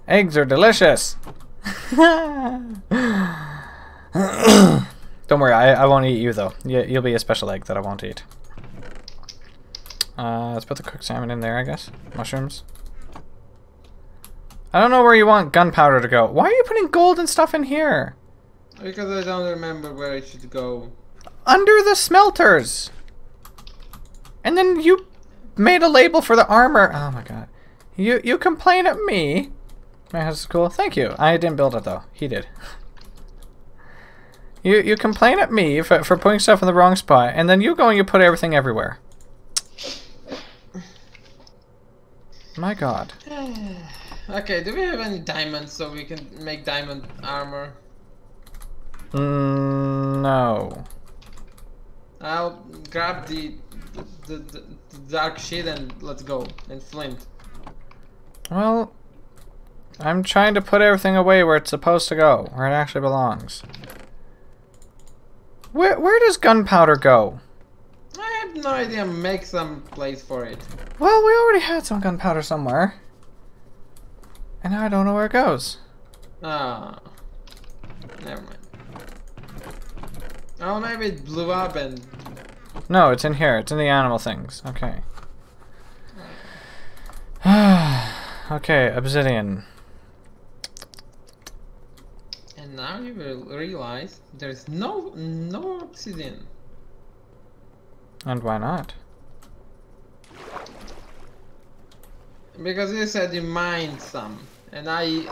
Eggs are delicious. *laughs* Don't worry, I, I won't eat you though. You, you'll be a special egg that I won't eat. Uh, let's put the cooked salmon in there, I guess. Mushrooms. I don't know where you want gunpowder to go. Why are you putting gold and stuff in here? Because I don't remember where it should go. Under the smelters. And then you made a label for the armor. Oh my god. You you complain at me. My house is cool. Thank you. I didn't build it though. He did. *laughs* You you complain at me for, for putting stuff in the wrong spot, and then you go and you put everything everywhere. My god. *sighs* Okay, do we have any diamonds so we can make diamond armor? Mm, no. I'll grab the the, the, the dark shit and let's go. And flint. Well, I'm trying to put everything away where it's supposed to go, where it actually belongs. Where where does gunpowder go? I have no idea. Make some place for it. Well, we already had some gunpowder somewhere. And now I don't know where it goes. Ah, never mind. Oh, maybe it blew up and No, it's in here. It's in the animal things. Okay. *sighs* *sighs* *sighs* okay, obsidian. and now you will realize there's no no obsidian. And why not? Because you said you mined some, and I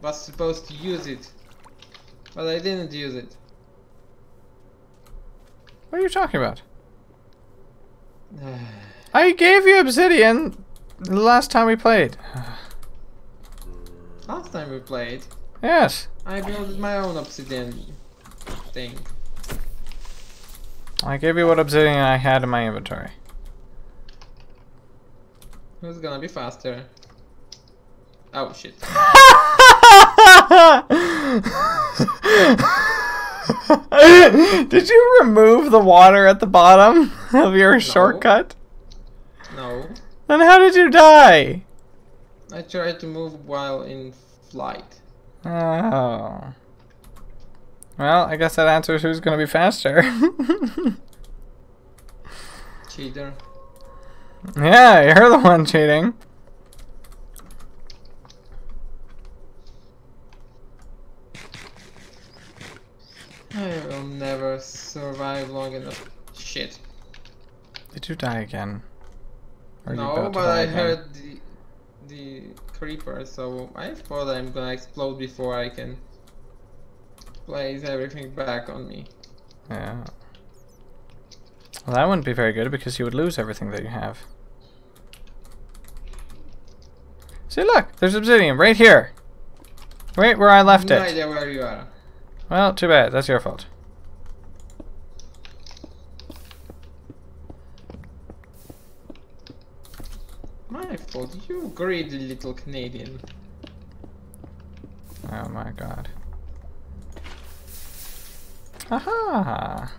was supposed to use it, but I didn't use it. What are you talking about? *sighs* I gave you obsidian the last time we played. *sighs* Last time we played, yes. I built my own obsidian thing. I gave you what obsidian I had in my inventory. Who's gonna be faster? Oh shit. *laughs* Did you remove the water at the bottom of your shortcut? Then how did you die? I tried to move while in flight. Oh. Well, I guess that answers who's gonna be faster. *laughs* Cheater. yeah, you're the one cheating. I will never survive long enough. Shit. Did you die again? Are no, but I again? heard the the creeper, so I thought I'm gonna explode before I can place everything back on me. Yeah. Well, that wouldn't be very good because you would lose everything that you have. See, look, there's obsidian right here. Right where I left no it. No idea where you are. Well, too bad. That's your fault. You greedy little Canadian. Oh my god. Aha!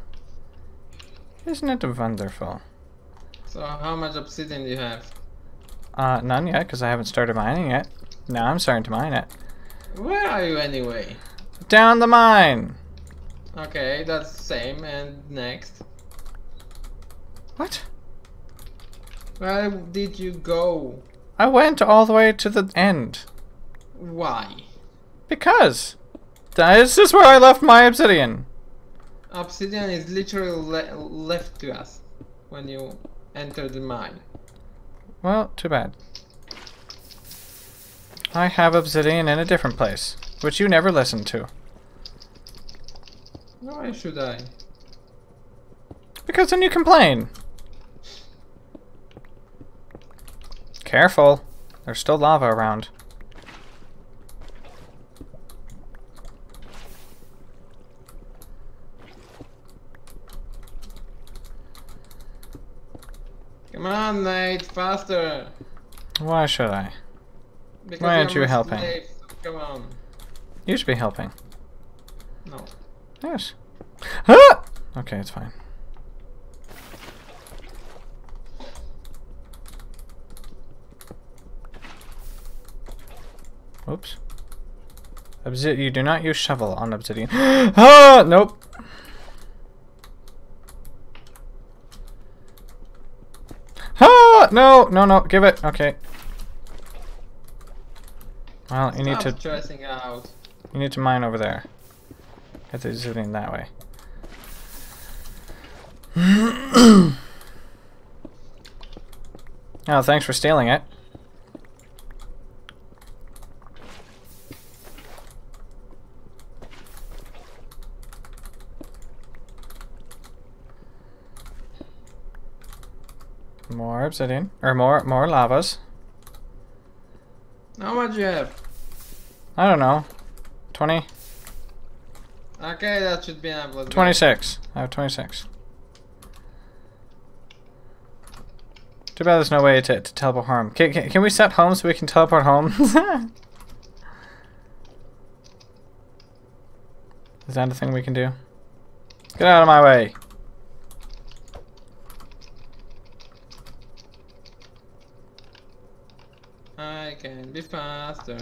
Isn't it wonderful? So how much obsidian do you have? Uh, none yet, because I haven't started mining it. Now I'm starting to mine it. Where are you anyway? Down the mine! Okay, that's the same. And next, What? Where did you go? I went all the way to the end. Why? Because! This is where I left my obsidian. Obsidian is literally le left to us when you enter the mine. Well, too bad. I have obsidian in a different place, which you never listened to. Why should I? Because then you complain. Careful. There's still lava around. Come on, Nate, faster! Why should I? Because Why aren't you helping? come on. You should be helping. No. Yes. *gasps* Ah! Okay, it's fine. Oops. Obsi you do not use shovel on obsidian. *gasps* ah! Nope. Ah! No, no, no. Give it. Okay. Well, you need to Stop out. you need to mine over there. Get the obsidian that way. *clears throat* oh, thanks for stealing it. More obsidian, or more more lavas. How much you have? I don't know. 20? Okay, that should be enough. Let's go. 26. I have 26. Too bad there's no way to, to teleport home. Can, can, can we set home so we can teleport home? *laughs* Is that a thing we can do? Get out of my way. I can be faster.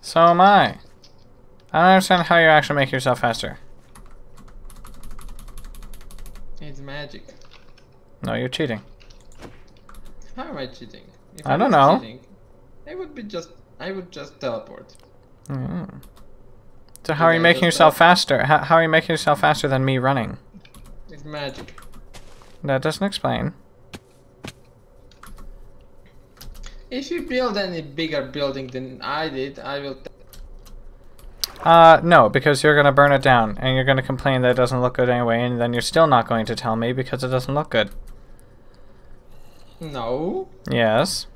So am I. I don't understand how you actually make yourself faster. It's magic. No, you're cheating. How am I cheating? If I don't know. Cheating, I would be just. I would just teleport. Mm. So how are you Yeah, making yourself that. faster? How, how are you making yourself faster than me running? It's magic. That doesn't explain. If you build any bigger building than I did, I will. Uh, no, because you're gonna burn it down, and you're gonna complain that it doesn't look good anyway, and then you're still not going to tell me because it doesn't look good. no, Yes.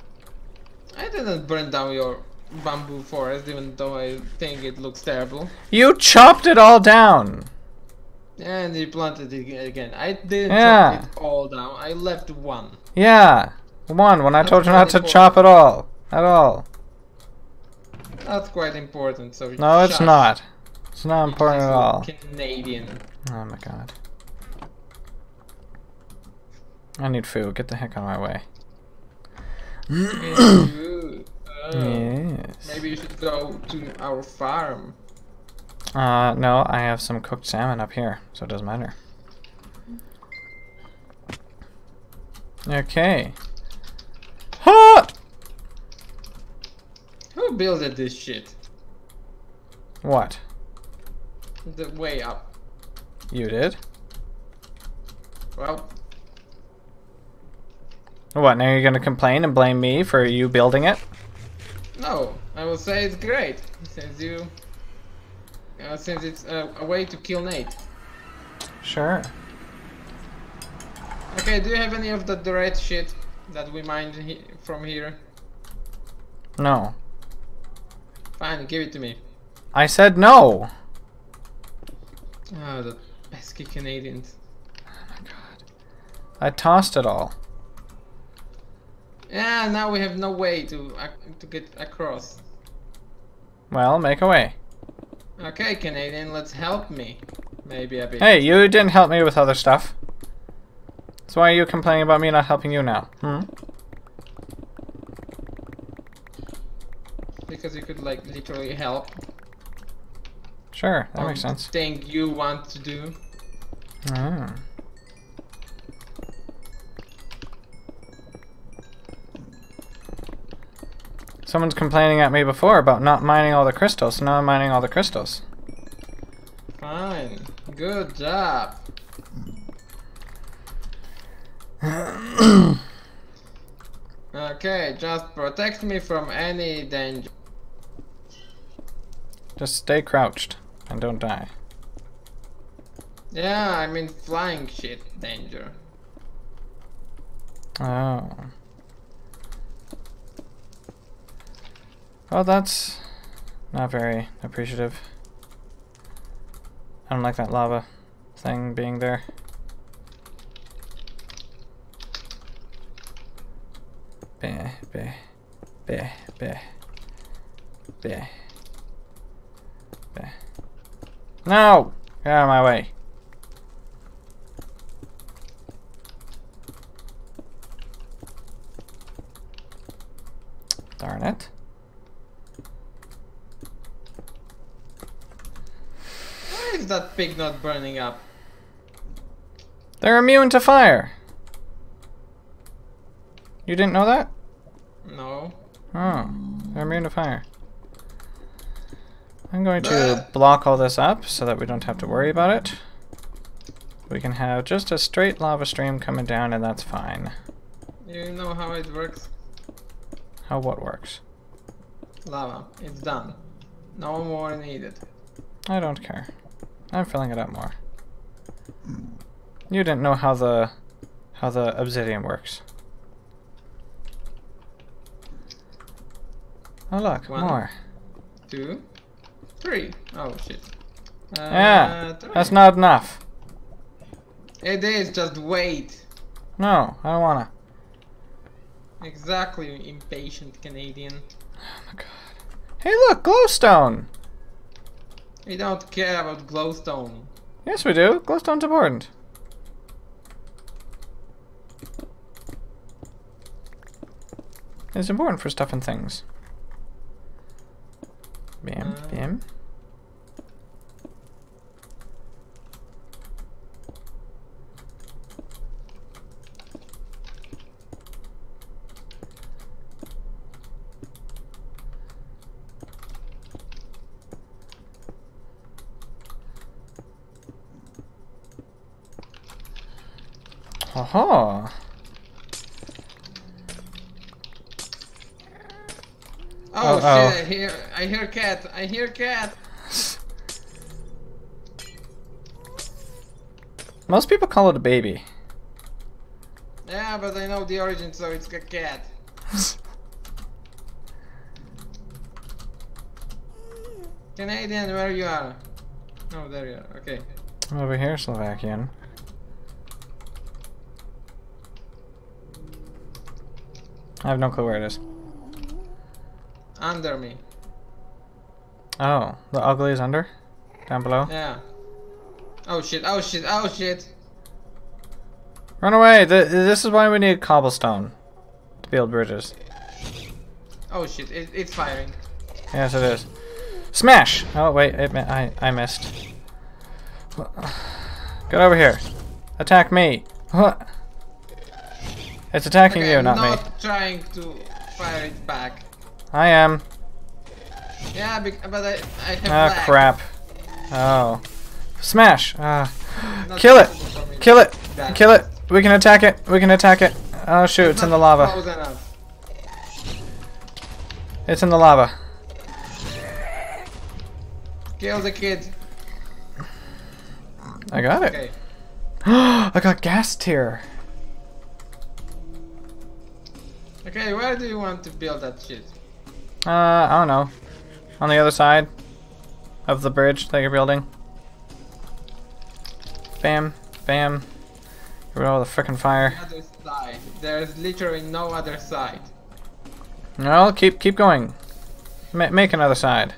I didn't burn down your bamboo forest, even though I think it looks terrible. You chopped it all down! And you planted it again. I didn't Yeah. chop it all down. I left one. Yeah. One, when I That's told you not to chop it all. At all. That's quite important. So No, it's not. It's not important at all. Canadian. Oh my god. I need food. Get the heck out of my way. Oh. *clears throat* Yes. Maybe you should go to our farm. Uh, no, I have some cooked salmon up here, so it doesn't matter. Okay. Ha! Who built this shit? What? The way up. You did? Well, What, now you're gonna complain and blame me for you building it? no. I will say it's great since you, uh, since it's a, a way to kill Nate. Sure. Okay, do you have any of the, the red shit that we mined he from here? No. Fine, give it to me. I said no! Ah, the pesky Canadians. Oh my god. I tossed it all. Yeah, now we have no way to ac- to get across. Well, make a way. Okay, Canadian, let's help me. Maybe a bit. Hey, you didn't help me with other stuff. So why are you complaining about me not helping you now? Hmm? Because you could like literally help. Sure, that on makes sense. Thing you want to do. Mm. Someone's complaining at me before about not mining all the crystals, so now I'm mining all the crystals. Fine. Good job. Okay, just protect me from any danger. Just stay crouched and don't die. Yeah, I mean flying shit danger. Oh. Well, that's not very appreciative. I don't like that lava thing being there. Bah, bah, bah, bah, bah, bah. No! Get out of my way. Darn it. Why is that pig not burning up? They're immune to fire. You didn't know that? No. Oh, they're immune to fire. I'm going to block all this up so that we don't have to worry about it. We can have just a straight lava stream coming down and that's fine. You know how it works? How what works? Lava. It's done. No more needed. I don't care. I'm filling it up more. You didn't know how the how the obsidian works. Oh look, One. more. Two. Three. Oh shit. Uh, Yeah, three. that's not enough. It is, just wait. No, I don't wanna. Exactly, impatient Canadian. Oh my god. Hey look, glowstone! We don't care about glowstone. Yes we do. Glowstone's important. It's important for stuff and things. Bam, bam. Aha! Oh Uh-oh. shit, I hear I hear cat, I hear cat. Most people call it a baby. Yeah, but I know the origin, so it's a cat. *laughs* Canadian, where you are? Oh, there you are. Okay. I'm over here, Slovakian. I have no clue where it is. Under me. Oh, the ugly is under? Down below? Yeah. Oh shit, oh shit, oh shit. Run away! Th this is why we need cobblestone to build bridges. Oh shit, it, it's firing. Yes, it is. Smash! Oh wait, it, I I missed. Get over here. Attack me. *laughs* It's attacking Okay, you, I'm not, not me. trying to fire it back. I am. Yeah, but I, I have Ah, lag. crap. Oh. Smash! Ah. Kill it! possible for me Kill it! that Kill it! We can attack it! We can attack it! Oh shoot, it's in the lava. It's in the lava. Kill the kid. I got it. Okay. *gasps* I got ghast tear. Okay, where do you want to build that shit? Uh, I don't know. On the other side of the bridge that you're building. Bam, bam. Get rid of all the frickin' fire. The other side. There's literally no other side. No, keep keep going. Ma make another side.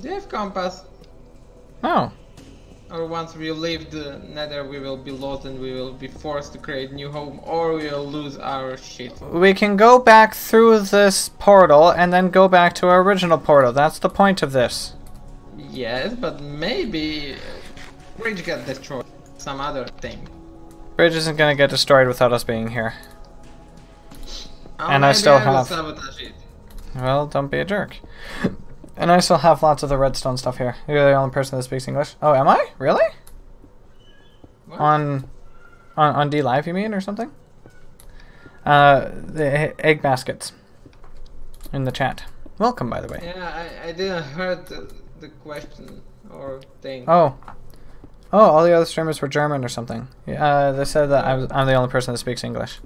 Do you have compass? No. Once we leave the nether we will be lost and we will be forced to create new home or we will lose our shit. We can go back through this portal and then go back to our original portal. That's the point of this. Yes, but maybe uh, bridge get destroyed. Some other thing. Bridge isn't gonna get destroyed without us being here. Or And I still will have- sabotage it. Well, don't be a jerk. *laughs* And I still have lots of the redstone stuff here. You're the only person that speaks English. Oh, am I? Really? What? On, on, on DLive, you mean, or something? Uh, the egg baskets in the chat. Welcome, by the way. Yeah, I, I didn't heard the, the question or thing. Oh, oh, all the other streamers were German or something. Yeah, Uh, they said that I was, I'm the only person that speaks English.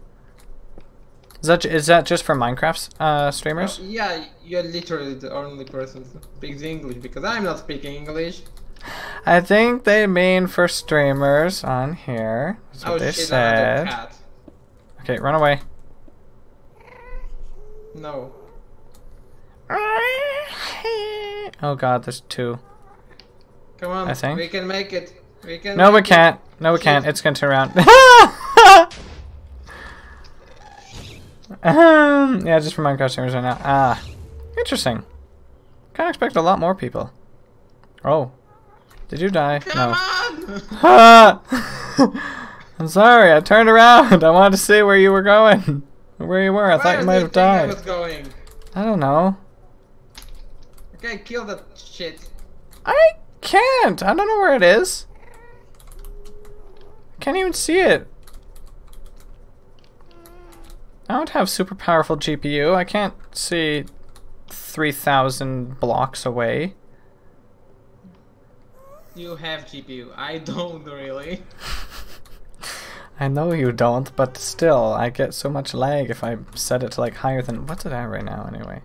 Is that is that just for Minecraft's uh, streamers? Oh, yeah, you're literally the only person who speaks English because I'm not speaking English. I think they mean for streamers on here. That's what oh they shit, said. Okay, run away. No. *laughs* Oh god, there's two. Come on, I think. we can make it. We can No, we it. can't. No, we can't. It's gonna turn around. *laughs* um, yeah, just for Minecraft streamers right now. Ah, interesting. Of expect a lot more people. Oh, did you die? Come no. on! *laughs* Ah! *laughs* I'm sorry. I turned around. *laughs* I wanted to see where you were going. Where you were. I thought you might have think I died. was going? I don't know. Okay, kill the shit. I can't. I don't know where it is. Can't even see it. I don't have super powerful GPU. I can't see 3,000 blocks away. You have GPU. I don't really. *laughs* I know you don't, but still, I get so much lag if I set it to like higher than. What's it at right now, anyway?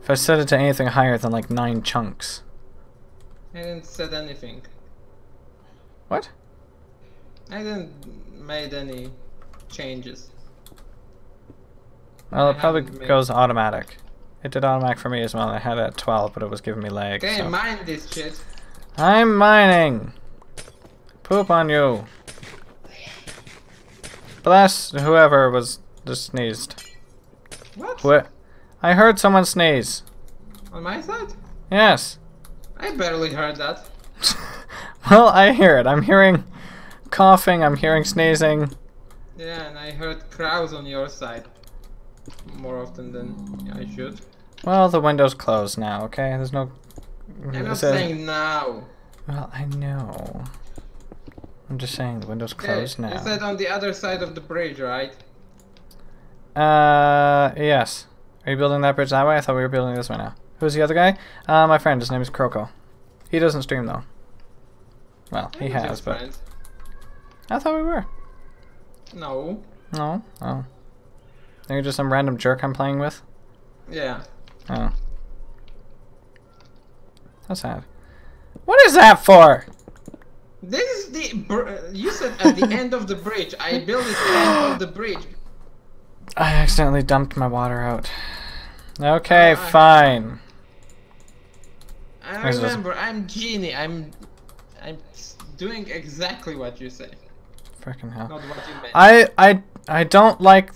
If I set it to anything higher than like 9 chunks. I didn't set anything. What? I didn't made any changes. Well, it probably haven't made- goes automatic. It did automatic for me as well. I had it at 12, but it was giving me lag. Okay, so. mind this shit. I'm mining. Poop on you. Bless whoever was just sneezed. What? What? I heard someone sneeze. On my side? Yes. I barely heard that. *laughs* well, I hear it. I'm hearing coughing. I'm hearing sneezing. Yeah, and I heard crows on your side. More often than I should. Well, the window's closed now. Okay, there's no. I'm not Is saying now. Well, I know. I'm just saying the window's closed You now. that on the other side of the bridge, right? Uh, yes. Are you building that bridge that way? I thought we were building this way now. Who's the other guy? Uh, my friend. His name is Croco. He doesn't stream though. Well, he has, but friends. I thought we were. No. No. Oh. You're just some random jerk I'm playing with. Yeah. Oh. That's sad. What is that for? This is the. Br- you said at the end of the bridge. I built it at the end of the bridge. I accidentally dumped my water out. Okay, Uh, fine. I remember. I'm genie. I'm. I'm doing exactly what you say, Freaking hell. not what you meant. I I I don't like.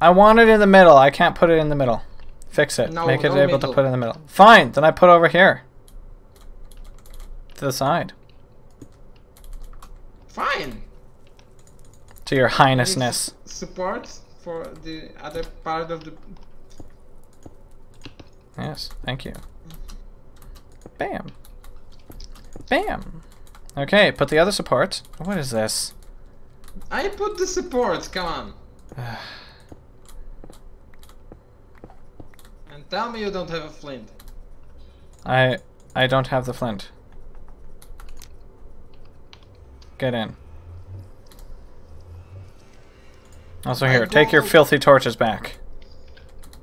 I want it in the middle. I can't put it in the middle. Fix it. No, Make it no able middle. to put it in the middle. Fine. Then I put over here. To the side. Fine. To your highnessness. Support for the other part of the. Yes. Thank you. Bam. Bam. Okay. Put the other support. What is this? I put the support. Come on. *sighs* And tell me you don't have a flint. I I don't have the flint. Get in. Also My here, take your filthy torches back.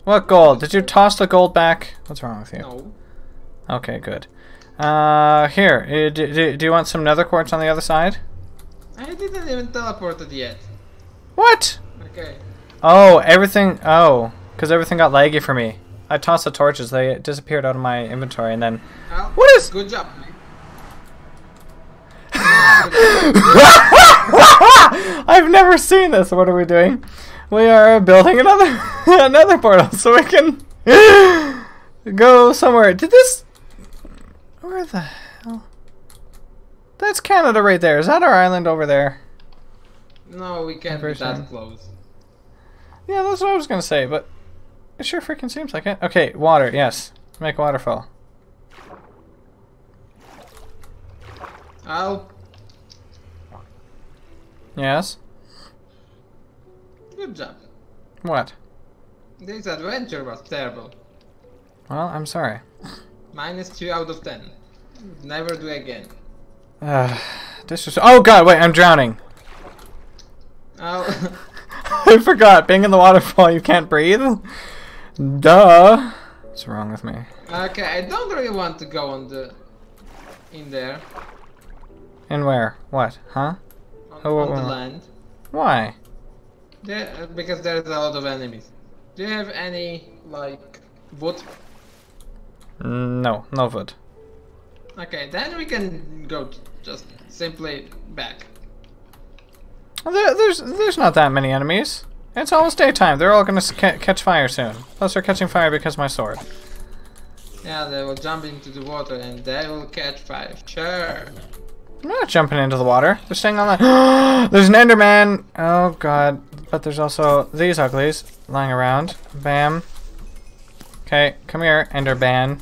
What gold? Did you toss the gold back? What's wrong with you? No. Okay, good. Uh, here, uh, do, do, do you want some nether quartz on the other side? I didn't even teleport it yet. What? Okay. Oh, everything, oh, because everything got laggy for me. I tossed the torches, they disappeared out of my inventory, and then... Well, What is- Good job. *laughs* I've never seen this. What are we doing? We are building another *laughs* another portal so we can *gasps* go somewhere. Did this? Where the? That's Canada right there. Is that our island over there? No, we can't be that close. Yeah, that's what I was gonna say, but it sure freaking seems like it. Okay, water. Yes, make waterfall. Oh, Yes. good job. What? This adventure was terrible. Well, I'm sorry. Minus 2 out of 10. Never do again. Uh, this is. Oh God! Wait, I'm drowning. Oh, *laughs* I forgot. Being in the waterfall, you can't breathe. Duh. What's wrong with me? okay, I don't really want to go on the... in there. And where? What? Huh? On, Oh, on the land. Why? There, uh, because there's a lot of enemies. Do you have any, like, wood? No, no wood. Okay, then we can go just simply back. There, there's there's not that many enemies. It's almost daytime. They're all gonna ca- catch fire soon. Plus, they're catching fire because of my sword. Yeah, they will jump into the water and they will catch fire. Sure. I'm not jumping into the water. They're staying on the. *gasps* there's an Enderman. Oh God! But there's also these uglies lying around. Bam. Okay, come here, Enderman.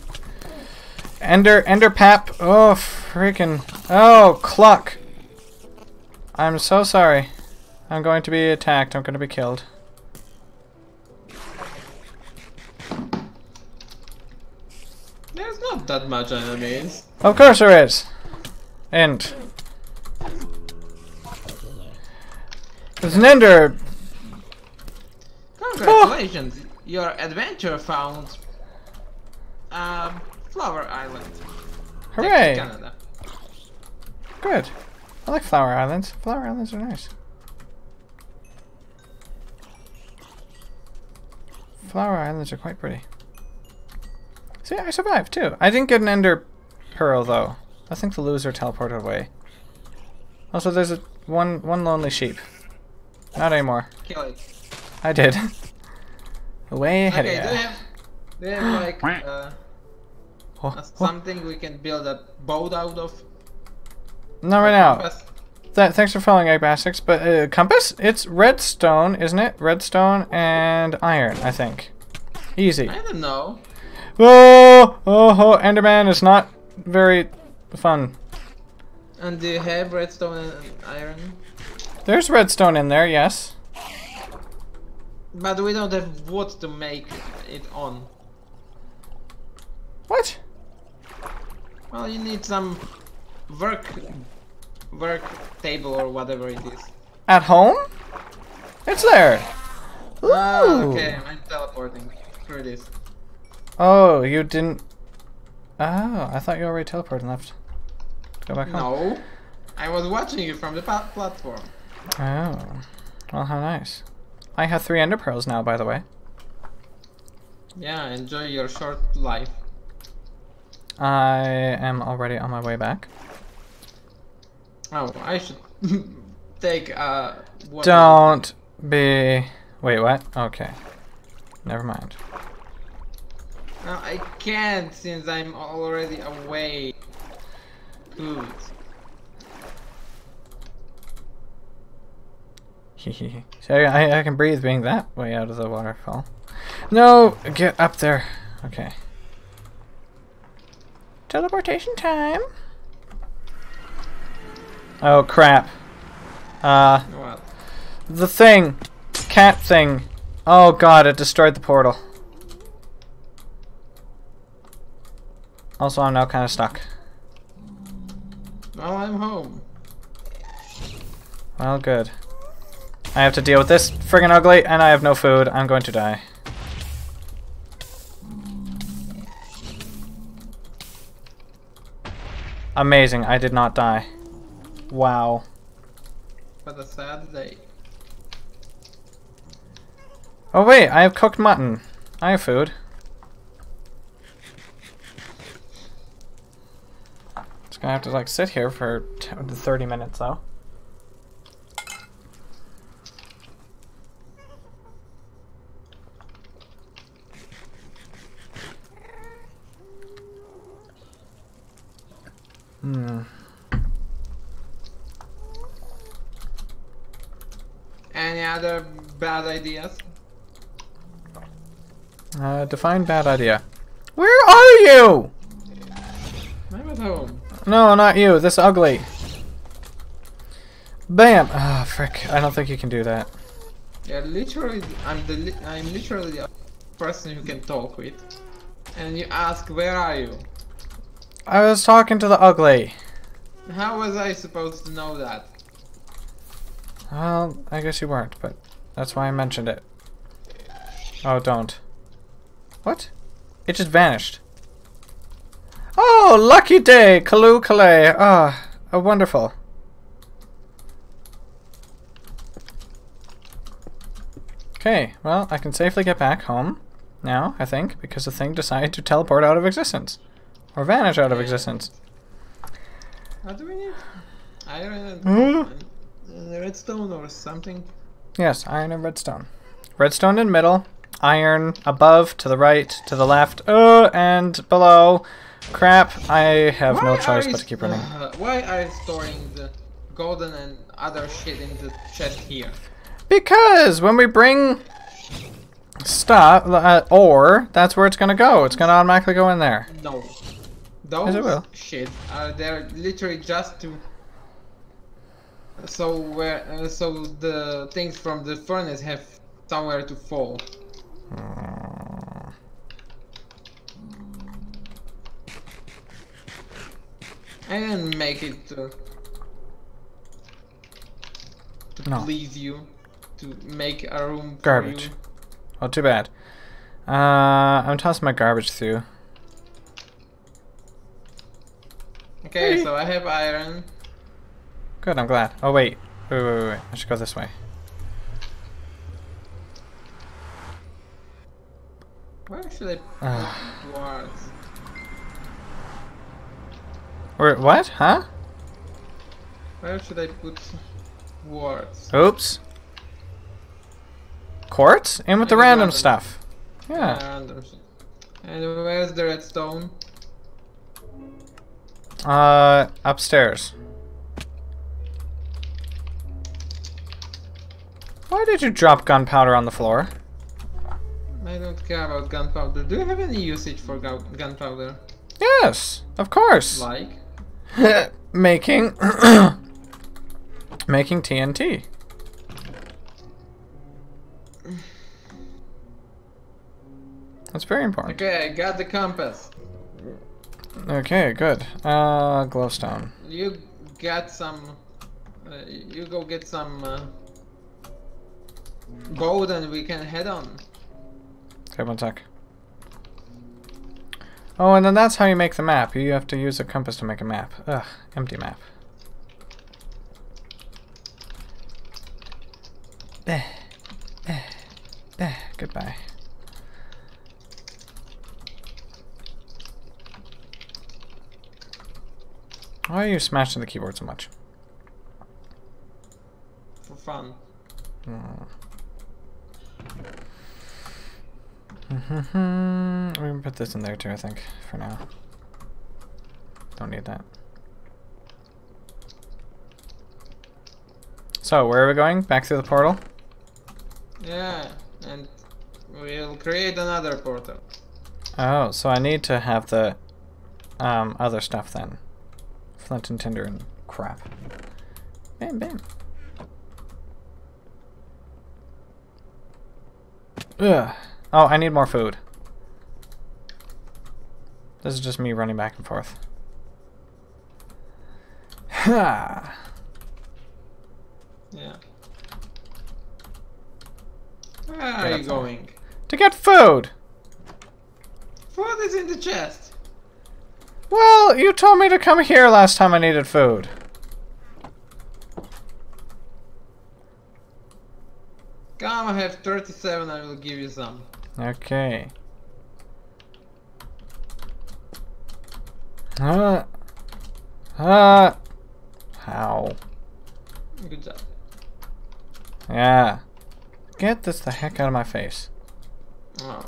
Ender, Enderpap. Oh, freaking. Oh, Cluck. I'm so sorry. I'm going to be attacked. I'm going to be killed. There's not that much enemies. Of course there is. And. There's an Ender. Congratulations, your adventure found um, Flower Island. Hooray! Canada. Good. I like flower islands. Flower islands are nice. Flower islands are quite pretty. See, I survived too. I didn't get an ender pearl though. I think the loser teleported away. Also, there's a one one lonely sheep. Not anymore. Kill it. I did. *laughs* Way ahead Okay, do of you ya. have, do you have like uh, Oh, something we can build a boat out of? not right now. Thanks for following Agbastics, but uh, compass? It's redstone, isn't it? Redstone and iron, I think. Easy. I don't know. Oh, oh, oh, Enderman is not very fun. And do you have redstone and iron? There's redstone in there, yes. But we don't have wood to make it on. What? Well, you need some work work table or whatever it is. At home? It's there. Ah, Ooh. okay, I'm teleporting through this. Oh, you didn't. Oh, I thought you already teleported and left. Go back home. No, I was watching you from the pa- platform. Oh. Well, how nice. I have three ender pearls now, by the way. Yeah, enjoy your short life. I am already on my way back. Oh, I should *laughs* take uh. Don't be. Wait, what? Okay. Never mind. No, I can't since I'm already away. Good. *laughs* So I, I can breathe being that way out of the waterfall. No! Get up there. Okay. Teleportation time. Oh crap. Uh, Well, the thing. Cat thing. Oh god, it destroyed the portal. Also, I'm now kind of stuck. well, I'm home. Well, good. I have to deal with this friggin' ugly, and I have no food. I'm going to die. Amazing, I did not die. Wow. What a sad day. Oh wait, I have cooked mutton. I have food. Just gonna have to like sit here for t 30 minutes though. Hmm. Any other bad ideas? Uh, define bad idea. Where are you? I'm at home. No, not you. This ugly. Bam. Ah, frick. I don't think you can do that. Yeah, literally, I'm the I'm literally the person who can talk with. And you ask, where are you? I was talking to the ugly. How was I supposed to know that? Well, I guess you weren't, but that's why I mentioned it. Oh, don't. What? It just vanished. Oh, lucky day, Kalu Kalay. Ah, oh, wonderful. Okay, well, I can safely get back home now, I think, because the thing decided to teleport out of existence. Or vanish out of existence. What do we need? Iron and, Hmm? and redstone or something? Yes, iron and redstone. Redstone in middle, iron above, to the right, to the left, oh, and below. Crap, I have no choice but to keep running. uh, why are you storing the golden and other shit in the chest here? Because when we bring stuff, uh, ore, that's where it's gonna go. It's gonna automatically go in there. No. Those it will. shit are there literally just to so where uh, so the things from the furnace have somewhere to fall. I didn't make it to, to No. please you, to make a room Garbage. you. Oh, too bad. Uh, I'm tossing my garbage through. Okay, so I have iron. Good, I'm glad. Oh, wait. Wait, wait, wait, wait. I should go this way. Where should I put dwarves? Or, what? Huh? Where should I put wards? Oops. Quartz? In with the random random. stuff. Yeah. Random. And where's the redstone? Uh, upstairs. Why did you drop gunpowder on the floor? I don't care about gunpowder. Do you have any usage for gunpowder? Yes, of course. Like? *laughs* making *coughs* making TNT. *sighs* That's very important. Okay, I got the compass. Okay, good. Uh, glowstone. You got some. Uh, you go get some uh, gold and we can head on. Okay, one sec. Oh, and then that's how you make the map. You have to use a compass to make a map. Ugh, empty map. Eh, eh, eh, goodbye. Why are you smashing the keyboard so much? for fun. Mm-hmm. We can put this in there too, I think, for now. Don't need that. So, where are we going? Back through the portal? Yeah, and we'll create another portal. Oh, so I need to have the um, other stuff then. Flint and tinder and crap. Bam, bam. Ugh. Oh, I need more food. This is just me running back and forth. Ha! *sighs* Yeah. Ah, Where are you up there. going? To get food! Food is in the chest. Well, you told me to come here last time I needed food. Come, I have 37, I will give you some. Okay. Uh. Uh. How? Good job. Yeah. Get this the heck out of my face. Oh.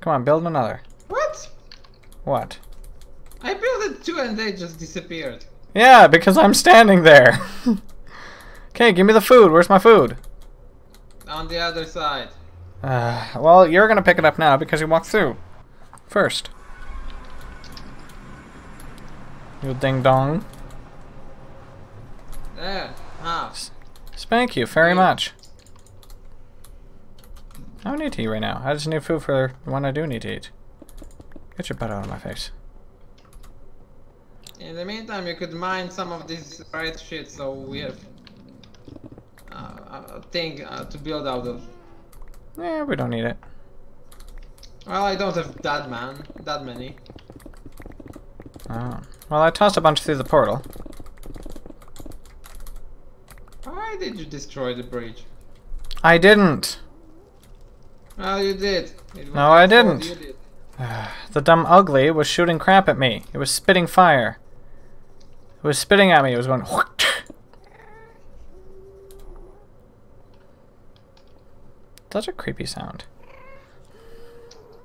Come on, build another. What? What? I built it too and they just disappeared. Yeah, because I'm standing there. *laughs* okay, give me the food. Where's my food? On the other side. Uh, well, you're gonna pick it up now because you walked through. First. You ding dong. There. Ah. Spank you very Yeah. much. I don't need to eat right now. I just need food for when I do need to eat. Get your butt out of my face. In the meantime, you could mine some of this red shit so we have uh, a thing uh, to build out of. Yeah, we don't need it. Well, I don't have that man, that many. Oh. Well, I tossed a bunch through the portal. Why did you destroy the bridge? I didn't. Well, you did. No, I didn't. Did. *sighs* The dumb ugly was shooting crap at me. It was spitting fire. It was spitting at me. It was going. Such a creepy sound.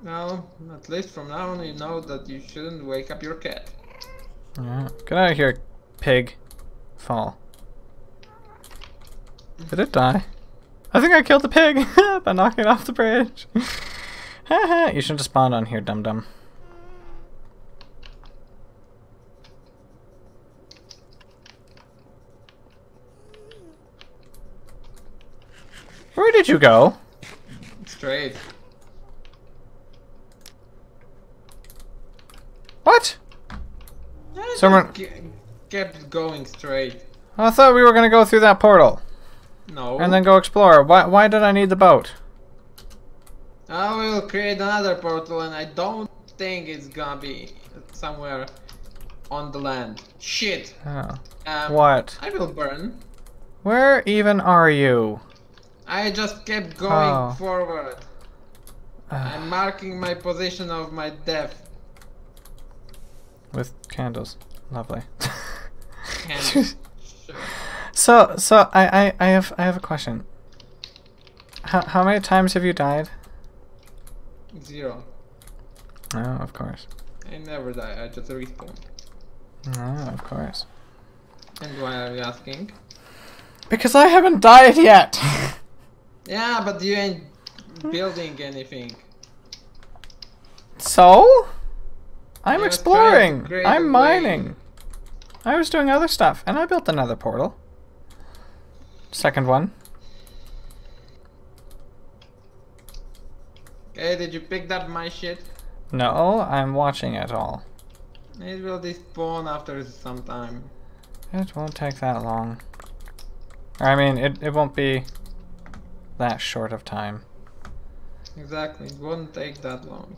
No, at least from now on you know that you shouldn't wake up your cat. Yeah. Get out of here, pig. Fall. Did it die? I think I killed the pig *laughs* by knocking it off the bridge. *laughs* You shouldn't have spawned on here, dum dum Where did you go? Straight. What? I Someone- kept going straight. I thought we were gonna go through that portal No. and then go explore. Why? Why did I need the boat? I will create another portal and I don't think it's gonna be somewhere on the land. Shit. Oh. Um, What? I will burn. Where even are you? I just kept going Oh. forward. Uh, I'm marking my position of my death. with candles. Lovely. And sure. *laughs* so, so I, I, I have, I have a question. How, how many times have you died? Zero. Oh, of course. I never die, I just respawn. Oh, of course. And why are you asking? Because I haven't died yet. *laughs* Yeah, but you ain't building anything. so? I'm Yeah, let's try to exploring. I'm mining. I was doing other stuff, and I built another portal. Second one. Okay, did you pick up my shit? No, I'm watching it all. It will despawn after some time. It won't take that long. I mean, it, it won't be that short of time. Exactly, it won't take that long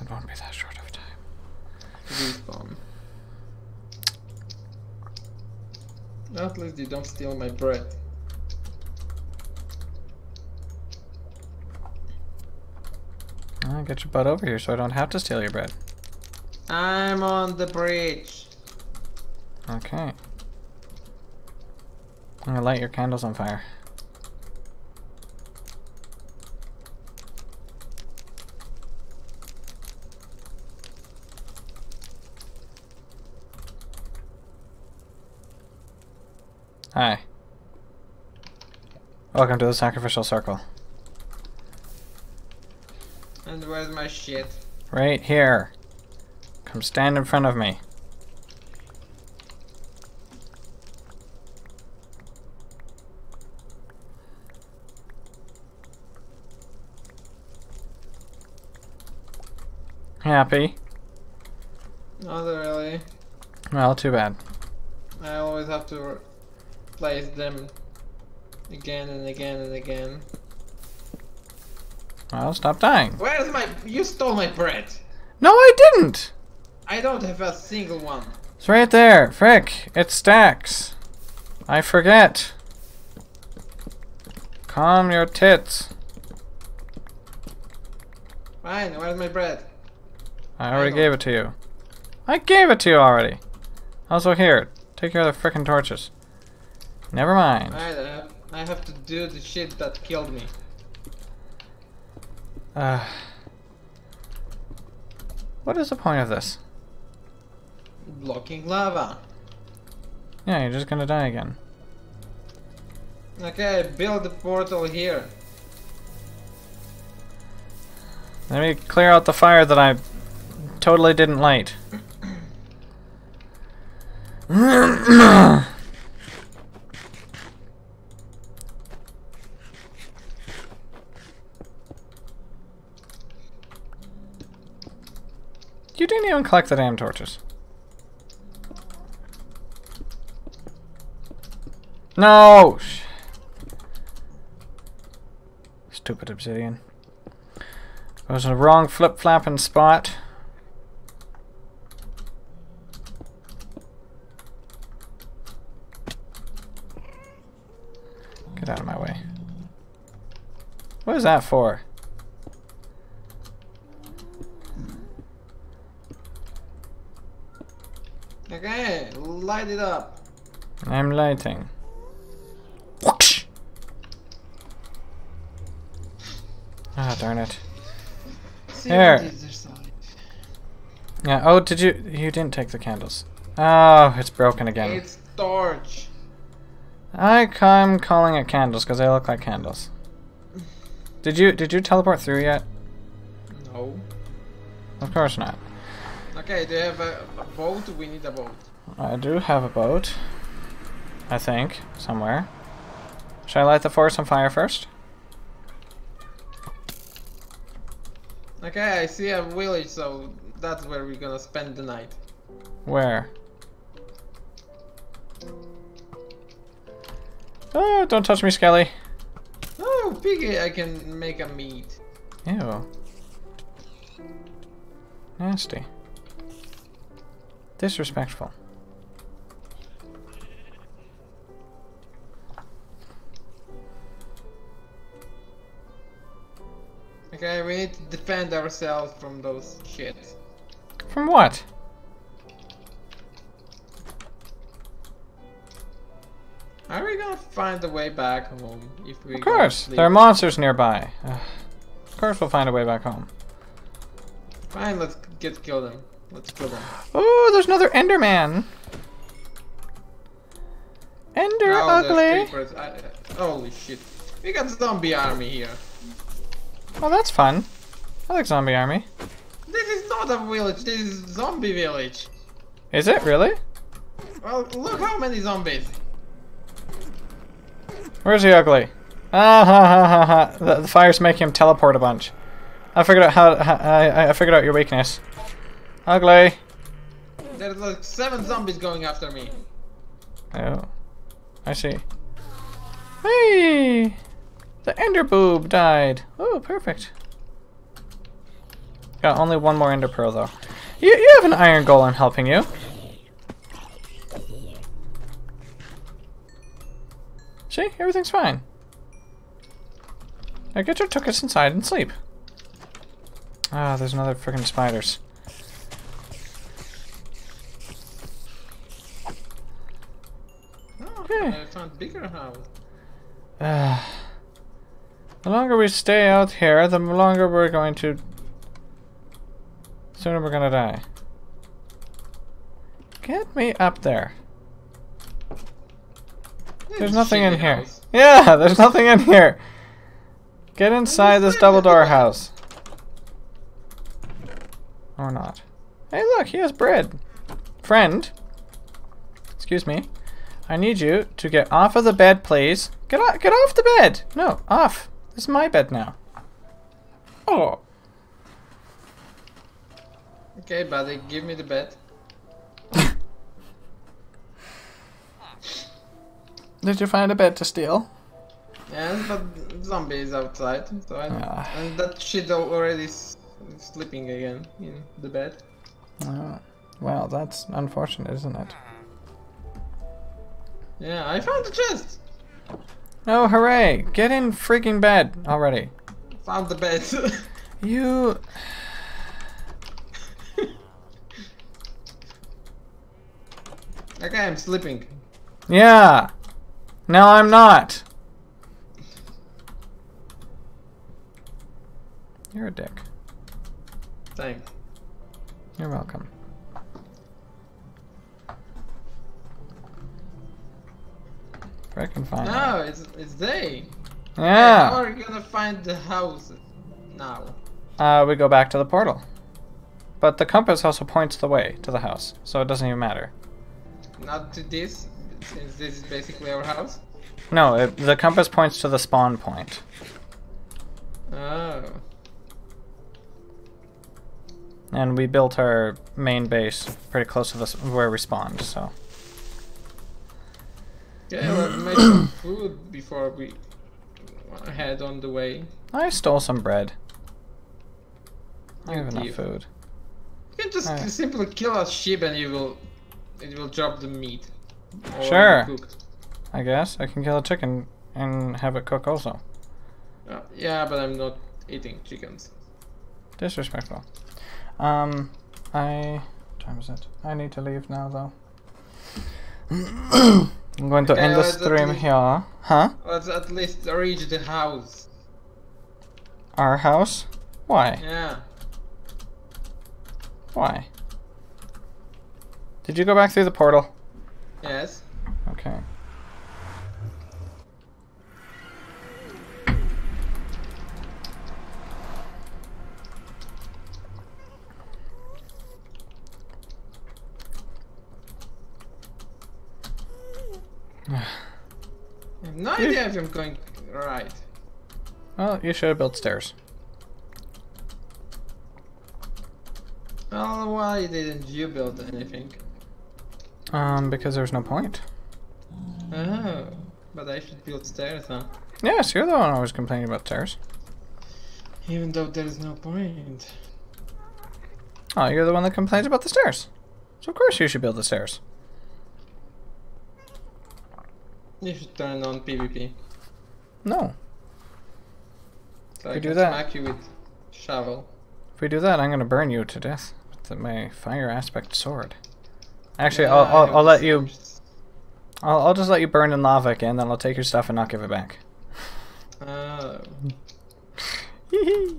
It won't be that short of time. to respawn. At least you don't steal my bread. Uh, get your butt over here so I don't have to steal your bread. I'm on the bridge. Okay. I'm gonna light your candles on fire. Hi. Welcome to the sacrificial circle. And where's my shit? Right here. Come stand in front of me. Happy? Not really. Well, too bad. I always have to place them again and again and again. Well, stop dying. Where's my? You stole my bread. No, I didn't! I don't have a single one. It's right there. Frick, it stacks. I forget. Calm your tits. Fine. Where's my bread? I already know. gave it to you. I gave it to you already. Also, here, take care of the frickin' torches. Never mind. I have, I have to do the shit that killed me. Uh, what is the point of this? Blocking lava. Yeah, you're just gonna die again. Okay, build the portal here. Let me clear out the fire that I totally didn't light. *coughs* *coughs* *coughs* didn't even collect the damn torches. No! Stupid obsidian. I was in the wrong flip flapping spot. Get out of my way. What is that for? Okay, light it up. I'm lighting. Ah, darn it. Here. what is this side. Yeah, oh, did you... You didn't take the candles. Oh, it's broken again. It's torch. I, I'm calling it candles because they look like candles. Did you did you teleport through yet? No. Of course not. Okay, do you have a, a boat? We need a boat. I do have a boat. I think somewhere. Should I light the forest on fire first? Okay, I see a village, so that's where we're gonna spend the night. Where? Oh, don't touch me, Skelly. Oh, piggy, I can make a meat. Ew. Nasty. Disrespectful. Okay, we need to defend ourselves from those shit. From what? Are we gonna find a way back home if we Of course. There are monsters nearby. Ugh. Of course we'll find a way back home. Fine, let's get to kill them. Let's kill them. Oh, there's another Enderman. Ender Oh, ugly. I, uh, holy shit. We got zombie army here. Oh, that's fun. I like Zombie Army. This is not a village, this is zombie village. Is it really? Well, look how many zombies. Where's the ugly? Ah ha ha ha ha. The, the fire's making him teleport a bunch. I figured out how. how I, I figured out your weakness. Ugly. There's like seven zombies going after me. Oh, I see. Hey, the Ender boob died. Oh, perfect. Got only one more Ender pearl though. You you have an Iron Golem helping you. See, everything's fine. Now get your tuchus inside and sleep. Ah, there's another freaking spiders. I found bigger house. Uh, *sighs* the longer we stay out here, the longer we're going to. Sooner we're gonna die. Get me up there. There's nothing in here. house. Yeah, *laughs* there's nothing in here. Get inside this double door house. Or not. Hey, look, he has bread. Friend. Excuse me. I need you to get off of the bed, please. Get off, get off the bed. No, off. This is my bed now. Oh. Okay, buddy, give me the bed. *laughs* Did you find a bed to steal? Yes, but zombie is outside, so I Ah. and that shit already s- sleeping again in the bed. Uh, well, that's unfortunate, isn't it? Yeah, I found the chest. Oh, hooray! Get in freaking bed already. Found the bed. *laughs* You. okay, I'm sleeping. Yeah. No, I'm not. You're a dick. Thanks. You're welcome. I can find. No, it's it's. How Yeah. are you gonna find the house now? Uh, we go back to the portal. But the compass also points the way to the house, so it doesn't even matter. Not to this, since this is basically our house. No, it, the compass points to the spawn point. Oh. And we built our main base pretty close to this where we spawned, so. Okay, let's make some *clears throat* food before we head on the way. I stole some bread. I You have enough food. You can just Alright. simply kill a sheep and you will, it will drop the meat. Sure. I guess I can kill a chicken and have it cook also. Uh, yeah, but I'm not eating chickens. Disrespectful. Um, I. What time is it? I need to leave now though. *clears throat* I'm going to Okay, end the stream here. Huh? Let's at least reach the house. Our house? Why? Yeah. Why? Did you go back through the portal? Yes. Okay. I *sighs* have no idea if I'm going right. Well, you should have built stairs. Well, why didn't you build anything? Um, because there's no point. Oh, but I should build stairs, huh? Yes, you're the one always complaining about stairs. Even though there is no point. Oh, you're the one that complains about the stairs. So of course you should build the stairs. You should turn on PvP. No. So We I do that. smack you with shovel. If we do that, I'm gonna burn you to death with my fire aspect sword. Actually, Yeah, I'll, I'll, I'll let you. I'll, I'll just let you burn in lava again. Then I'll take your stuff and not give it back. Oh. Hee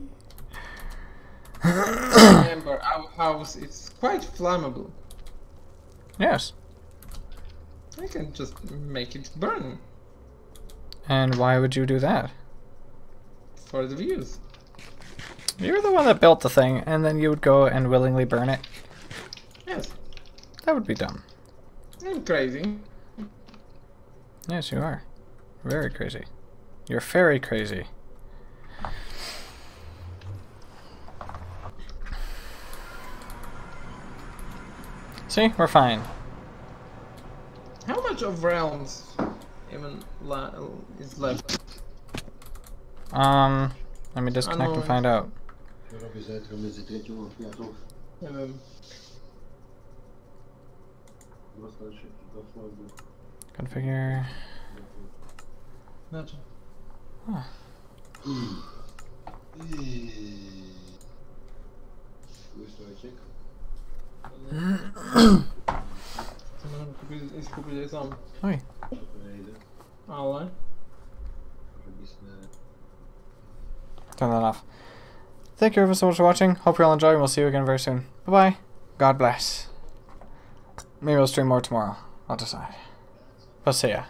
*laughs* Remember, our house is quite flammable. yes. I can just make it burn And why would you do that? for the views. You're the one that built the thing, and then you would go and willingly burn it. Yes, That would be dumb. I'm crazy. Yes, you are. Very crazy. You're very crazy. See, we're fine. How much of realms even la- is left? Um, let me disconnect and find out. Ja, robię zetro między trzecią a piątą. Nie wiem. Dostał się do swojego. Configure. Znaczy. Wystojciek? *clears throat* To możemy kupić, i skupić sam. Oj. Co to ja idę? Ale. Turn that off. Thank you ever so much for watching. Hope you all enjoy, and we'll see you again very soon. Bye bye. God bless. Maybe I'll stream more tomorrow. I'll decide. But see ya.